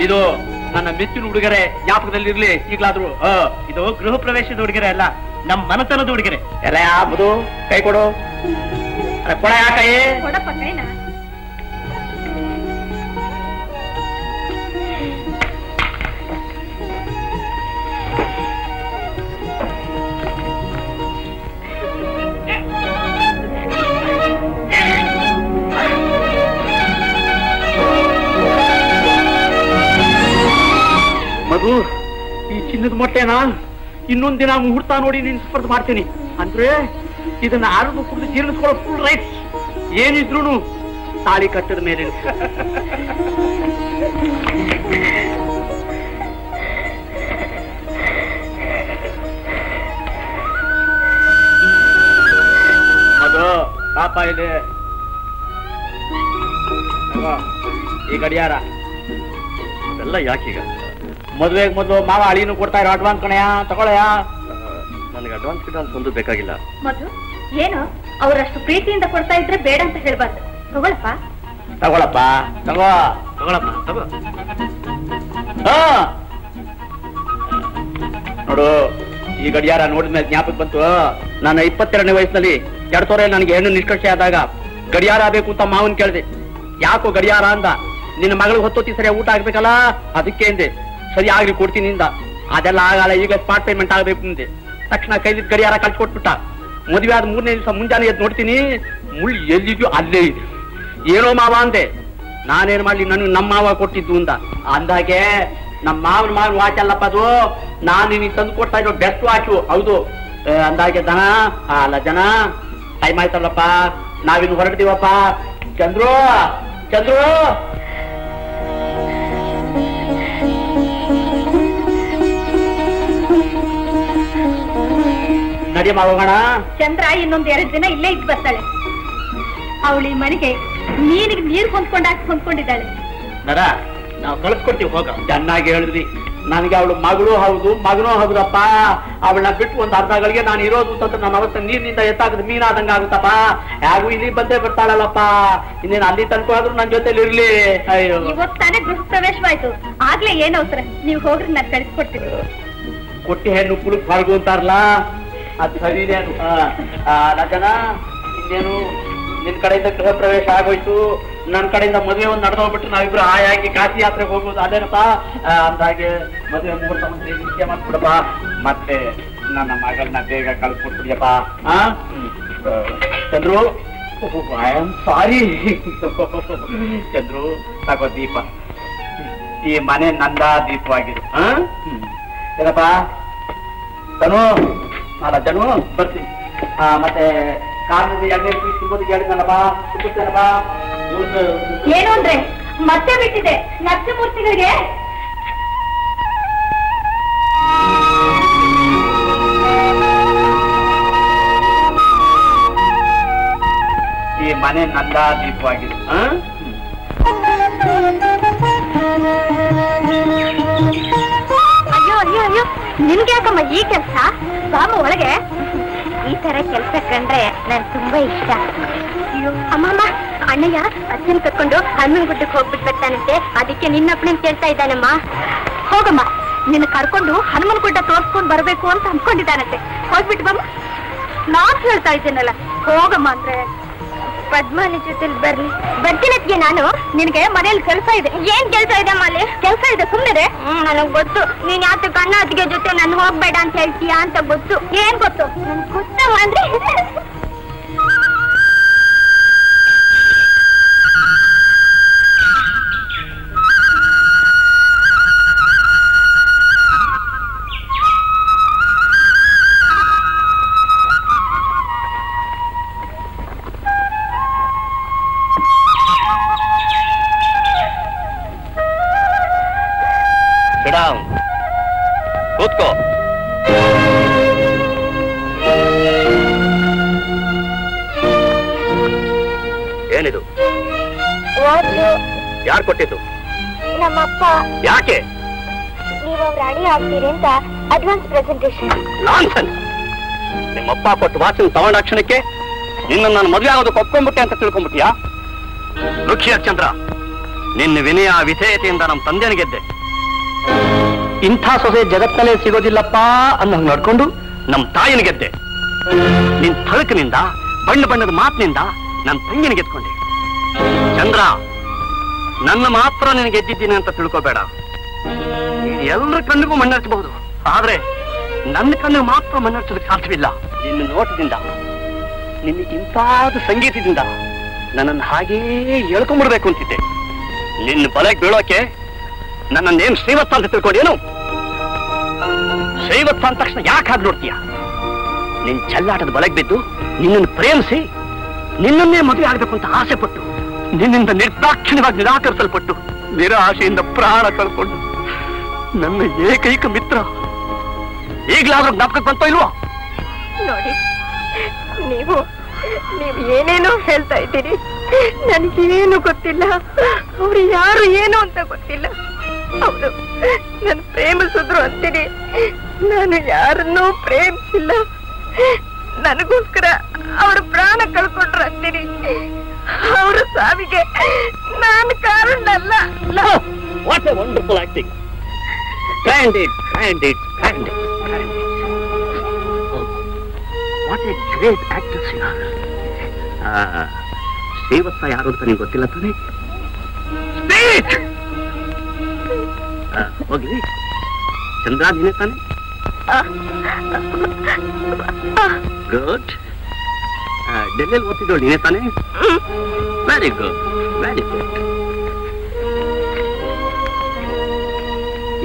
Speaker 4: ಇದು ನನ್ನ ಮೆಚ್ಚಿನ ಉಡುಗೊರೆ ಜ್ಞಾಪಕದಲ್ಲಿ ಇರ್ಲಿ ಈಗ್ಲಾದ್ರೂ ಇದು ಗೃಹ ಪ್ರವೇಶದ ಉಡುಗೊರೆ ಅಲ್ಲ ನಮ್ಮ ಮನತನದ ಉಡುಗೊರೆ. ಎಲ್ಲ ಯಾವುದು ಕೈ ಕೊಡು. ಕೊಡ ಯಾಕೈ ಚಿನ್ನದ ಮೊಟ್ಟೆನಾ? ಇನ್ನೊಂದ್ ದಿನ ಮುಹೂರ್ತ ನೋಡಿ ನಿನ್ ಸ್ಪರ್ಧ ಮಾಡ್ತೀನಿ. ಅಂದ್ರೆ ಇದನ್ನ ಆರೋಗ್ಯ ಕುಡಿದು ಜೀರ್ಣಿಸ್ಕೊಳ್ಳೋ ಫುಲ್ ರೈಟ್ ಏನಿದ್ರು ತಾಳಿ ಕಟ್ಟದ ಮೇಲೆ. ಅದು ಪಾಪ ಇದೆ ಈ ಗಡಿಯಾರ.
Speaker 14: ಎಲ್ಲ ಯಾಕೀಗ?
Speaker 4: ಮದ್ವೆಗ್ ಮೊದಲು ಮಾವ ಅಳಿನೂ ಕೊಡ್ತಾ ಇರೋ ಅಡ್ವಾನ್ಸ್ ಕಣಯ್ಯ ತಗೊಳಯ್ಯ
Speaker 14: ನನಗೆ ಅಡ್ವಾನ್ಸ್ ಗಿಡ್ವಾನ್ಸ್ ಒಂದು ಬೇಕಾಗಿಲ್ಲ.
Speaker 6: ಮಧು ಏನು? ಅವರಷ್ಟು ಪ್ರೀತಿಯಿಂದ ಕೊಡ್ತಾ ಇದ್ರೆ ಬೇಡ ಅಂತ ಹೇಳ್ಬಾರ್ದು. ತಗೊಳಪ್ಪ.
Speaker 4: ತಗೊಳಪ್ಪ. ತಗೋ.
Speaker 14: ತಗೊಳಪ್ಪ ತಗೋ.
Speaker 4: ಹಾ. ನೋಡು ಈ ಗಡಿಯಾರ ನೋಡಿದ್ಮೇಲೆ ಜ್ಞಾಪಕ ಬಂತು. ನನ್ನ ಇಪ್ಪತ್ತೆರಡನೇ ವಯಸ್ಸಿನಲ್ಲಿ ಎಡತೋರೆ ನನಗೆ ಹೆಣ್ಣು ನಿಷ್ಕರ್ಷೆ ಆದಾಗ ಗಡಿಯಾರ ಬೇಕು ಅಂತ ಮಾವನ್ ಕೇಳಿದೆ. ಯಾಕೋ ಗಡಿಯಾರ ಅಂದ ನಿನ್ನ ಮಗಳಿಗೆ ಹೊತ್ತೊತ್ತಿ ಸರಿ ಊಟ ಆಗ್ಬೇಕಲ್ಲ? ಅದಕ್ಕೆ ಅಂದೆ. ಸರಿ ಕೊಡ್ತೀನಿ ಇಂದ ಅದೆಲ್ಲ ಆಗಲ್ಲ, ಈಗ ಸ್ಪಾಟ್ ಪೇಮೆಂಟ್ ಆಗಬೇಕು ಮುಂದೆ ತಕ್ಷಣ ಕೈದಿದ್ದ ಗಡಿಯಾರ ಕಳ್ಸಿಕೊಟ್ಬಿಟ್ಟ. ಮದುವೆ ಆದ ಮೂರನೇ ದಿವಸ ಮುಂಜಾನೆ ಎದ್ದು ನೋಡ್ತೀನಿ, ಮುಳ್ಳು ಎಲ್ಲಿದ್ಯೋ ಅಲ್ಲೇ ಇದೆ. ಏನೋ ಮಾವ ಅಂದೆ. ನಾನೇನ್ ಮಾಡ್ಲಿ ನನಗೆ ನಮ್ಮ ಮಾವ ಕೊಟ್ಟಿದ್ದು ಅಂದ. ಅಂದಾಗೆ ನಮ್ಮ ಮಾವನ ಮಾವನ ವಾಚ್ ಅಲ್ಲಪ್ಪ ಅದು. ನಾನು ನಿನಗೆ ತಂದು ಕೊಡ್ತಾ ಇರೋ ಬೆಸ್ಟ್ ವಾಚು ಹೌದು. ಅಂದಾಗೆ ದನ. ಅಲ್ಲ ಜನ ಟೈಮ್ ಆಯ್ತಲ್ಲಪ್ಪ. ನಾವಿನ್ನು ಹೊರಡ್ತೀವಪ್ಪ. ಚಂದ್ರು ಚಂದ್ರು. ನಡಿ ಮಾಡೋಣ
Speaker 6: ಚಂದ್ರ ಇನ್ನೊಂದ್ ಎರಡ್ ದಿನ ಇಲ್ಲೇ ಇದ್ ಬರ್ತಾಳೆ. ಅವಳಿ ಮನೆಗೆ ನೀನಿಗೆ ನೀರ್ ಹೊಂದ್ಕೊಂಡಾಕ್ ಹೊಂದ್ಕೊಂಡಿದ್ದಾಳೆ.
Speaker 4: ನರ ನಾವು ಕಳಿಸ್ಕೊಡ್ತೀವಿ ಹೋಗ. ಚೆನ್ನಾಗಿ ಹೇಳಿದ್ರಿ ನನಗೆ ಅವಳು ಮಗಳು ಹೌದು ಮಗನೂ ಹೌದಪ್ಪ. ಅವಳನ್ನ ಬಿಟ್ಟು ಒಂದ್ ಅರ್ಧ ಗಳಿಗೆ ನಾನು ಇರೋದು ಅಂತ ನನ್ನ ಅವಸ್ಥೆ ನೀರಿನಿಂದ ಎತ್ತಾಗದ ಮೀನಾದಂಗ ಆಗುತ್ತಪ್ಪ. ಯಾರು ಇಲ್ಲಿ ಬಂದೇ ಬರ್ತಾಳಲ್ಲಪ್ಪ. ಇನ್ನೇನು ಅಲ್ಲಿ ತನಕ ಆದ್ರೂ ನನ್ನ ಜೊತೆಲಿ ಇರ್ಲಿ. ಅಯ್ಯೋ.
Speaker 6: ಇವತ್ತಾನೆ ಗೃಹ ಪ್ರವೇಶವಾಯ್ತು ಆಗ್ಲೇ ಏನ್ ಅವಸರ ನೀವ್ ಹೋಗ್ರಿ ನಾನು ಕಳಿಸ್ಕೊಡ್ತೀನಿ.
Speaker 4: ಕೊಟ್ಟಿ ಹೆಣ್ಣು ಕುಳುಕ್ ಹೊರಗು ಅಂತಾರಲ್ಲ? ಅದ್ ಸರಿನೇ ಅದು ಆ, ಆ, ಲಗ್ನ ಇನ್ನೇನು ನಿನ್ ಕಡೆಯಿಂದ ಗೃಹ ಪ್ರವೇಶ ಆಗೋಯ್ತು. ನನ್ ಕಡೆಯಿಂದ ಮದುವೆ ಒಂದು ನಡೆದೋಗ್ಬಿಟ್ಟು ನಾವಿಬ್ರು ಆಯಾಗಿ ಕಾಶಿ ಯಾತ್ರೆಗೆ ಹೋಗೋದು ಅದೇನಪ್ಪ ಅಂದಾಗೆ ಮದುವೆ ಮುಹೂರ್ತ ಮುಂದೆ ನಿಶ್ಚಯ ಮಾಡ್ಬಿಡಪ್ಪ. ಮತ್ತೆ ನನ್ನ ಮಗಳನ್ನ ಬೇಗ ಕಳ್ಸ್ಕೊಟ್ಬಿಡಿಯಪ್ಪ ಆ? ಆ, Chandru? I am sorry. Chandru ತಗೋ ದೀಪ. ಈ ಮನೆ ನಂದ ದೀಪವಾಗಿದೆ ಹಾ ಏನಪ್ಪ? ತನು? ಅಲ್ಲ ಜನು ಬರ್ತೀನಿ. ಆ, ಮತ್ತೆ ಕಾರಣದ ಎಣ್ಣೆ ತುಂಬೋದು ಹೇಳಿದ್ನಲ್ಲಪ್ಪ ತುಂಬಿಸ್ತೇನಪ್ಪ
Speaker 6: ಏನು ಅಂದ್ರೆ? ಮತ್ತೆ ಬಿಟ್ಟಿದೆ. ನರಸಿಂಹಮೂರ್ತಿಗಳಿಗೆ?
Speaker 4: ಈ ಮನೆ ನಂದ ದೀಪವಾಗಿದೆ ಆ?
Speaker 6: ಅಯ್ಯೋ ಅಯ್ಯೋ ನಿನ್ಗ್ಯಾಕಮ್ಮ ಈ ಕೆಲಸ? ಬಾಮ ಒಳಗೆ. ಈ ತರ ಕೆಲಸ ಕಂಡ್ರೆ ನನ್ ತುಂಬಾ ಇಷ್ಟ. ಅಮ್ಮಮ್ಮ ಅಣ್ಣಯ್ಯ, ಅಜ್ಜನ್ ಕರ್ಕೊಂಡು ಹನುಮನ್ ಗುಡ್ಡಕ್ಕೆ ಹೋಗ್ಬಿಟ್ಟು ಬರ್ತಾನಂತೆ ಅದಕ್ಕೆ ನಿನ್ನಪ್ಪನ ಕೇಳ್ತಾ ಇದ್ದಾನಮ್ಮ. ಹೋಗಮ್ಮ, ನಿನ್ನ ಕರ್ಕೊಂಡು ಹನುಮನ್ ಗುಡ್ಡ ತೋರ್ಸ್ಕೊಂಡ್ ಬರ್ಬೇಕು ಅಂತ ಅನ್ಕೊಂಡಿದ್ದಾನಂತೆ. ಹೋಗ್ಬಿಟ್ಟು ಬಮ್ಮ ನಾನ್ ಹೇಳ್ತಾ ಇದ್ದೇನಲ್ಲ, ಹೋಗಮ್ಮ ಅಂದ್ರೆ. ಪದ್ಮಾನಿ ಜೊತೆಲಿ ಬರ್ಲಿ. ಬರ್ತೀನತ್ಗೆ ನಾನು ನಿನಗೆ ಮನೇಲಿ ಕೆಲಸ ಇದೆ. ಏನ್ ಕೆಲಸ ಇದೆ ಮಾಲಿ? ಕೆಲಸ ಇದೆ ಸುಮ್ಮನೆ ನನಗ್ ಗೊತ್ತು. ನೀನ್ ಯಾಕೆ ಕಣ್ಣ ಅತ್ತಿಗೆ ಜೊತೆ ನಾನು ಹೋಗ್ಬೇಡ ಅಂತ ಹೇಳ್ತೀಯಾ ಅಂತ ಗೊತ್ತು. ಏನ್ ಗೊತ್ತು? ನನ್ ಗೊತ್ತ ಅಂದ್ರೆ? ಅಂತ ಅಡ್ವಾನ್ಸ್ ಪ್ರೆಸೆಂಟೇಶನ್
Speaker 14: ನಾನ್ಸೆನ್ಸ್ ನಿಮ್ಮಪ್ಪ ಕೊಟ್ಟು ವಾಚನ ತಗೊಂಡಾಕ್ಷಣಕ್ಕೆ ನಿನ್ನ ನಾನು ಮದುವೆ ಆಗೋದಕ್ಕೆ ಒಪ್ಕೊಂಡ್ಬಿಟ್ಟೆ ಅಂತ ತಿಳ್ಕೊಂಡ್ಬಿಟ್ಟಿಯಾ ರುಖಿಯ ಚಂದ್ರ ನಿನ್ನ ವಿನಯ ವಿಧೇಯತೆಯಿಂದ ನಮ್ಮ ತಂದೆನ ಗೆದ್ದೆ ಇಂಥ ಸೊಸೆ ಜಗತ್ತಲ್ಲೇ ಸಿಗೋದಿಲ್ಲಪ್ಪ ಅನ್ನಂಗ್ ನಡ್ಕೊಂಡು ನಮ್ಮ ತಾಯಿನ ಗೆದ್ದೆ ನಿನ್ ಥಳಕಿನಿಂದ ಬಣ್ಣ ಬಣ್ಣದ ಮಾತಿನಿಂದ ನನ್ನ ತಂಗಿನ ಗೆದ್ಕೊಂಡೆ ಚಂದ್ರ ನನ್ನ ಮಾತ್ರ ನಿನಗೆ ಗೆದ್ದಿದ್ದೀನಿ ಅಂತ ತಿಳ್ಕೋಬೇಡ ಎಲ್ಲರ ಕಣ್ಣಿಗೂ ಮಣ್ಣರ್ಚಬಹುದು ಆದ್ರೆ ನನ್ನ ಕಣ್ಣು ಮಾತ್ರ ಮಣ್ಣರ್ಚೋದಕ್ಕೆ ಸಾಧ್ಯವಿಲ್ಲ. ನಿನ್ನ ನೋಟದಿಂದ, ನಿನ್ನ ಇಂಪಾದ ಸಂಗೀತದಿಂದ ನನ್ನನ್ನು ಹಾಗೇ ಎಳ್ಕೊಂಡ್ಬಿಡ್ಬೇಕು ಅಂತಿದ್ದೆ. ನಿನ್ನ ಬಲೆಗೆ ಬೀಳೋಕೆ ನನ್ನನ್ನೇನು ಶ್ರೀವತ್ಸ ಅಂತ ತಿಳ್ಕೊಂಡೇನು? ಶ್ರೀವತ್ಸ ಅಂದ ತಕ್ಷಣ ಯಾಕೆ ಹಾಗೆ ನೋಡ್ತೀಯ? ನಿನ್ನ ಚಲ್ಲಾಟದ ಬಲೆಗೆ ಬಿದ್ದು ನಿನ್ನನ್ನು ಪ್ರೇಮಿಸಿ ನಿನ್ನನ್ನೇ ಮದುವೆ ಆಗಬೇಕು ಅಂತ ಆಸೆ ಪಟ್ಟು ನಿನ್ನಿಂದ ನಿರ್ದಾಕ್ಷಿಣ್ಯವಾಗಿ ನಿರಾಕರಿಸಲ್ಪಟ್ಟು ನಿರಾಶೆಯಿಂದ ಪ್ರಾಣ ಕಳ್ಕೊಂಡು ನನ್ನ ಏಕೈಕ ಮಿತ್ರ. ಈಗಲಾದ್ರೂ ಜ್ಞಾಪಕಕ್ಕೆ ಬಂತೋ ಇಲ್ವೋ?
Speaker 6: ನೋಡಿ ನೀವು ನೀವು ಏನೇನೋ ಹೇಳ್ತಾ ಇದ್ದೀರಿ ನನಗೇನು ಗೊತ್ತಿಲ್ಲ. ಅವ್ರು ಯಾರು ಏನು ಅಂತ ಗೊತ್ತಿಲ್ಲ. ಅವರು ನನ್ನ ಪ್ರೇಮಿಸಿದ್ರು ಅಂತೀನಿ. ನಾನು ಯಾರನ್ನೂ ಪ್ರೇಮಿಸಿಲ್ಲ. ನನಗೋಸ್ಕರ ಅವರು ಪ್ರಾಣ ಕಳ್ಕೊಂಡ್ರು ಅಂತೀನಿ. ಅವ್ರ ಸಾವಿಗೆ ನಾನು ಕಾರಣಲ್ಲ
Speaker 14: what a wonderful acting splendid splendid splendid what a great actors you are Srivatsa ಯಾರು ಅಂತ ನಿಂಗೆ ಗೊತ್ತಿಲ್ಲ ತಾನೆ? ಸ್ಪೀಕ್ ಹೋಗ್ಲಿ ಚಂದ್ರ ನೀನೇ ತಾನೆ? ಗುಡ್ ಡೆಲ್ಲಿಯಲ್ಲಿ ಓದ್ತಿದ್ದಳು ನೀನೇ ತಾನೆ? ವೆರಿ ಗುಡ್ ವೆರಿ ಗುಡ್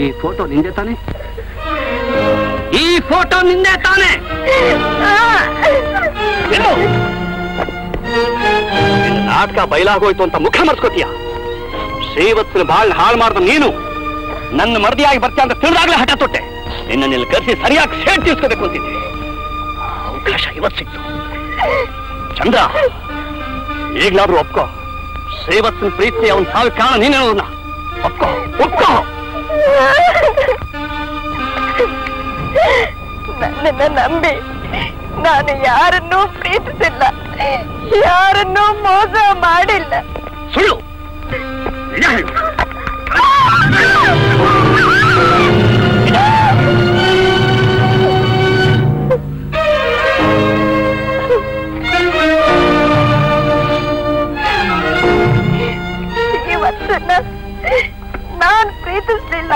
Speaker 14: ಈ ಫೋಟೋ ನಿಂದೆ ತಾನೆ? ಈ ಫೋಟೋ ನಿಂದೆ ತಾನೆ? ನಾಟಕ ಬಯಲಾಗೋಯ್ತು ಅಂತ ಮುಖ ಮರ್ಸ್ಕೋತೀಯ? ಶ್ರೀವತ್ಸನ ಬಾಳ್ ಹಾಳು ಮಾಡ್ದ ನೀನು. ನನ್ನ ಮರ್ದಿಯಾಗಿ ಬರ್ತೀಯ ಅಂತ ತಿಳಿದಾಗ್ಲೇ ಹಠ ತೊಟ್ಟೆ. ನಿನ್ನ ಇಲ್ಲಿ ಕರೆಸಿ ಸರಿಯಾಗಿ ಸೇಟ್ ತೀರ್ಸ್ಕೋಬೇಕು ಅಂತಿದ್ದೆ. ಅವಕಾಶ ಇವತ್ತು ಸಿಕ್ತು. ಚಂದ್ರ, ಈಗ್ಲಾದ್ರೂ ಒಪ್ಕೋ. ಶ್ರೀವತ್ಸನ ಪ್ರೀತಿ ಅವನ್ ಸಾವಿರ ಕಾರಣ ನೀನೇ ಒಪ್ಕೋ ಒಪ್ಕೋ.
Speaker 6: ನನ್ನನ್ನ ನಂಬಿ ನಾನು ಯಾರನ್ನೂ ಪ್ರೀತಿಸಿಲ್ಲ ಯಾರನ್ನೂ ಮೋಸ ಮಾಡಿಲ್ಲ
Speaker 14: ಸುಳ್ಳು ನಿಜ ಹೇಳು.
Speaker 6: ಇವತ್ತನ್ನ ನಾನ್ ಪ್ರೀತಿಸ್ಲಿಲ್ಲ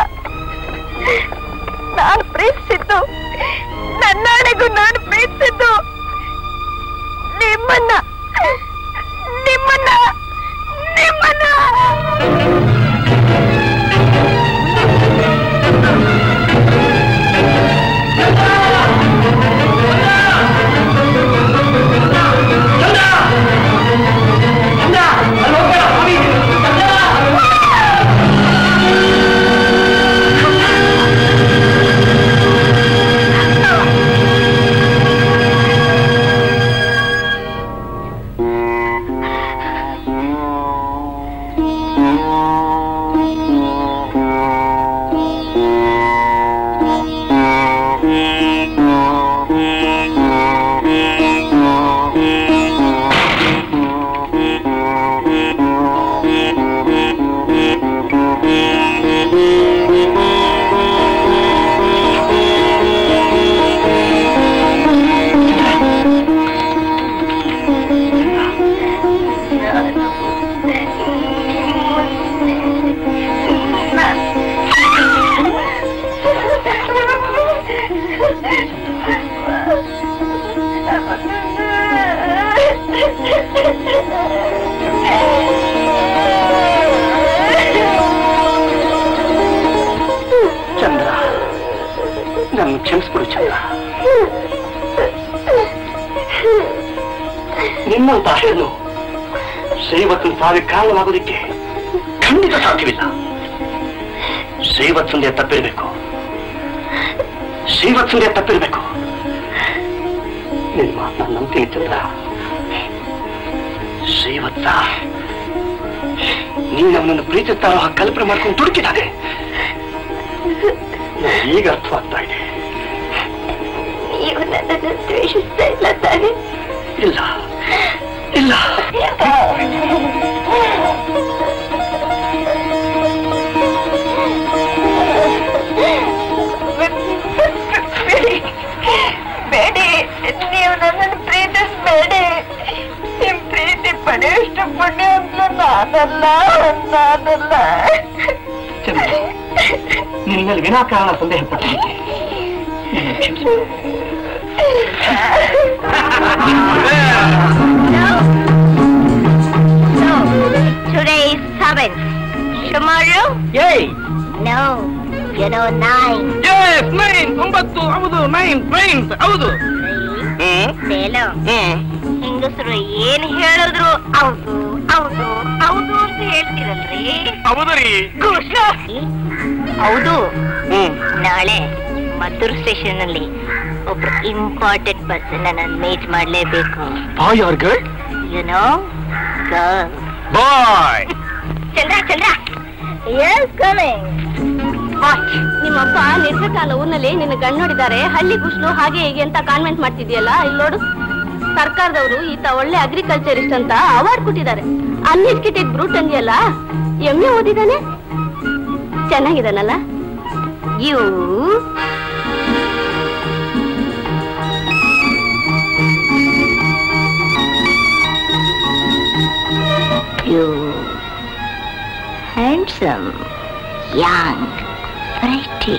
Speaker 6: ನಾನು ಪ್ರೀತಿಸಿದ್ದು ನನ್ನಾಣೆಗೂ ನಾನು ಪ್ರೀತಿಸಿದ್ದು ನಿಮ್ಮನ್ನ ನಿಮ್ಮನ್ನ. ಪರ್ಸನ್ ನಾನು ಮೀಟ್ ಮಾಡಲೇಬೇಕು.
Speaker 12: Boy or girl?
Speaker 6: You know girl
Speaker 16: boy!
Speaker 6: Chandra Chandra. Yes coming watch
Speaker 17: ನಿಮ್ಮಪ್ಪ ನಿರ್ಸಕಾಲ ಊರಿನಲ್ಲಿ ನಿನ್ನ ಗಂಡು ನೋಡಿದ್ದಾರೆ. ಹಳ್ಳಿ ಕುಶ್ಲು ಹಾಗೆ ಹೀಗೆ ಅಂತ ಕಾನ್ವೆಂಟ್ ಮಾಡ್ತಿದ್ಯಲ್ಲ ಇಲ್ಲಿ ನೋಡು. ಸರ್ಕಾರದವರು ಈತ ಒಳ್ಳೆ ಅಗ್ರಿಕಲ್ಚರಿಸ್ಟ್ ಅಂತ ಅವಾರ್ಡ್ ಕೊಟ್ಟಿದ್ದಾರೆ. ಅನ್ಎಜುಕೇಟೆಡ್ ಬ್ರೂಟ್ ಅಂದ್ಯಲ್ಲ? ಎಮ್ಮೆ ಓದಿದಾನೆ? ಚೆನ್ನಾಗಿದಾನಲ್ಲ
Speaker 6: ಯು. Handsome young, pretty.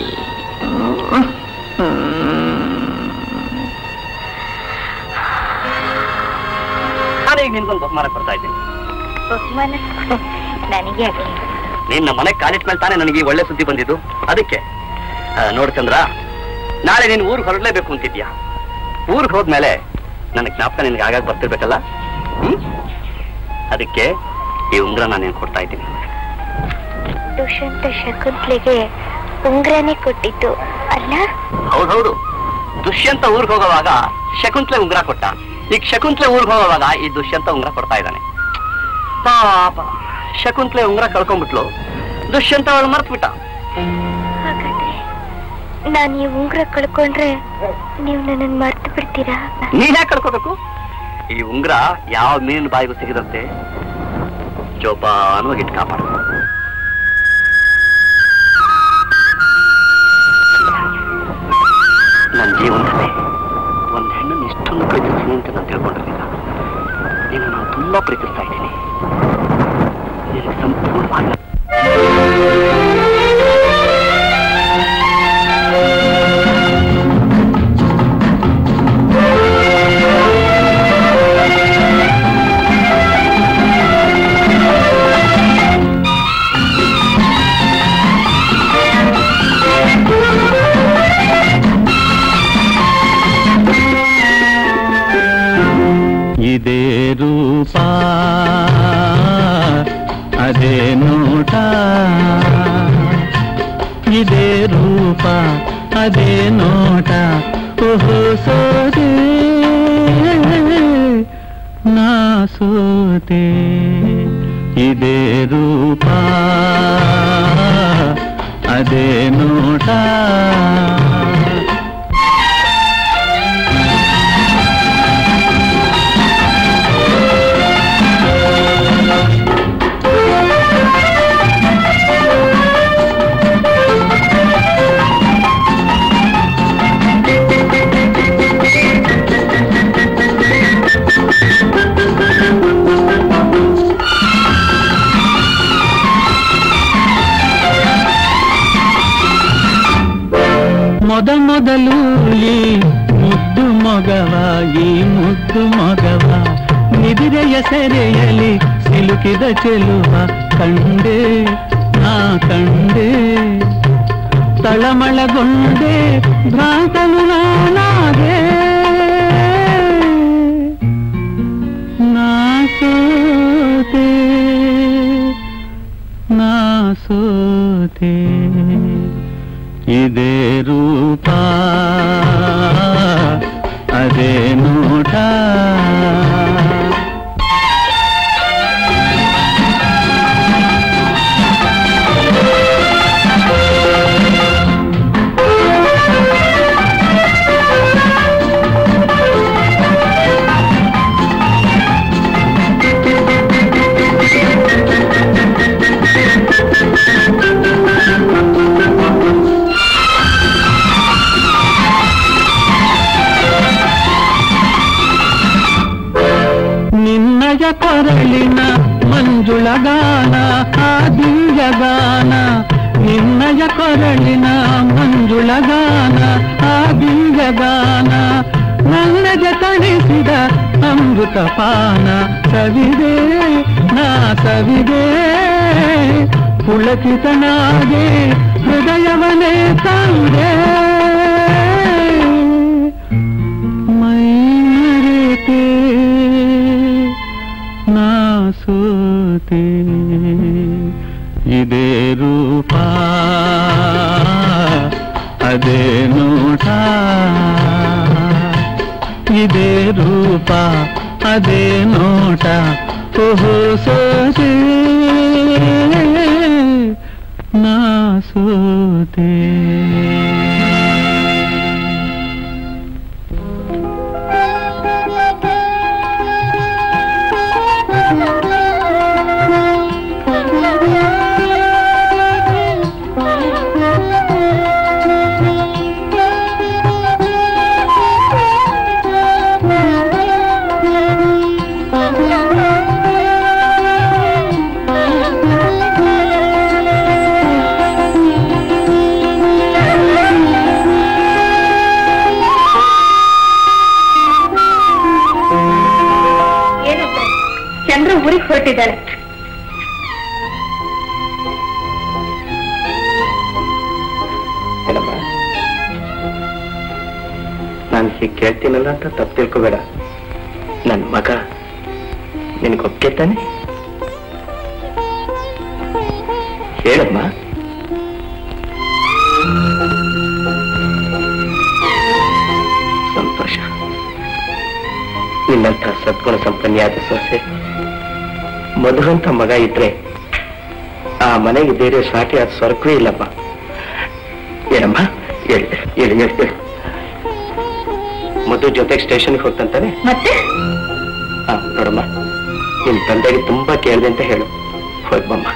Speaker 12: ನಾನೀಗ ನಿನ್ಗೊಂದು ಬಹುಮಾನ ಕೊಡ್ತಾ ಇದ್ದೀನಿ.
Speaker 6: ಬಹುಮಾನ? ನನಗೆ
Speaker 12: ನಿನ್ನ ಮನೆ ಕಾಲೇಜ್ ಮೇಲೆ ತಾನೆ ನನಗೆ ಒಳ್ಳೆ ಸುದ್ದಿ ಬಂದಿದ್ದು. ಅದಕ್ಕೆ ನೋಡು ಚಂದ್ರ ನಾಳೆ ನೀನು ಊರಿಗೆ ಹೊರಡ್ಲೇಬೇಕು ಅಂತಿದ್ಯಾ? ಊರಿಗೆ ಹೋದ್ಮೇಲೆ ನನ್ನ ಜ್ಞಾಪಕ ನಿನ್ಗೆ ಆಗಾಗ ಬರ್ತಿರ್ಬೇಕಲ್ಲ? ಹ್ಮ್? ಅದಕ್ಕೆ ಈ ಉಂಗ್ರ ನಾನು ನೀನು ಕೊಡ್ತಾ ಇದ್ದೀನಿ.
Speaker 6: ದುಷ್ಯಂತ ಶಕುಂತ್ಲೆಗೆ ಉಂಗ್ರನೇ ಕೊಟ್ಟಿದ್ದು ಅಲ್ಲ?
Speaker 12: ಹೌದೌದು ದುಷ್ಯಂತ ಊರಿಗೆ ಹೋಗುವಾಗ ಶಕುಂತ್ಲೆ ಉಂಗ್ರ ಕೊಟ್ಟ. ಈಗ ಶಕುಂತಲೆ ಊರಿಗೆ ಹೋಗುವಾಗ ಈ ದುಷ್ಯಂತ ಉಂಗ್ರ ಕೊಡ್ತಾ ಇದ್ದಾನೆ. ಪಾಪ ಶಕುಂತಲೆ ಉಂಗ್ರ ಕಳ್ಕೊಂಡ್ಬಿಟ್ಲು ದುಷ್ಯಂತ ಅವಳು ಮರ್ತ್ಬಿಟ್ಟ.
Speaker 6: ನಾನು ಈ ಉಂಗ್ರ ಕಳ್ಕೊಂಡ್ರೆ ನೀವು ನನ್ನನ್ನು ಮರ್ತು ಬಿಡ್ತೀರಾ
Speaker 12: ನೀನ್ ಯಾಕೆ ಕಳ್ಕೋಬೇಕು? ಈ ಉಂಗ್ರ ಯಾವ ಮೀನಿನ ಬಾಯಿಗೂ ಸಿಗದಂತೆ ಜೋಪಾನವಾಗಿ ಕಾಪಾಡು. ಜೀವನದಲ್ಲಿ ಒಂದು ಹೆಣ್ಣನ್ನು ಇಷ್ಟೊಂದು ಪ್ರೀತಿಸ್ತೀನಿ ಅಂತ ನಾನು ತಿಳ್ಕೊಂಡಿರಲಿಲ್ಲ. ನೀನು ನಾನು ತುಂಬಾ ಪ್ರೀತಿಸ್ತಾ ಇದ್ದೀನಿ. ನಿನಗೆ ಸಂಪೂರ್ಣವಾಗಿ
Speaker 14: ನಿನ್ನಂಥ ಸದ್ಗುಣ ಸಂಪನ್ನಿಯಾದ ಸೊಸೆ. ಮಧುರಂತ ಮಗ ಇದ್ರೆ ಆ ಮನೆಗೆ ಬೇರೆ ಸಾಟಿ ಆದ ಸ್ವರ್ಗವೇ ಇಲ್ಲಪ್ಪ. ಏನಮ್ಮ? ಹೇಳಿ ಹೇಳಿ ಹೇಳಿ ಮಧು ಜೊತೆಗೆ ಸ್ಟೇಷನ್ಗೆ ಹೋಗ್ತಂತಾನೆ?
Speaker 9: ಮತ್ತೆ?
Speaker 14: ಹಾ ನೋಡಮ್ಮ ನಿನ್ ತಂದೆಗೆ ತುಂಬಾ ಕೇಳಿದೆ ಅಂತ ಹೇಳು. ಹೋಗ್ಬಮ್ಮ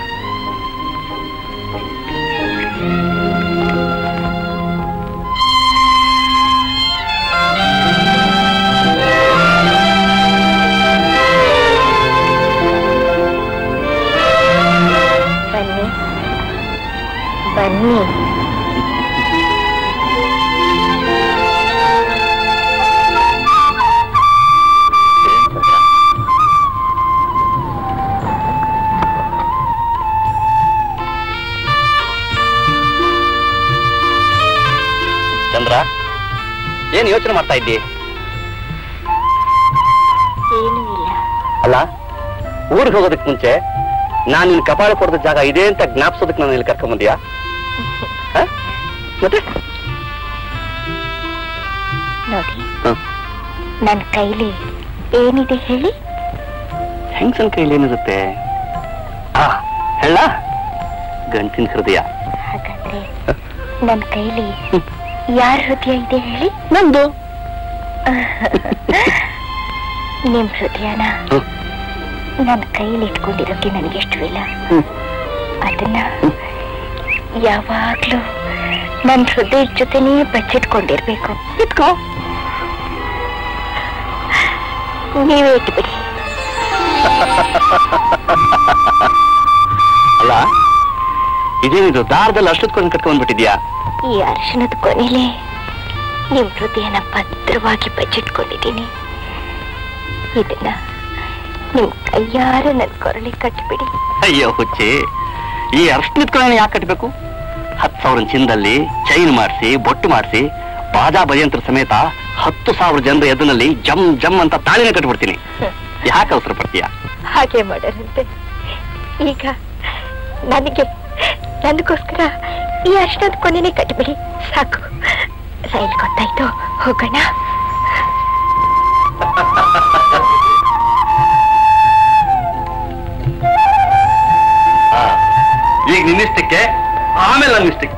Speaker 14: ಮಾಡ್ತಾ ಇದ್ದೀ? ಅಲ್ಲ ಊರಿಗೆ ಹೋಗೋದಕ್ಕೆ ಮುಂಚೆ ನಾನು ನಿನ್ ಕಪಾಳ ಕೊಡದ ಜಾಗ ಇದೆ ಅಂತ ಜ್ಞಾಪಿಸೋದಕ್ಕೆ ನಾನು ಇಲ್ಲಿ ಕರ್ಕೊಂಡ್ ಬಂದಿಯಾ ಹ? ಮತ್ತೆ?
Speaker 6: ನೋಡಿ. ನನ್ನ ಕೈಲಿ ಏನಿದೆ ಹೇಳಿ?
Speaker 14: ಹೆಂಗಸನ್ ಕೈಲಿ ಏನಿರುತ್ತೆ? ಆ ಹೇಳ. ಗಂಟಿನ ಹೃದಯ.
Speaker 6: ಹಾಗಾದ್ರೆ ನನ್ನ ಕೈಲಿ ಯಾರ ಹೃದಯ ಇದೆ ಹೇಳಿ?
Speaker 14: ನಂದು.
Speaker 6: ನಿಮ್ ಹೃದಯನ. ನನ್ನ ಕೈಯಲ್ಲಿ ಇಟ್ಕೊಂಡಿರೋಕೆ ನನಗೆ ಇಷ್ಟವಿಲ್ಲ. ಅದನ್ನ ಯಾವಾಗ್ಲೂ ನನ್ನ ಹೃದಯದ ಜೊತೆನೇ ಬಚ್ಚಿಟ್ಕೊಂಡಿರ್ಬೇಕು. ಇಟ್ಕೋ ನೀವೇ ಇಟ್ಬಿಡಿ
Speaker 14: ಅಲ್ಲ ಇದೇನಿದು ದಾರದಲ್ಲಿ ಅಷ್ಟೊತ್ಕೊಂಡು ಕಟ್ಕೊಂಡ್ಬಿಟ್ಟಿದ್ಯಾ?
Speaker 6: ಈ ಅರ್ಶನದ ಕೊನೆಲೆ ನಿಮ್ ಹೃದಯನ ಭದ್ರವಾಗಿ ಬಚ್ಚಿಟ್ಕೊಂಡಿದ್ದೀನಿ. ಇದನ್ನ ನಿಮ್ ಕೈಯಾರ ನನ್ ಕೊರಳಿ ಕಟ್ಬಿಡಿ.
Speaker 14: ಅಯ್ಯೋ ಹುಚ್ಚಿ ಈ ಅರ್ಶನಿತ್ಕೊಳ್ಳೋಣ ಯಾಕೆ ಕಟ್ಬೇಕು? ಹತ್ತು ಸಾವಿರ ಚಿನ್ನದಲ್ಲಿ ಚೈನ್ ಮಾಡಿಸಿ ಬೊಟ್ಟು ಮಾಡಿಸಿ ಬಾಜಾ ಭಜಂತ್ರ ಸಮೇತ ಹತ್ತು ಸಾವಿರ ಜನರ ಎದುರಿನಲ್ಲಿ ಜಮ್ ಜಮ್ ಅಂತ ತಾಳಿನ ಕಟ್ಬಿಡ್ತೀನಿ. ಯಾಕೆ ಅವಸರ ಪಡ್ತೀಯ?
Speaker 6: ಹಾಗೆ ಮಾಡರಂತೆ. ಈಗ ನನಗೆ ನನಗೋಸ್ಕರ ಈ ಅರ್ಶನದ ಕೊನೆನೆ ಕಟ್ಬಿಡಿ. ಸಾಕು. ರೈಲ್ ಗೊತ್ತಾಯ್ತು ಹೋಗೋಣ
Speaker 14: ಈಗ ನಿನ್ನಿಷ್ಟಕ್ಕೆ ಆಮೇಲೆ ನನ್ನಿಷ್ಟಕ್ಕೆ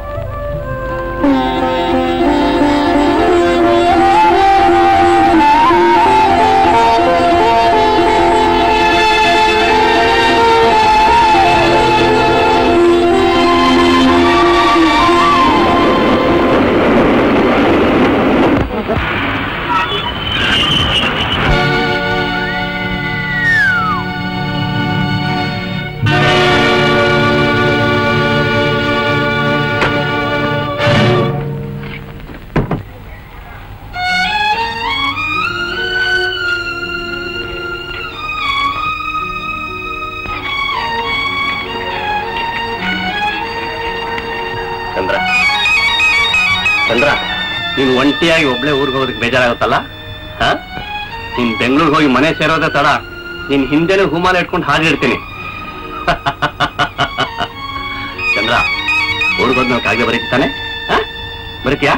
Speaker 14: ಬೇಜಾರಾಗುತ್ತಲ್ಲ? ನಿನ್ ಬೆಂಗಳೂರಿಗೆ ಹೋಗಿ ಮನೆ ಸೇರೋದ ತಡ. ನಿನ್ ಹಿಂದೆನೂ ಹೂಮಾಲ ಇಟ್ಕೊಂಡು ಹಾಡಿರ್ತೀನಿ ಚಂದ್ರ ಓಡ್ಬೋದು ನಾವು ಕಾಗೆ ಬರೀತಾನೆ ಬರೀತೀಯಾ?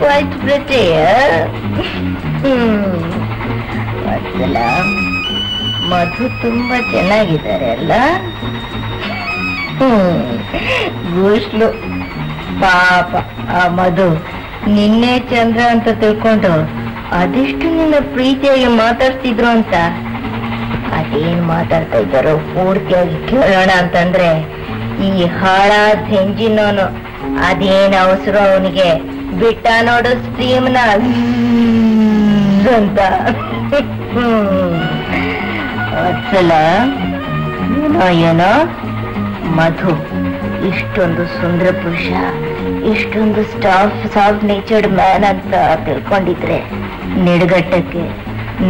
Speaker 3: Quite pretty, eh? Hmm. Vatsala ಮಧು ತುಂಬ ಚೆನ್ನಾಗಿದ್ದಾರೆ ಅಲ್ಲ? ಹ್ಮ್. ಗೂಸ್ಲು ಪಾಪ ಆ ಮಧು. ನಿನ್ನೆ ಚಂದ್ರ ಅಂತ ತಿಳ್ಕೊಂಡು ಅದೆಷ್ಟು ನಿನ್ನ ಪ್ರೀತಿಯಾಗಿ ಮಾತಾಡ್ತಿದ್ರು ಅಂತ? ಅದೇನ್ ಮಾತಾಡ್ತಾ ಇದ್ದಾರೋ ಪೂರ್ತಿಯಾಗಿ ಕೇಳೋಣ ಅಂತಂದ್ರೆ ಈ ಹಾಳಾದ ಹೆಂಜಿನೋನು ಅದೇನ್ ಅವಸರ ಅವನಿಗೆ? ಬಿಟ್ಟ ನೋಡು ಸ್ಟ್ರೀಮ್ನ ಅಂತ ಅಚ್ಚಲ, ಏನೋ ಏನೋ? ಮಧು, ಇಷ್ಟೊಂದು ಸುಂದರ ಪುರುಷ, ಇಷ್ಟೊಂದು ಸ್ಟಾಫ್ ಸಾಫ್ಟ್ ನೇಚರ್ಡ್ ಮ್ಯಾನ್ ಅಂತ ತಿಳ್ಕೊಂಡಿದ್ರೆ ನೆಡಗಟ್ಟಕ್ಕೆ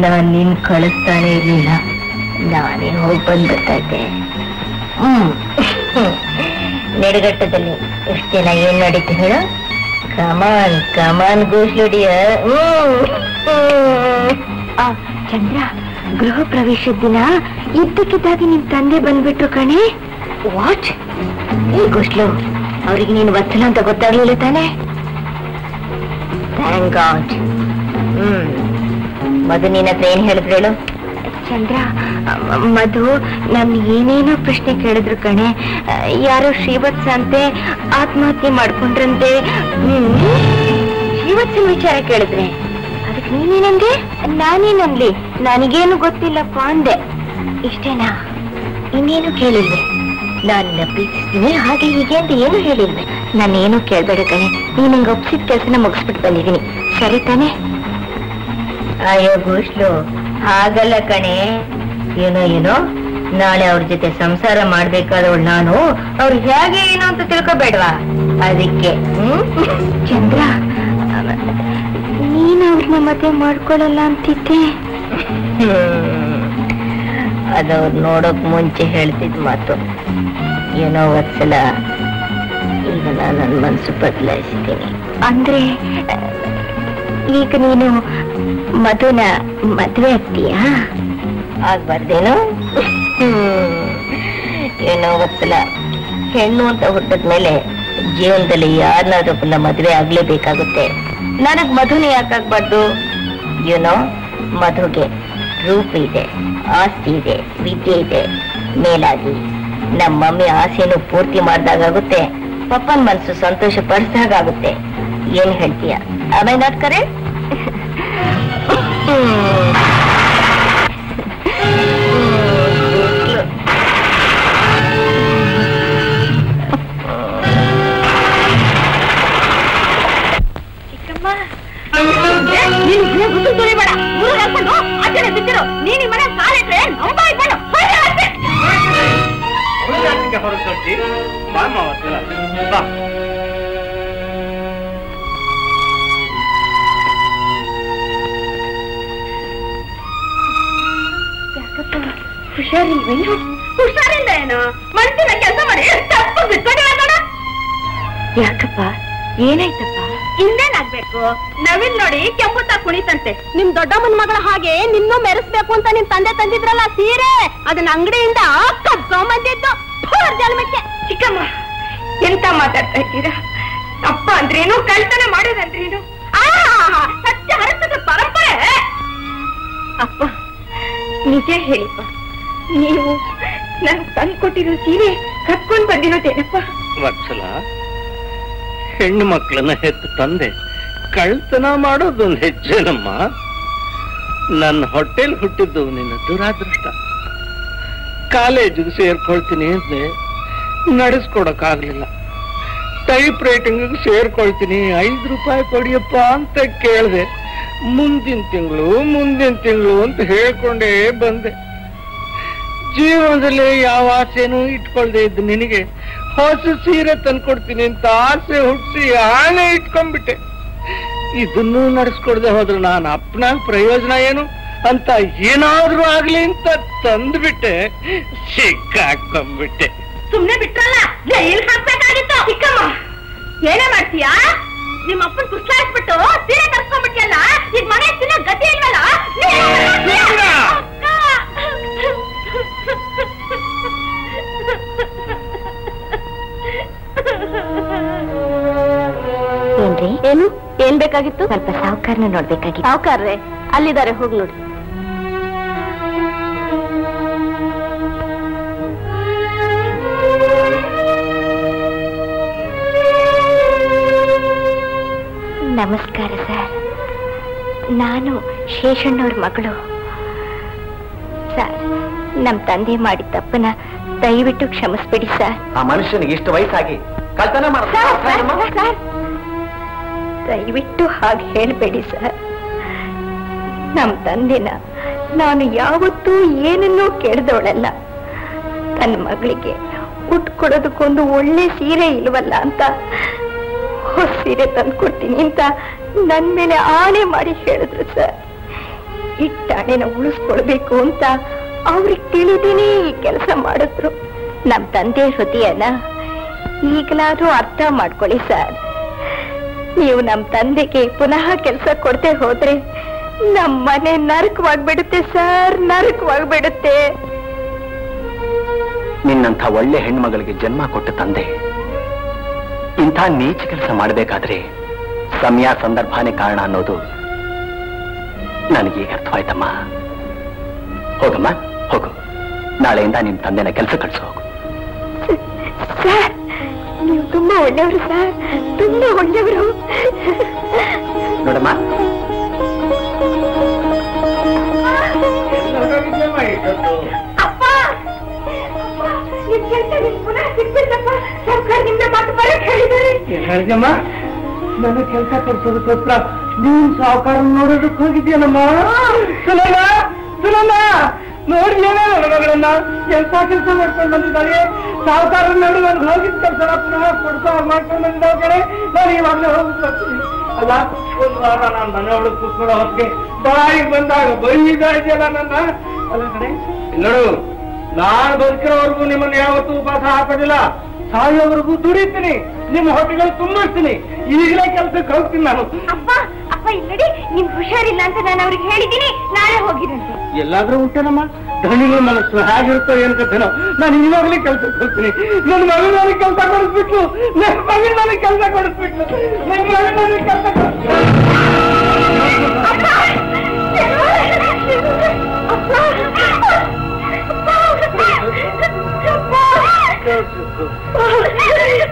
Speaker 3: ನಾನು ನಿನ್ ಕಳಿಸ್ತಾನೆ ಇರಲಿಲ್ಲ. ನಾನೇ ಹೋಗಿ ಬಂದ್ಬಿಡ್ತಾ ಇದ್ದೆ ಹ್ಮ್. ನೆಡಗಟ್ಟದಲ್ಲಿ ಎಷ್ಟು ಜನ ಏನ್ ನಡೀತು ಹೇಳು? ಕಮಾನ್ ಕಮಾನ್ ಗೋಷ್ಲುಡಿಯ ಚಂದ್ರ ಗೃಹ ಪ್ರವೇಶದ ದಿನ ಇದ್ದಕ್ಕಿದ್ದಾಗಿ ನಿನ್ ತಂದೆ ಬಂದ್ಬಿಟ್ರು ಕಣೆ. ವಾಟ್ ಏ ಗೋಸ್ಲು ಅವ್ರಿಗೆ ನೀನು ವರ್ತನ ಅಂತ ಗೊತ್ತಾಗ್ಲಿಲ್ಲ ತಾನೆ? Thank god hmm. ಮದು ನಿನ್ನ ಹತ್ರ ಏನ್ ಹೇಳಿದ್ರೇಳು? ಚಂದ್ರ ಮಧು, ನನ್ ಏನೇನೋ ಪ್ರಶ್ನೆ ಕೇಳಿದ್ರು ಕಣೆ. ಯಾರು ಶ್ರೀವತ್ಸ ಅಂತೆ ಆತ್ಮಹತ್ಯೆ ಮಾಡ್ಕೊಂಡ್ರಂತೆ. ಶ್ರೀವತ್ಸನ ವಿಚಾರ ಕೇಳಿದ್ರೆ, ಅದಕ್ಕೆ ನೀನೇನಂದ್ರೆ ನಾನೇನನ್ಲಿ ನನಗೇನು ಗೊತ್ತಿಲ್ಲಪ್ಪ ಅಂದೆ. ಇಷ್ಟೇನಾ? ಇನ್ನೇನು ಕೇಳಿಲ್ವೆ? ನಾನು ಪ್ರೀತಿಸ್ತೀನಿ ಹಾಗೆ ಹೀಗೆ ಅಂತ ಏನು ಹೇಳಿಲ್ವೆ? ನಾನೇನು ಕೇಳ್ಬೇಡ ಕಣೆ. ನೀನು ನಂಗೆ ಒಪ್ಸಿದ ಕೆಲಸನ ಮುಗಿಸ್ಬಿಟ್ಟು ಬಂದಿದ್ದೀನಿ. ಸರಿ ತಾನೆ? ಅಯ್ಯೋ ಗೋಷ್ಲು ಹಾಗಲ್ಲ ಕಣೆ. ಏನೋ ಏನೋ ನಾಳೆ ಅವ್ರ ಜೊತೆ ಸಂಸಾರ ಮಾಡ್ಬೇಕಾದವಳು ನಾನು ಅವ್ರು ಹೇಗೆ ಏನೋ ಅಂತ ತಿಳ್ಕೊಬೇಡ್ವಾ? ಅದಕ್ಕೆ ಹ್ಮ್? ಚಂದ್ರ ನೀನ್ ಅವ್ರನ್ನ ಮದ್ವೆ ಮಾಡ್ಕೊಳ್ಳಲ್ಲ ಅಂತಿದ್ದೆ. ಅದವ್ರು ನೋಡೋಕ್ ಮುಂಚೆ ಹೇಳ್ತಿದ್ ಮಾತು. ಏನೋ ಒಂದ್ಸಲ ಈಗ ನಾನು ನನ್ನ ಮನಸ್ಸು ಬದಲಾಯಿಸ್ತೀನಿ. ಅಂದ್ರೆ ಈಗ ನೀನು ಮಧುನ ಮದ್ವೆ ಆಗ್ತೀಯಾ? ಆಗ್ಬಾರ್ದೇನು? ಹ್ಮ್. ಏನೋ ಗೊತ್ತಿಲ್ಲ. ಹೆಣ್ಣು ಅಂತ ಹುಟ್ಟಿದ್ಮೇಲೆ
Speaker 6: ಜೀವನದಲ್ಲಿ ಯಾರನ್ನಾದ್ರೊಬ್ಬನ ಮದುವೆ ಆಗ್ಲೇಬೇಕಾಗುತ್ತೆ. ನನಗ್ ಮಧುನೇ ಯಾಕಾಗ್ಬಾರ್ದು ಏನೋ, ಮಧುಗೆ ರೂಪ ಇದೆ, ಆಸ್ತಿ ಇದೆ, ವಿದ್ಯೆ ಇದೆ, ಮೇಲಾಗಿ. ನಮ್ಮ ಮಮ್ಮಿ ಆಸೆಯನ್ನು ಪೂರ್ತಿ ಮಾಡ್ದಾಗುತ್ತೆ ಪಪ್ಪನ ಮನಸ್ಸು ಸಂತೋಷ ಪಡಿಸ್ದಾಗುತ್ತೆ ಏನ್ ಹೇಳ್ತೀಯ? ನಾಟ್ ಕರೆ
Speaker 18: ಬಾ ಮಾವ ಬಾ
Speaker 1: ಹುಷಾರಿಲ್ವೇನು ಹುಷಾರಿಲ್ಲ ಏನು? ಮನ್ಸಿನ ಕೆಲಸ ಮಾಡಿ ತಪ್ಪು
Speaker 6: ಯಾಕಪ್ಪ? ಏನಾಯ್ತಪ್ಪ?
Speaker 1: ಇನ್ನೇನಾಗ್ಬೇಕು? ನವೀನ್ ನೋಡಿ ಕೆಂಪುತ್ತ ಕುಣಿತಂತೆ. ನಿಮ್ ದೊಡ್ಡಮ್ಮನ ಮಗಳ ಹಾಗೆ ನಿನ್ನೂ ಮೆರೆಸ್ಬೇಕು ಅಂತ ನಿಮ್ ತಂದೆ ತಂದಿದ್ರಲ್ಲ ಸೀರೆ? ಅದನ್ನ ಅಂಗಡಿಯಿಂದ ಕದ್ಕೊಂಬಂದಿದ್ದು ಚಿಕ್ಕಮ್ಮ, ಎಂತ ಮಾತಾಡ್ತಾ ಇದ್ದೀರಾ? ಅಪ್ಪ ಅಂದ್ರೇನು ಕಳ್ತನ ಮಾಡೋದಂದ್ರೇನು? ಸತ್ಯ ಹರಸದ ಪರಂಪರೆ. ಅಪ್ಪ, ನಿಜ ಹೇಳಿಪ್ಪ. ನೀವು ನನ್ ತಂದ್ಕೊಟ್ಟಿರೋ ಸೀರೆ ಕತ್ಕೊಂಡ್ ಬಂದಿರೋದೇನಪ್ಪ?
Speaker 18: ವತ್ಸಲ, ಹೆಣ್ಣು ಮಕ್ಕಳನ್ನ ಹೆತ್ತು ತಂದೆ ಕಳ್ತನ ಮಾಡೋದೊಂದು ಹೆಜ್ಜೆನಮ್ಮ. ನನ್ನ ಹೊಟ್ಟೆಲ್ ಹುಟ್ಟಿದ್ದು ನಿನ್ನ ದುರಾದೃಷ್ಟ. ಕಾಲೇಜಿಗೆ ಸೇರ್ಕೊಳ್ತೀನಿ ಅಂದ್ರೆ ನಡೆಸ್ಕೊಡಕ್ಕಾಗ್ಲಿಲ್ಲ. Type writing ಸೇರ್ಕೊಳ್ತೀನಿ. ಐದು ರೂಪಾಯಿ ಕೊಡಿಯಪ್ಪ ಅಂತ ಕೇಳಿದೆ. ಮುಂದಿನ ತಿಂಗಳು ಮುಂದಿನ ತಿಂಗಳು ಅಂತ ಹೇಳ್ಕೊಂಡೇ ಬಂದೆ. ಜೀವನದಲ್ಲಿ ಯಾವ ಆಸೆನೂ ಇಟ್ಕೊಳ್ದೆ ಇದ್ದು ನಿನಗೆ. ಹೊಸ ಸೀರೆ ತಂದ್ಕೊಡ್ತೀನಿ ಅಂತ ಆಸೆ ಹುಟ್ಟಿಸಿ ಆನೆ ಇಟ್ಕೊಂಡ್ಬಿಟ್ಟೆ. ಇದನ್ನು ನಡೆಸ್ಕೊಡ್ದೆ ಹೋದ್ರೆ ನಾನು ಅಪ್ಪನಾಗ ಪ್ರಯೋಜನ ಏನು? ಅಂತ ಏನಾದ್ರೂ ಆಗ್ಲಿ ಅಂತ ತಂದ್ಬಿಟ್ಟೆ ಸಿಕ್ಕಾಕೊಂಡ್ಬಿಟ್ಟೆ.
Speaker 1: ಸುಮ್ನೆ ಬಿಟ್ರಲ್ಲ ಜೈಲ್ ಹಾಕ್ಬೇಕಾಗಿತ್ತು? ಚಿಕ್ಕಮ್ಮ ಏನೇ ಮಾಡ್ತೀಯಾ? ನಿಮ್ಮ ಅಪ್ಪನ್ ಕುಸ್ಲಾಯಿಸ್ಬಿಟ್ಟು ಸೀರೆ ತರ್ಸ್ಕೊಂಡ್ಬಿಟ್ಟಿಯಲ್ಲ ಈಗ ಮನೆ ತಿನ್ನೋ ಗತಿ ಇಲ್ವಲ್ಲ?
Speaker 6: ಏನು? ಏನ್ ಬೇಕಾಗಿತ್ತು? ಸ್ವಲ್ಪ ಸಾವುಕಾರನ ನೋಡ್ಬೇಕಾಗಿತ್ತು.
Speaker 1: ಸಾವುಕಾರ್ರೆ? ಅಲ್ಲಿದ್ದಾರೆ ಹೋಗಿ ನೋಡಿ.
Speaker 6: ನಮಸ್ಕಾರ ಸರ್. ನಾನು ಶೇಷಣ್ಣವ್ರ ಮಗಳು. ಸರ್ ನಮ್ ತಂದೆ ಮಾಡಿ ತಪ್ಪನ ದಯವಿಟ್ಟು ಕ್ಷಮಿಸ್ಬಿಡಿ ಸರ್.
Speaker 5: ಆ ಮನುಷ್ಯನಿಗೆ ಇಷ್ಟು ವಯಸ್ಸಾಗಿ ಕಳ್ತನ
Speaker 6: ಸರ್. ದಯವಿಟ್ಟು ಹಾಗೆ ಹೇಳಬೇಡಿ ಸರ್ ನಮ್ಮ ತಂದೆನ ನಾನು ಯಾವತ್ತೂ ಏನನ್ನೂ ಕೇಳ್ದವಳಲ್ಲ. ತನ್ನ ಮಗಳಿಗೆ ಉಟ್ಕೊಡೋದಕ್ಕೊಂದು ಒಳ್ಳೆ ಸೀರೆ ಇಲ್ವಲ್ಲ ಅಂತ ಹೊಸ ಸೀರೆ ತಂದ್ಕೊಡ್ತೀನಿ ಅಂತ ನನ್ನ ಮೇಲೆ ಆಣೆ ಮಾಡಿ ಹೇಳಿದ್ರು ಸರ್ ಇಟ್ಟಾಣೆನ ಉಳಿಸ್ಕೊಳ್ಬೇಕು ಅಂತ ಅವ್ರಿಗೆ ತಿಳಿದೀನಿ ಈ ಕೆಲಸ ಮಾಡಿದ್ರು. ನಮ್ಮ ತಂದೆ ಹೃದಯನ ಈಗಲಾದ್ರೂ ಅರ್ಥ ಮಾಡ್ಕೊಳ್ಳಿ ಸರ್ ನೀವು ನಮ್ಮ ತಂದೆಗೆ ಪುನಃ ಕೆಲಸ ಕೊಡ್ತೇ ಹೋದ್ರೆ ನಮ್ ಮನೆ ನರಕವಾಗ್ಬಿಡುತ್ತೆ ಸರ್ ನರಕವಾಗ್ಬಿಡುತ್ತೆ.
Speaker 5: ನಿನ್ನಂಥ ಒಳ್ಳೆ ಹೆಣ್ಮಗಳಿಗೆ ಜನ್ಮ ಕೊಟ್ಟ ತಂದೆ ಇಂಥ ನೀಚ ಕೆಲಸ ಮಾಡಬೇಕಾದ್ರೆ ಸಮಯ ಸಂದರ್ಭನೇ ಕಾರಣ ಅನ್ನೋದು ನನಗೀಗ ಅರ್ಥವಾಯ್ತಮ್ಮ. ಹೋಗಮ್ಮ ಹೋಗು. ನಾಳೆಯಿಂದ ನಿಮ್ಮ ತಂದೆನ ಕೆಲಸ ಕಳ್ಸು ಹೋಗು.
Speaker 6: ಸರ್ ನೀವು ತುಂಬಾ ಒಳ್ಳೆಯವರು ಸರ್. ತುಂಬಾ ಒಳ್ಳೆಯವರು.
Speaker 5: ನೋಡಮ್ಮ.
Speaker 18: ನನ್ನ ಕೆಲಸ ಕೊಡ್ಸೋದಕ್ಕೋಸ್ಕರ ನೀನ್ ಸಾವುಕಾರ ನೋಡೋದಕ್ಕೆ ಹೋಗಿದ್ಯಾನಮ್ಮ ಸುಲಭ ಸುಲಭ ನೋಡಿ ಏನೇ ನನ್ನ ಮಗಳನ್ನ. ಎಂತ ಕೆಲಸ ಮಾಡ್ಕೊಂಡು ಬಂದಿದ್ದಾಳೆ? ಸಾವುಕಾರ ನೋಡಿ, ನಾನು ಹೋಗಿದ್ದ ಕೆಲಸ ಪುನಃ ಕೊಡ್ತಾ ಮಾಡ್ಕೊಂಡು ಬಂದಿದ್ದಾವ ಕಡೆ ನಾನು ಇವಾಗಲೇ ಹೋಗಿ ಅಲ್ಲ ಒಂದು ವಾರ ನಾನು ಮನೆ ಒಳಗೆ ಕೂತ್ಕೊಳ್ಳೋ ಹೊತ್ತಿಗೆ ಬಂದಾಗ ಬೈದಾ ಇದೆಯಲ್ಲ ನನ್ನ ಅಲ್ಲ ಕಡೆ ನೋಡು, ನಾನು ಬದುಕಿರೋವರೆಗೂ ನಿಮ್ಮನ್ನು ಯಾವತ್ತೂ ಉಪವಾಸ ಹಾಕೋದಿಲ್ಲ. ಸಾಯೋವರೆಗೂ ದುಡಿತೀನಿ
Speaker 2: ನಿಮ್ಮ ಹೊಟ್ಟೆಗಳು ತುಂಬಿಸ್ತೀನಿ. ಈಗಲೇ ಕೆಲ್ಸಕ್ಕೆ ಹೋಗ್ತೀನಿ ನಾನು.
Speaker 6: ಅಪ್ಪ ಅಪ್ಪ ಇಲ್ಲಿ ನಿಮ್ ಹುಷಾರಿಲ್ಲ ಅಂತ ನಾನು ಅವ್ರಿಗೆ ಹೇಳಿದ್ದೀನಿ. ನಾಳೆ ಹೋಗಿರಂತೆ.
Speaker 2: ಎಲ್ಲಾದ್ರೂ ಉಂಟೇನಮ್ಮ? ಧಣಿಗಳ ಮನಸ್ಸು ಹೇಗಿರುತ್ತೋ ಏನ್ ಕಥೆನೋ ನಾನು ಇವಾಗಲೇ ಕೆಲ್ಸಕ್ಕೆ ಹೋಗ್ತೀನಿ. ನನ್ನ ಮಗಳು ನನಗೆ ಕೆಲಸ ಕೊಡಿಸ್ಬಿಟ್ಲು. ನನ್ನ ಮಗಳು ನನಗೆ ಕೆಲಸ ಕೊಡಿಸ್ಬಿಟ್ಲು. ನನ್ನ ಮಗಳು ನನಗೆ ಕೆಲಸ
Speaker 4: ಮುಂದೆ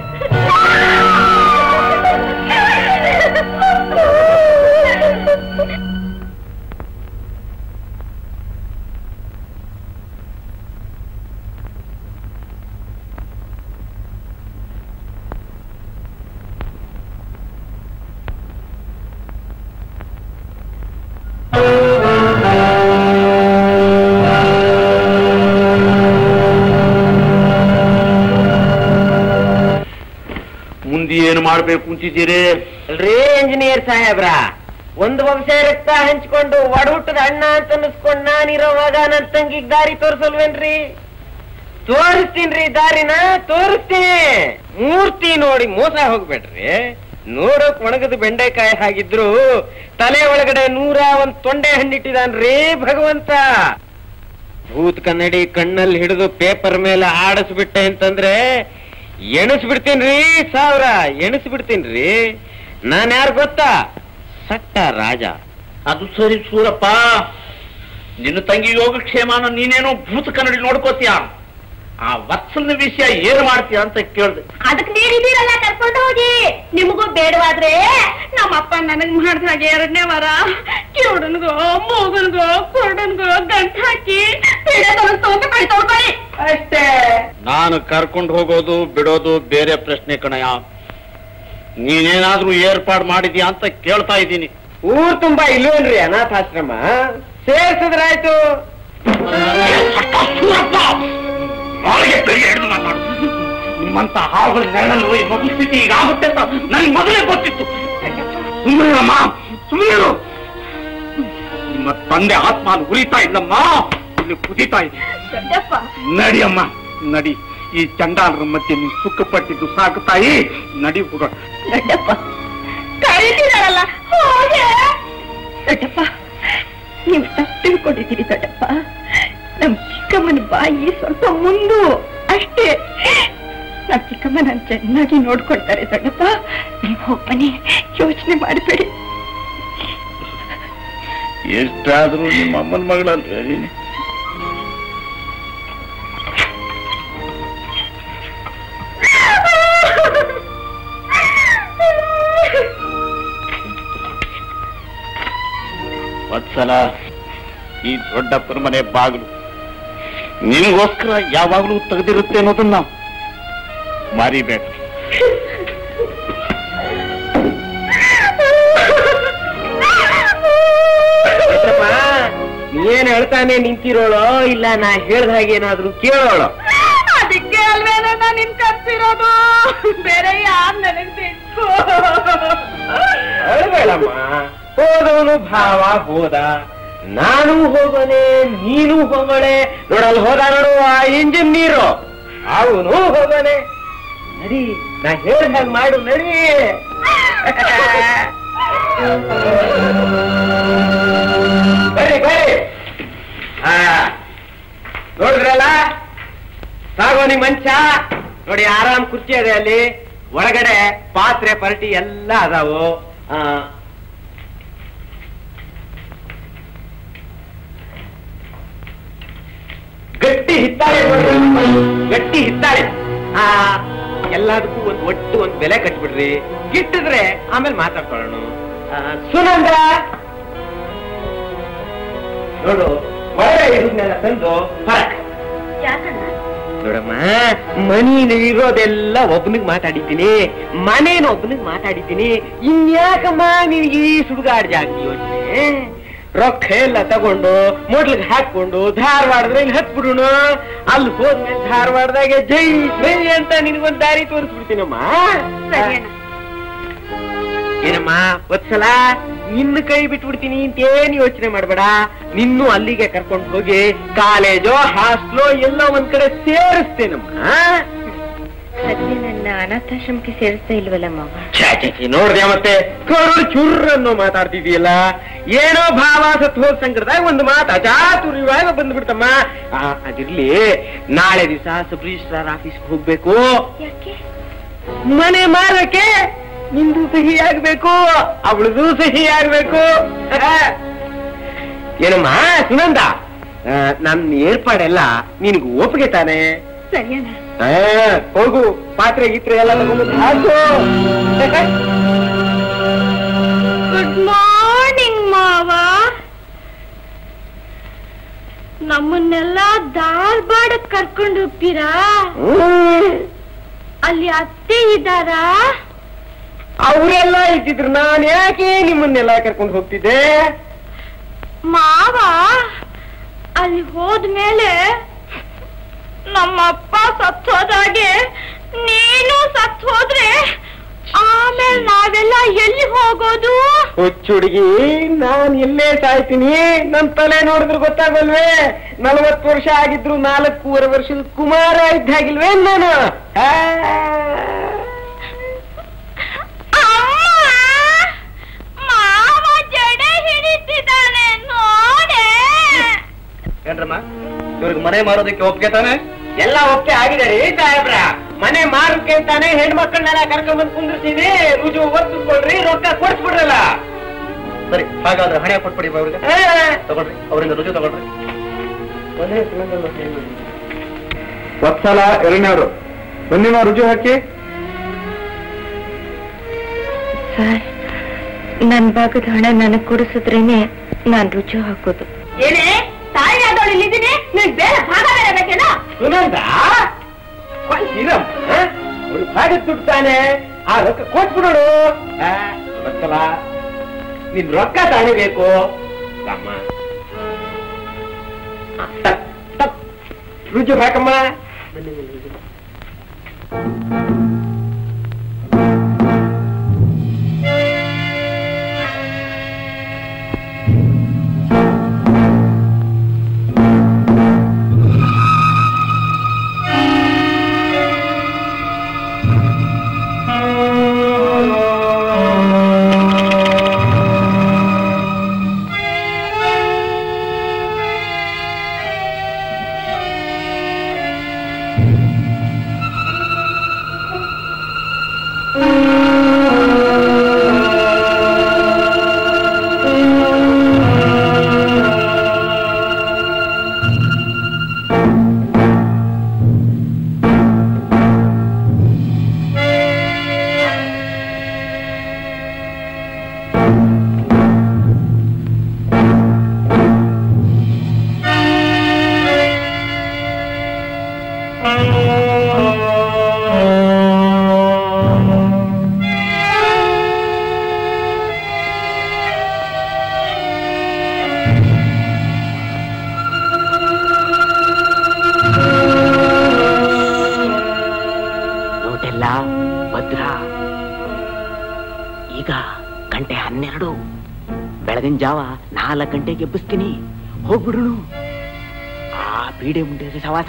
Speaker 4: ಏನು ಮಾಡ್ಬೇಕು ಅಂತಿದ್ದೀರಿ
Speaker 19: ಅಲ್ರಿ ಇಂಜಿನಿಯರ್ ಸಾಹೇಬ್ರ. ಒಂದು ವಂಶ ರಕ್ತ ಹಂಚ್ಕೊಂಡು ಒಡಹುಟ್ಟದ ಅಣ್ಣ ಅಂತ ಅನ್ನಿಸ್ಕೊಂಡ್ ನಾನಿರೋವಾಗ ನನ್ ತಂಗಿಗ್ ದಾರಿ ತೋರಿಸಲ್ವೇನ್ರಿ? ತೋರಿಸ್ತೀನ್ರಿ ದಾರಿನ, ತೋರಿಸ್ತೀನಿ. ಮೂರ್ತಿ ನೋಡಿ ಮೋಸ ಹೋಗ್ಬೇಡ್ರಿ. ನೋಡಕ್ ಒಣಗದ ಬೆಂಡೆಕಾಯಿ ಹಾಗಿದ್ರು ತಲೆ ಒಳಗಡೆ ನೂರ ಒಂದ್ ತೊಂಡೆ ಹಣ್ಣಿಟ್ಟಿದಾನ್ರಿ ಭಗವಂತ. ಭೂತ್ ಕನ್ನಡಿ ಕಣ್ಣಲ್ಲಿ ಹಿಡಿದು ಪೇಪರ್ ಮೇಲೆ ಆಡಿಸ್ಬಿಟ್ಟೆ ಅಂತಂದ್ರೆ ಎಣಿಸ್ಬಿಡ್ತೀನ್ರಿ ಸಾವಿರ, ಎಣಿಸ್ಬಿಡ್ತೀನ್ರಿ. ನಾನು ಯಾರು ಗೊತ್ತಾ? ಸಟ್ಟ ರಾಜ.
Speaker 4: ಅದು ಸರಿ ಸೂರಪ್ಪ. ನಿನ್ನ ತಂಗಿ ಯೋಗಕ್ಷೇಮನ ನೀನೇನೋ ಭೂತ ಕನ್ನಡಿ ನೋಡ್ಕೋತೀಯ? ಆ ವತ್ಸಲ್ನ ವಿಷಯ ಏನ್ ಮಾಡ್ತೀಯ ಅಂತ ಕೇಳ್ದೆ.
Speaker 1: ಅದಕ್ಕೆ ನೀರಿದ್ದೀರಲ್ಲ ಕರ್ಕೊಂಡು ಹೋಗಿ. ನಿಮಗೂ ಬೇಡವಾದ್ರೆ ನಮ್ಮಪ್ಪ ನನಗ್ ಮಾಡ್ದ ಹಾಗೆ ಎರಡನೇ ವಾರ. ಕಿವುಡನ್ಗೋ ಮೂಗನ್ಗೋ ಕುರುಡನ್ಗೋ ಗಂಟ್ ಹಾಕಿ
Speaker 19: ಅಷ್ಟೇ.
Speaker 4: ನಾನು ಕರ್ಕೊಂಡು ಹೋಗೋದು ಬಿಡೋದು ಬೇರೆ ಪ್ರಶ್ನೆ ಕಣಯ್ಯ. ನೀನೇನಾದ್ರೂ ಏರ್ಪಾಡು ಮಾಡಿದ್ಯಾ ಅಂತ ಕೇಳ್ತಾ ಇದ್ದೀನಿ.
Speaker 19: ಊರ್ ತುಂಬಾ ಇಲ್ವೇನ್ರಿ ಅನಾಥಾಶ್ರಮ. ಸೇರ್ಸಿದ್ರಾಯ್ತು.
Speaker 4: ನಾಳೆಗೆ ಬೆಳಿ ಹಿಡಿದು ಮಾತಾಡು. ನಿಮ್ಮಂತ ಹಾವುಗಳು ನೆರಳಲ್ಲಿ ಈ ಮಗು ಸ್ಥಿತಿ ಈಗ ಆಗುತ್ತೆ ಅಂತ ನನಗೆ ಮೊದಲೇ ಗೊತ್ತಿತ್ತು. ಸುಮ್ಮನಿರಮ್ಮ ಸುಮ್ಮನಿರು ನಿಮ್ಮ ತಂದೆ ಆತ್ಮ ಉರಿತಾ ಇಲ್ಲಮ್ಮ. ಇಲ್ಲಿ ಕುದಿತಾ ಇದೆ. ನಡಿಯಮ್ಮ ನಡಿ ಈ ಚಂಡಾಲರ ಮಧ್ಯೆ ನೀವು ಸುಖ ಪಟ್ಟಿದ್ದು ಸಾಕು ತಾಯಿ. ನಡಿ ಕೂಡ
Speaker 1: ದೊಡ್ಡಪ್ಪ ನೀವು ತಪ್ಪು ತಿಳ್ಕೊಂಡಿದ್ದೀರಿ ದೊಡ್ಡಪ್ಪ ನಮ್ ಚಿಕ್ಕಮ್ಮನ ಬಾಯಿ ಸ್ವಲ್ಪ ಮುಂದು ಅಷ್ಟೇ ನಮ್ ಚಿಕ್ಕಮ್ಮ ನಾನು ಚೆನ್ನಾಗಿ ನೋಡ್ಕೊಳ್ತಾರೆ ದೊಡ್ಡಪ್ಪ ನೀವು ಹೋಗ್ಬನ್ನಿ ಯೋಚನೆ ಮಾಡಬೇಡಿ
Speaker 4: ಎಷ್ಟಾದ್ರೂ ನಿಮ್ಮ ಅಮ್ಮನ ಮಗಳಲ್ಲ ವತ್ಸಲ ಈ ದೊಡ್ಡಪ್ಪನ ಮನೆ ಬಾಗಿಲು ನಿನಗೋಸ್ಕರ ಯಾವಾಗಲೂ ತೆಗೆದಿರುತ್ತೆ ಅನ್ನೋದನ್ನ ಮಾರಿಬೇಕು
Speaker 19: ಏನ್ ಹೇಳ್ತಾನೆ ನಿಂತಿರೋಳೋ? ಇಲ್ಲ ನಾ ಹೇಳ್ದ ಹಾಗೆ ಏನಾದ್ರು ಕೇಳೋಳು?
Speaker 1: ಅದಕ್ಕೆ ಅಲ್ವೇನ ನಿನ್ ಕರ್ಸಿರೋದು. ಬೇರೆ ಯಾರ್ ನನಗ್ ಬೇಕು?
Speaker 19: ಅಳ್ಬೇಡಮ್ಮ ಹೋದವನು ಭಾವ ಹೋದ. ನಾನು ಹೋಗನೆ ನೀನು ಹೋಗೋಳೆ ನೋಡಲ್ ಹೋದ ನೋಡು ಆ ಇಂಜಿನ್ ನೀರು. ಅವನು ಹೋಗನೆ. ನಡಿ ನಾ ಹೇಳ ಹಾಗೆ ಮಾಡು ನಡಿ. ಬರ್ರಿ ಬರ್ರಿ. ಆ, ನೋಡಿದ್ರಲ್ಲ? ಸಾಗೋನಿ ಮಂಚ ನೋಡಿ ಆರಾಮ್ ಕುರ್ಚಿ ಇದೆ ಅಲ್ಲಿ. ಒಳಗಡೆ ಪಾತ್ರೆ ಪರಟಿ ಎಲ್ಲ ಅದಾವು. ಗಟ್ಟಿ ಹಿತ್ತಾಳೆ ಗಟ್ಟಿ ಹಿತ್ತಾಳೆ. ಆ ಎಲ್ಲದಕ್ಕೂ ಒಂದ್ ಒಟ್ಟು ಒಂದ್ ಬೆಲೆ ಕಟ್ಬಿಡ್ರಿ. ಗಿಟ್ಟಿದ್ರೆ ಆಮೇಲೆ ಮಾತಾಡ್ಕೊಳ್ಳೋಣ. ಸುನಂದ್ರ ಸುನಂದ. ನೋಡು ಒಳ್ಳೆ ಇದನ್ನೆಲ್ಲ ತಂದು ಹೊರಕ್ ನೋಡಮ್ಮ ಮನೇಲಿ ಇರೋದೆಲ್ಲ ಒಬ್ಬನಿಗೆ ಮಾತಾಡಿದ್ದೀನಿ. ಮನೇನ ಒಬ್ಬನಿಗೆ ಮಾತಾಡಿದ್ದೀನಿ. ಇನ್ಯಾಕಮ್ಮ ನಿನಗೆ ಈ ಸುಡುಗಾಡ್ ಜಾಗ ಯೋಚನೆ? ರೊಕ್ಕ ಎಲ್ಲ ತಗೊಂಡು ಮೊಡ್ಲಿಗೆ ಹಾಕೊಂಡು ಧಾರವಾಡದ್ರೆ ಇಲ್ಲಿ ಹತ್ಬಿಡುಣ. ಅಲ್ಲಿ ಹೋದ್ಮೇಲೆ ಧಾರವಾಡದಾಗ ಜೈ ಜೈ ಅಂತ ನಿನಗೊಂದ್ ದಾರಿ ತೋರಿಸ್ಬಿಡ್ತೀನಮ್ಮ. ಏನಮ್ಮ ಒತ್ಸಲ ನಿನ್ನ ಕೈ ಬಿಟ್ಬಿಡ್ತೀನಿ ಅಂತೇನ್ ಯೋಚನೆ ಮಾಡ್ಬೇಡ. ನಿನ್ನೂ ಅಲ್ಲಿಗೆ ಕರ್ಕೊಂಡು ಹೋಗಿ ಕಾಲೇಜೋ ಹಾಸ್ಟ್ಲೋ ಎಲ್ಲ ಒಂದ್ ಕಡೆ ಸೇರಿಸ್ತೇನಮ್ಮ.
Speaker 3: ಸದ್ಯ ನನ್ನ ಅನಾಥಾಶ್ರಮಕ್ಕೆ ಸೇರಿಸ್ತಾ ಇಲ್ವಲ್ಲ ಮಾವ?
Speaker 19: ನೋಡ್ದೆ ಮತ್ತೆ. ಕರುಳು ಚುರ್ರನ್ನು ಮಾತಾಡ್ತಿದೀಯಲ್ಲ ಏನೋ ಭಾವ ಸತ್ತು ಹೋದ್ ಸಂಕಟದಾಗ ಒಂದು ಮಾತು ಅಚಾತುರ್ಯವಾಗ ಬಂದ್ಬಿಡ್ತಮ್ಮ. ಅದಿರ್ಲಿ ನಾಳೆ ದಿವಸ ಸಬ್ ರಿಜಿಸ್ಟ್ರಾರ್ ಆಫೀಸ್ಗೆ ಹೋಗ್ಬೇಕು. ಮನೆ ಮಾರಕ್ಕೆ ನಿಂದು ಸಹಿ ಆಗ್ಬೇಕು ಅವಳದು ಸಹಿ ಆಗ್ಬೇಕು. ಏನಮ್ಮ ಸುನಂದ? ನನ್ನ ಏರ್ಪಾಡೆಲ್ಲ ನಿನ್ಗೂ ಒಪ್ಪಿಗೆ ತಾನೆ?
Speaker 1: ಸರಿಯಣ್ಣ.
Speaker 19: ಹೋಗು. ಪಾತ್ರೆ ಗೀತ್ರೆ ಎಲ್ಲ ತಗೊಂಡು ಹಾಕು.
Speaker 1: ಗುಡ್ ಮಾರ್ನಿಂಗ್ ಮಾವ. ನಮ್ಮನ್ನೆಲ್ಲ ಧಾರ್ವಾಡಕ್ ಕರ್ಕೊಂಡು ಹೋಗ್ತೀರಾ. ಅಲ್ಲಿ ಅತ್ತೆ ಇದ್ದಾರ?
Speaker 19: ಅವರೆಲ್ಲ ಇದ್ದಿದ್ರು ನಾನು ಯಾಕೆ ನಿಮ್ಮನ್ನೆಲ್ಲ ಕರ್ಕೊಂಡು ಹೋಗ್ತಿದ್ದೆ?
Speaker 1: ಮಾವ ಅಲ್ಲಿ ಹೋದ್ಮೇಲೆ ನಮ್ಮಪ್ಪ ಸತ್ತೋದಾಗೆ ನೀನು ಸತ್ ಹೋದ್ರೆ ಆಮೇಲೆ ನಾವೆಲ್ಲ ಎಲ್ಲಿ ಹೋಗೋದು?
Speaker 19: ಹುಚ್ಚುಡುಗಿ ನಾನ್ ಎಲ್ಲೇ ಸಾಯ್ತೀನಿ. ನನ್ ತಲೆ ನೋಡಿದ್ರು ಗೊತ್ತಾಗಲ್ವೇ? ನಲವತ್ತು ವರ್ಷ ಆಗಿದ್ರು ನಾಲ್ಕೂವರೆ ವರ್ಷದ ಕುಮಾರ ಇದ್ದಾಗಿಲ್ವೇ ನಾನು? ಆ.
Speaker 1: ಅಮ್ಮ ಮಾವ ಜಡೆ ಹಿಡಿತಿದ್ದಾನೆ ನೋಡೆ.
Speaker 14: ಏನ್ರಮ್ಮ ಇವ್ರಿಗೆ ಮನೆ ಮಾರೋದಕ್ಕೆ ಒಪ್ಗೆ ತಾನೆ?
Speaker 19: ಎಲ್ಲ ಒಪ್ಪೆ ಆಗಿದೆ ರೀ ಸಾಹೇಬ್ರ. ಮನೆ ಮಾರಕ್ಕೆ ಅಂತಾನೆ ಹೆಣ್ಮಕ್ಳನ್ನೆಲ್ಲ ಕರ್ಕೊಂಡ್ ಬಂದು ಕುಂದಿರ್ತೀನಿ ರುಜು ಒತ್ತಿಸ್ಕೊಳ್ರಿ ರೊಕ್ಕ ಕೊಡ್ಸ್ಬಿಡ್ರಲ್ಲ.
Speaker 14: ಸರಿ ಹಾಗಾದ್ರೆ ಹಣೆ ಕೊಟ್ಬಿಡಿ ಅವ್ರಿಗೆ. ತಗೊಳ್ರಿ ಅವರಿಂದ ರುಜು ತಗೊಳ್ರಿ.
Speaker 13: ವತ್ಸಲ ಎರಡನೇವರು ಬನ್ನಿಮ್ಮ ರುಜು ಹಾಕಿ.
Speaker 3: ಸರ್ ನನ್ ಭಾಗದ ಹಣ ನನಗ್ ಕೊಡಿಸಿದ್ರೇನೆ ನಾನ್ ರುಜು ಹಾಕೋದು.
Speaker 1: ಏನೇ ತಾಯಿ ಆದವಳು ಇಲ್ಲಿದ್ದೀನಿ ನಿನ್ ಬೇರೆ ಭಾಗ
Speaker 19: ಸುನಂದ ಅವ್ರು ಭಾಗದ ದುಡ್ಡು ತಾನೆ ಆ ರೊಕ್ಕ ಕೊಟ್ಬಿಡೋಡು ಆ, ಗೊತ್ತಲ್ಲ ನಿನ್ ರೊಕ್ಕ ತಾನೇ ಬೇಕು ಅಮ್ಮ ಆ, ತಪ್, ತಪ್. ರುಜು ಹಾಕಮ್ಮ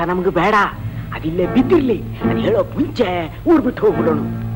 Speaker 20: ನಮ್ಗೆ ಬೇಡ. ಅದಿಲ್ಲೇ ಬಿದ್ದಿರ್ಲಿ. ನಾನು ಹೇಳೋ ಮುಂಚೆ ಊರ್ ಬಿಟ್ಟು ಹೋಗ್ಬಿಡೋಣ.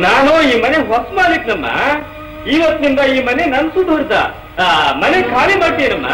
Speaker 2: ನಾನು ಈ ಮನೆ ಹೊಸ ಮಾಲೀಕನಮ್ಮ. ಇವತ್ತಿನಿಂದ ಈ ಮನೆ ನನ್ ಸುಧೂರ್ದ ಮನೆ ಖಾಲಿ ಮಾಡ್ತೀನಮ್ಮ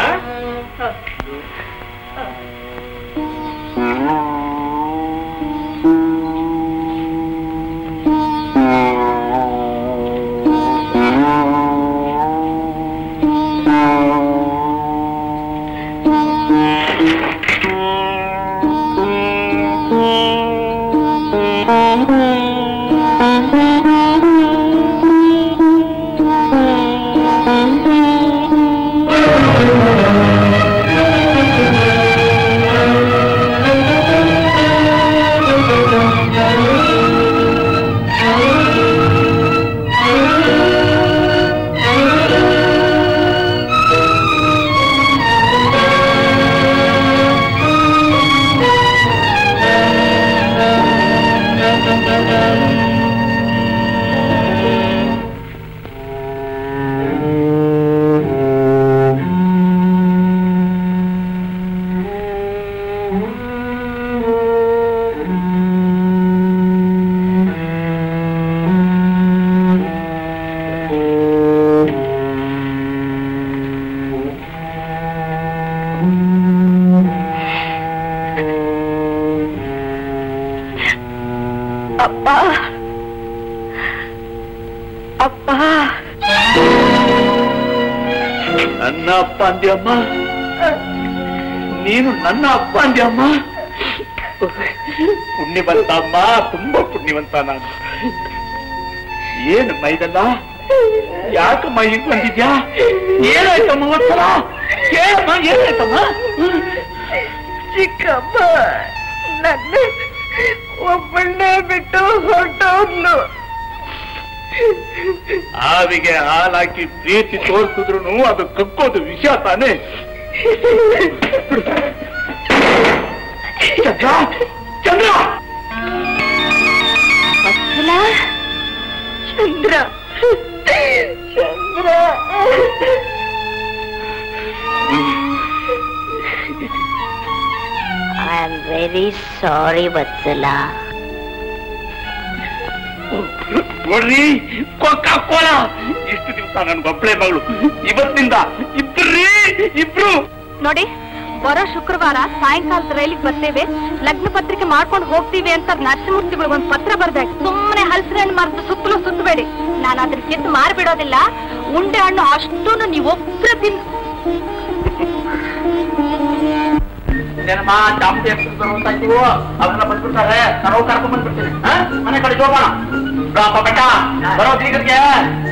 Speaker 4: ಪುಣ್ಯವಂತ ನಾನು. ಏನಮ್ಮ ಇದೆಲ್ಲ? ಯಾಕಮ್ಮ ಈಗ ಬಂದಿದ್ಯಾ? ಏನಾಯ್ತಮ್ಮ ಒಂದ್ಸಲ? ಕೇಳಮ್ಮ ಏನಾಯ್ತಮ್ಮ?
Speaker 6: ಚಿಕ್ಕಪ್ಪ ನನ್ನ ಒಬ್ಬಣ್ಣೆ ಬಿಟ್ಟು ಹೊರಟೋದ್ಲು.
Speaker 4: ಆವಿಗೆ ಹಾಲಾಕಿ ಪ್ರೀತಿ ತೋರಿಸಿದ್ರು ಅದು ಕಕ್ಕೋದು ವಿಷಯ ತಾನೇ.
Speaker 3: ಸಾರಿ ವತ್ಸಲ
Speaker 4: ನೋಡ್ರಿ ಕೊಕ್ಕ ಕೋಲ ಇಷ್ಟು ದಿವಸ ನನ್ಗೊಬ್ಳೆ ಮಗಳು? ಇವತ್ತಿನಿಂದ ಇಬ್ರಿ ಇಬ್ರು.
Speaker 6: ನೋಡಿ ಬರೋ ಶುಕ್ರವಾರ ಸಾಯಂಕಾಲದ ರೈಲಿಗೆ ಬರ್ತೇವೆ. ಲಗ್ನ ಪತ್ರಿಕೆ ಮಾಡ್ಕೊಂಡು ಹೋಗ್ತೀವಿ ಅಂತ ನರಸಿಂಹಮೂರ್ತಿಗಳು ಒಂದು ಪತ್ರ ಬರ್ಬೇಕು ಸುಮ್ಮನೆ ಹಲಸಿನ ಹಣ್ಣು ಮರದ ಸುತ್ತಲೂ ಸುತ್ತಬೇಡಿ ನಾನು ಅದ್ರ ಕಿತ್ತು ಮಾರ್ಬಿಡೋದಿಲ್ಲ. ಉಂಡೆ ಹಣ್ಣು ಅಷ್ಟೂ ನೀವು ಒಬ್ಬರ ತಿನ್
Speaker 4: ಏನಮ್ಮ ಚಾಮುಂಡಿ ಎಷ್ಟು ಇದ್ದೀವೋ ಅವ್ರನ್ನ ಬಂದ್ಬಿಡ್ತಾರೆ. ನಾನು ಕರ್ಕೊಂಡ್ ಬಂದ್ಬಿಡ್ತೀನಿ. ಮನೆ ಕಡೆ ಹೋಗೋಣ. ಬರೋ ಬೀಗರಿಗೆ.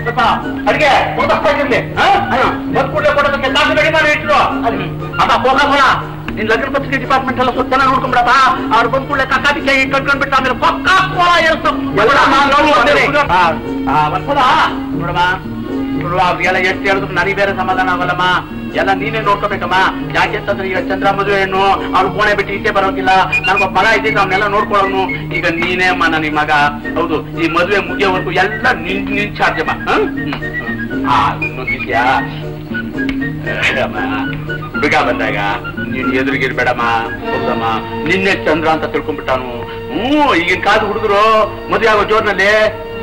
Speaker 4: ಸ್ವಲ್ಪ ಅಡಿಗೆ ಮುಗಿಸ್ಕೊಂಡಿರ್ಲಿ ಬಂದ್ ಕೂಡಲೇ ಕೊಡೋದಕ್ಕೆ ದಾಖಲೆ ರೆಡಿ ಮಾಡಿ ಇಟ್ರು. ಹೋಗ ನಿನ್ ಲಗ್ನ ಪತ್ರಿಕೆ ಡಿಪಾರ್ಟ್ಮೆಂಟ್ ಎಲ್ಲ ಸ್ವಲ್ಪ ಜನ ನೋಡ್ಕೊಂಡ್ಬಿಡಪ್ಪ ಅವ್ರು ಬಂದ್ ಕೂಡಲೇ ಕಕ್ಕಾಟಿ ಕೈ ಕಟ್ಕೊಂಡ್ಬಿಟ್ಟು ಆಮೇಲೆ ಪಕ್ಕ ಕೋಲ ಏರ್ಸು ನೋಡಮ್ಮ ನೋಡುವ. ಅವ್ರಿಗೆಲ್ಲ ಎಷ್ಟು ಹೇಳಿದ್ರು ನನಗೆ ಬೇರೆ ಸಮಾಧಾನ ಆಗಲ್ಲಮ್ಮ. ಎಲ್ಲ ನೀನೇ ನೋಡ್ಕೋಬೇಕಮ್ಮ? ಯಾಕೆ ಅಂತಂದ್ರೆ ಈಗ ಚಂದ್ರ ಮದುವೆ ಹೆಣ್ಣು, ಅವ್ರು ಕೋಣೆ ಬಿಟ್ಟು ಈಚೆ ಬರೋಕಿಲ್ಲ. ನನ್ಗೊಬ್ಬ ಮಗ ಇದ್ದಿದ್ದು ಅವನ್ನೆಲ್ಲ ನೋಡ್ಕೊಳ್ಳೋನು. ಈಗ ನೀನೇ ಅಮ್ಮ ನನ್ನ ಮಗ. ಹೌದು, ಈ ಮದುವೆ ಮುಗಿಯೋವರೆಗೂ ಎಲ್ಲ ನಿನ್ ನಿನ್ ಚಾರ್ಜ್ ಅಮ್ಮ. ಹುಡುಗ ಬಂದಾಗ ನೀನ್ ಎದುರಿಗಿರ್ಬೇಡಮ್ಮ ಹೌದಮ್ಮ ನಿನ್ನೆ ಚಂದ್ರ ಅಂತ ತಿಳ್ಕೊಂಡ್ಬಿಟ್ಟಾನು. ಹ್ಮ್ ಈಗಿನ ಕಾದು ಹುಡುಗರು ಮದುವೆ ಆಗೋ ಜೋರ್ನಲ್ಲಿ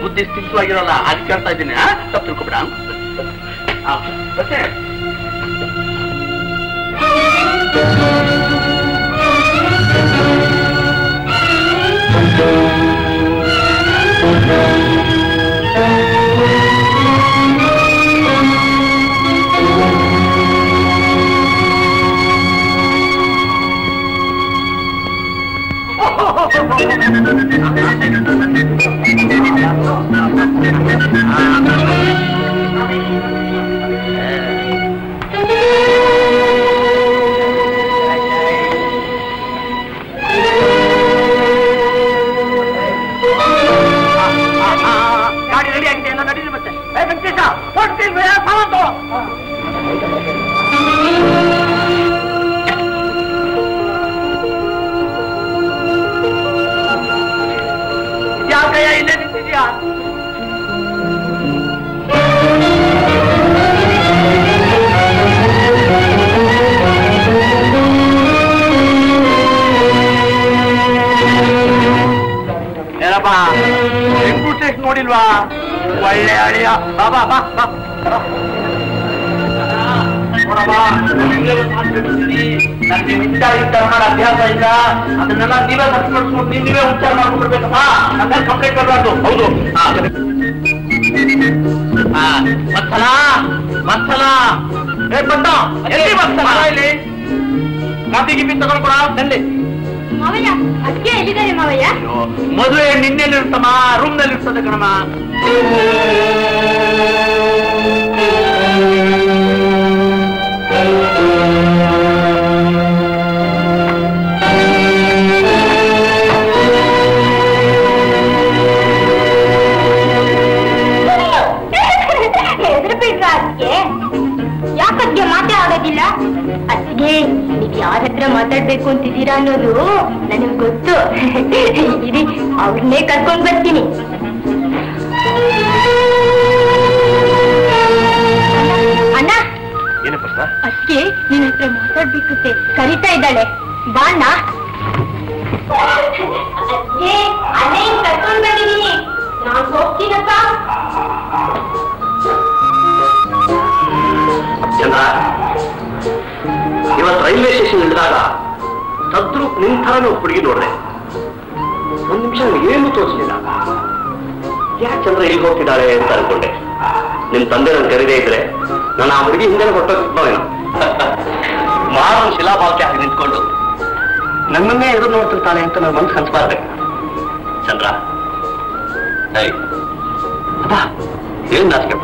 Speaker 4: ಬುದ್ಧಿ ಸ್ಥಿತವಾಗಿರಲ್ಲ ಅದಕ್ಕೆ ಕೇಳ್ತಾ ಇದ್ದೀನಿ? ತಪ್ಪು ತಿಳ್ಕೊಬೇಡ. ರೂಮ್ ಕಣಮ್ಮ
Speaker 6: ಯಾಕದ್ಗೆ ಮಾತೇ ಆಗೋದಿಲ್ಲ? ಅದಕ್ಕೆ ನೀವ್ ಯಾರ ಹತ್ರ ಮಾತಾಡ್ಬೇಕು ಅಂತಿದ್ದೀರಾ ಅನ್ನೋದು ನನಗ್ ಗೊತ್ತು. ಇರಿ, ಅವ್ರನ್ನೇ ಕರ್ಕೊಂಡ್ ಬರ್ತೀನಿ. ಅದಕ್ಕೆ ನಿನ್ನ ಹತ್ರ ಮಾತಾಡ್ಬೇಕಂತೆ ಕರಿತಾ ಇದ್ದಾಳೆ. ಅಲ್ಲೇ ಕರ್ಕೊಂಡ್
Speaker 14: ಇವತ್ತು ರೈಲ್ವೆ ಸ್ಟೇಷನ್ ಇಳಿದಾಗ ಸದ್ರು ನಿಂತಾನು ಹುಡುಗಿ ನೋಡಿದೆ. ಒಂದ್ ನಿಮಿಷ ಏನು ತೋರಿಸಲಿಲ್ಲ. ಯಾಕೆ ಚಂದ್ರ ಇಲ್ಲಿ ಹೋಗ್ತಿದ್ದಾಳೆ ಅಂತ ಅನ್ಕೊಂಡೆ. ನಿಮ್ ತಂದೆ ನನ್ ಕರೀದೇ ಇದ್ರೆ ನಾನು ಆ ಹುಡುಗಿ ಹಿಂದೆ ಹೊಟ್ಟೋಗಿದ್ದೇನೋ ಮಾರನ್ ಶಿಲಾಭಾವಕ್ಕೆ ಆಗಿ ನಿಂತ್ಕೊಂಡು ನನ್ನನ್ನೇ ಎದುರು ನೋಡ್ತಿರ್ತಾನೆ ಅಂತ ನನ್ನ ಮನಸ್ಸು ಕನ್ಸ್ಬಾರ್ದೆ ಚಂದ್ರ ಏನ್ ನಾಚಿಕೆಪ್ಪ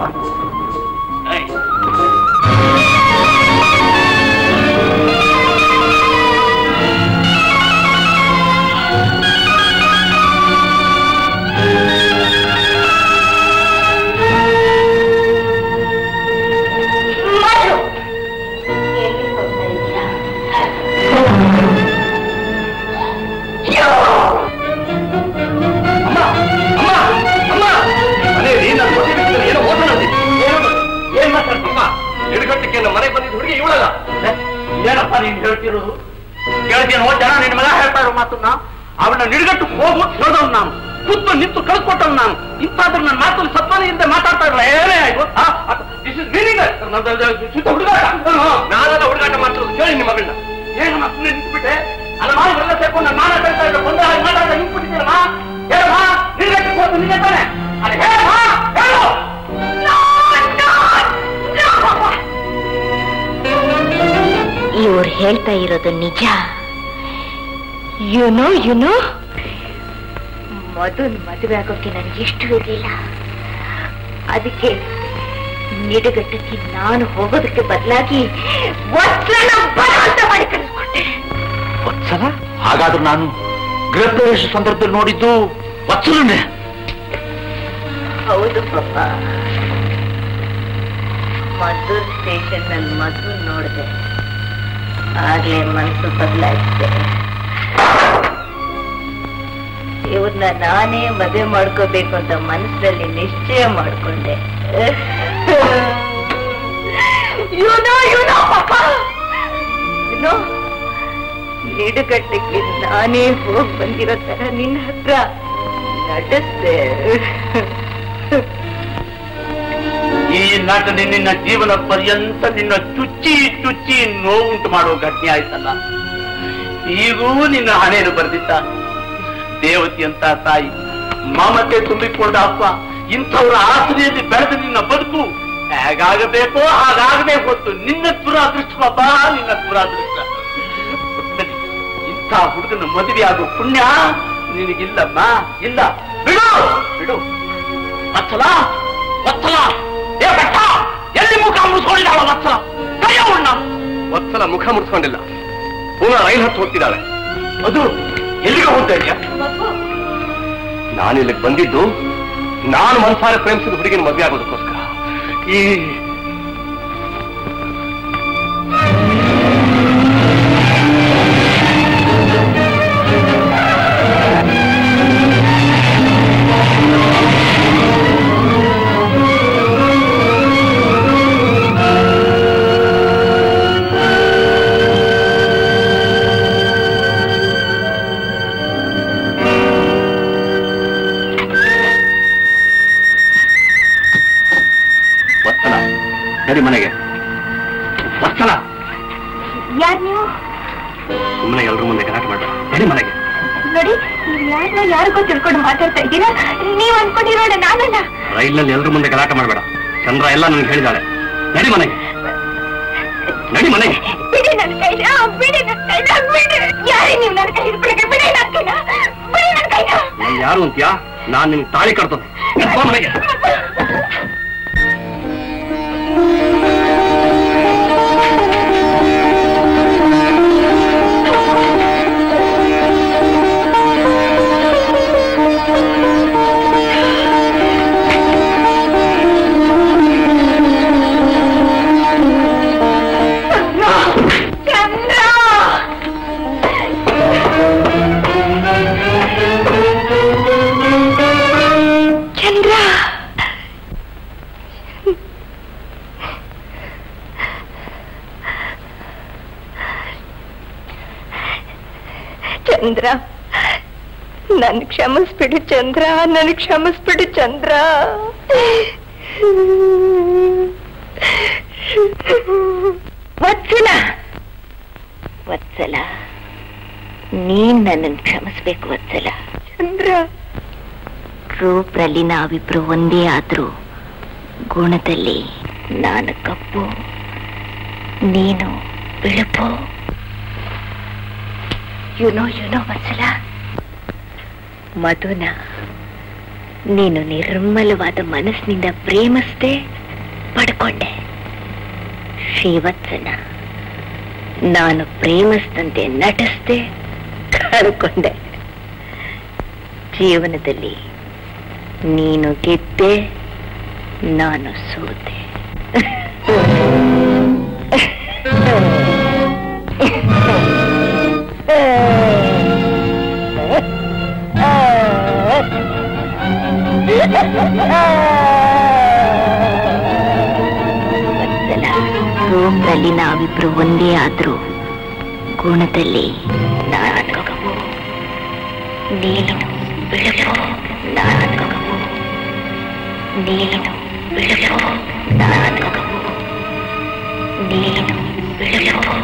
Speaker 4: ಶುದ್ಧ ಹುಡುಗಾಟ
Speaker 14: ನಾನೆಲ್ಲ ಹುಡುಗಾಟ ಮಾಡ್ತಿರೋದು ಕೇಳಿ ನಿಮ್ಮ ಮಗಳನ್ನ.
Speaker 4: ಏನು ಸುಮ್ಮನೆ ನಿಂತ್ಬಿಟ್ಟೆ. ಅಲ್ಲ ಮಾಡಿ ಎಲ್ಲ ಸೇರ್ಕೊಂಡು ನಾನು ಮಾತಾಡ್ತಾ ಇದ್ದೆ. ಬಂದ ಮಾತಾಡ್ತಾ ನಿಂತ್ಬಿಟ್ಟಿದ್ದೀರಮ್ಮ ಹೇಳಮ್ಮ ನಿಡ್ಗಟ್ಟು ಹೋಗು ನಿನ್ನೆ ತಾನೆ ಅಲ್ಲ ಹೇಳಮ್ಮ ಹೇಳು.
Speaker 3: ಇವ್ರು ಹೇಳ್ತಾ ಇರೋದು ನಿಜ. ಯುನೋ ಯುನೋ ಮಧುನ್ ಮದುವೆ ಆಗೋಕೆ ನನ್ಗೆ ಇಷ್ಟ ಇರಲಿಲ್ಲ ಅದಕ್ಕೆ ನಿಡುಗಟ್ಟಕ್ಕೆ ನಾನು ಹೋಗೋದಕ್ಕೆ ಬದಲಾಗಿ ಮಾಡಿ ಕಳಿಸ್ಕೊಟ್ಟೆ
Speaker 4: ವತ್ಸಲ? ಹಾಗಾದ್ರೂ ನಾನು ಗೃಹ ಪ್ರವೇಶ ಸಂದರ್ಭದಲ್ಲಿ ನೋಡಿದ್ದು ವತ್ಸಲನೇ
Speaker 3: ಹೌದು ಪಾಪ ಮದ್ದೂರ್ ಸ್ಟೇಷನ್ನಲ್ಲಿ ಮದ್ದು ನೋಡಿದೆ. ಆಗ್ಲೇ ಮನಸ್ಸು ಬದಲಾಯಿಸಿದೆ ಇವ್ರನ್ನ ನಾನೇ ಮದುವೆ ಮಾಡ್ಕೋಬೇಕು ಅಂತ ಮನಸ್ಸಲ್ಲಿ ನಿಶ್ಚಯ ಮಾಡ್ಕೊಂಡೆ. ನಿಡುಗಟ್ಟಕ್ಕೆ ನಾನೇ ಹೋಗ್ ಬಂದಿರೋ ತರ ನಿನ್ನ ಹತ್ರ ನಡೆಸ್ದೆ.
Speaker 4: ಈ ನಟನೆ ನಿನ್ನ ಜೀವನ ಪರ್ಯಂತ ನಿನ್ನ ಚುಚ್ಚಿ ಚುಚ್ಚಿ ನೋವುಂಟು ಮಾಡೋ ಘಟನೆ ಆಯ್ತಲ್ಲ. ಈಗೂ ನಿನ್ನ ಹಣೆಯನ್ನು ಬರೆದಿದ್ದ. ದೇವತಿ ಅಂತ ತಾಯಿ ಮಾಮತೆ ತುಂಬಿಕೊಂಡ ಅಪ್ಪ ಇಂಥವ್ರ ಆಸರೆಯಲ್ಲಿ ಬೆಳೆದ ನಿನ್ನ ಬದುಕು ಹೇಗಾಗಬೇಕೋ ಹಾಗಾಗಬೇಕು ಹೊತ್ತು. ನಿನ್ನ ದುರಾದೃಷ್ಟ ಪಾಪ ನಿನ್ನ ದುರಾದೃಷ್ಟ. ಇಂಥ ಹುಡುಗನ ಮದುವೆ ಆಗೋ ಪುಣ್ಯ ನಿನಗಿಲ್ಲಮ್ಮ? ಇಲ್ಲ. ಬಿಡು! ಬಿಡು. ವತ್ಸಲ ವತ್ಸಲ. ಏ ಬೆಟ್ಟ ಎಲ್ಲಿ ಮುಖ ಮುಗಿಸ್ಕೊಂಡಿದ್ದಾಳ ವತ್ಸಲ? ಕೈಯ ಉಣ್ಣ.
Speaker 14: ವತ್ಸಲ ಮುಖ ಮುಡಿಸ್ಕೊಂಡಿಲ್ಲ ಪುನಃ ರೈಲ್ ಹತ್ತು ಹೋಗ್ತಿದ್ದಾಳೆ.
Speaker 4: ಅದು ಎಲ್ಲಿಗೆ ಹೋಗ್ತಾ ಇದೆಯಾ?
Speaker 14: ನಾನು ಇಲ್ಲಿಗೆ ಬಂದಿದ್ದು ನಾನು ಮನಸಾರೆ ಪ್ರೇಮಿಸಿದ ಹುಡುಗಿನ ಮದುವೆ ಆಗೋದಕ್ಕೋಸ್ಕರ. ಈ
Speaker 6: ಎಲ್ಲ ನನಗೆ ಹೇಳಿದಾಳೆ. ನಡಿ ಮನೆಗೆ. ನಡಿ ಮನೆಗೆ.
Speaker 3: ಬಿಡಿ ನನ್ನ ಕೈನ ಬಿಡಿ ನನ್ನ ಕೈನ ಬಿಡಿ. ಯಾರೇ ನೀವು ನನ್ನ ಕೈ ಹಿಡ್ಕೊಳಕ್ಕೆ ಬಿಡಿ ನನ್ನ ಕೈನ ಬಿಡಿ ನನ್ನ ಕೈನ.
Speaker 6: ನಾನು ಯಾರು ಅಂತ್ಯಾ? ನಾನ್ ನಿನ್ ತಾಳಿ ಕಟ್ತದೆ. ಮನೆಗೆ.
Speaker 3: ನನ್ ಕ್ಷಮಿಸ್ಬಿಡು ಚಂದ್ರ ನನ್ ಕ್ಷಮಿಸ್ಬಿಡು ಚಂದ್ರ ವತ್ಸಲ ವತ್ಸಲ ನೀನ್ ನನ್ನನ್ನು ಕ್ಷಮಿಸ್ಬೇಕು ವತ್ಸಲ ಚಂದ್ರ ರೂಪದಲ್ಲಿ ನಾವಿಬ್ರು ಒಂದೇ ಆದ್ರೂ ಗುಣದಲ್ಲಿ ನಾನು ಕಪ್ಪು ನೀನು ಬಿಳುಪು ಯುನೋ ಯುನೋ ವತ್ಸಲ ಮಧುನ, ನೀನು ನಿರ್ಮಲವಾದ ಮನಸ್ಸಿನಿಂದ ಪ್ರೇಮಿಸ್ದೆ ಪಡ್ಕೊಂಡೆ. ಶ್ರೀವತ್ಸನ ನಾನು ಪ್ರೇಮಿಸಿದಂತೆ ನಟಿಸ್ದೆ ಕಳ್ಕೊಂಡೆ ಜೀವನದಲ್ಲಿ ನೀನು ಗೆದ್ದೆ, ನಾನು ಸೋತೆ. ಗುಣದಲ್ಲಿ ನಾನು ಕಗವು ನೀನು ಬಿಳುಪು ನಾನು ಕಗವು ನೀನು ಬಿಳುಪು ನಾನು ಕಗವು ನೀನು ಬಿಳುಪು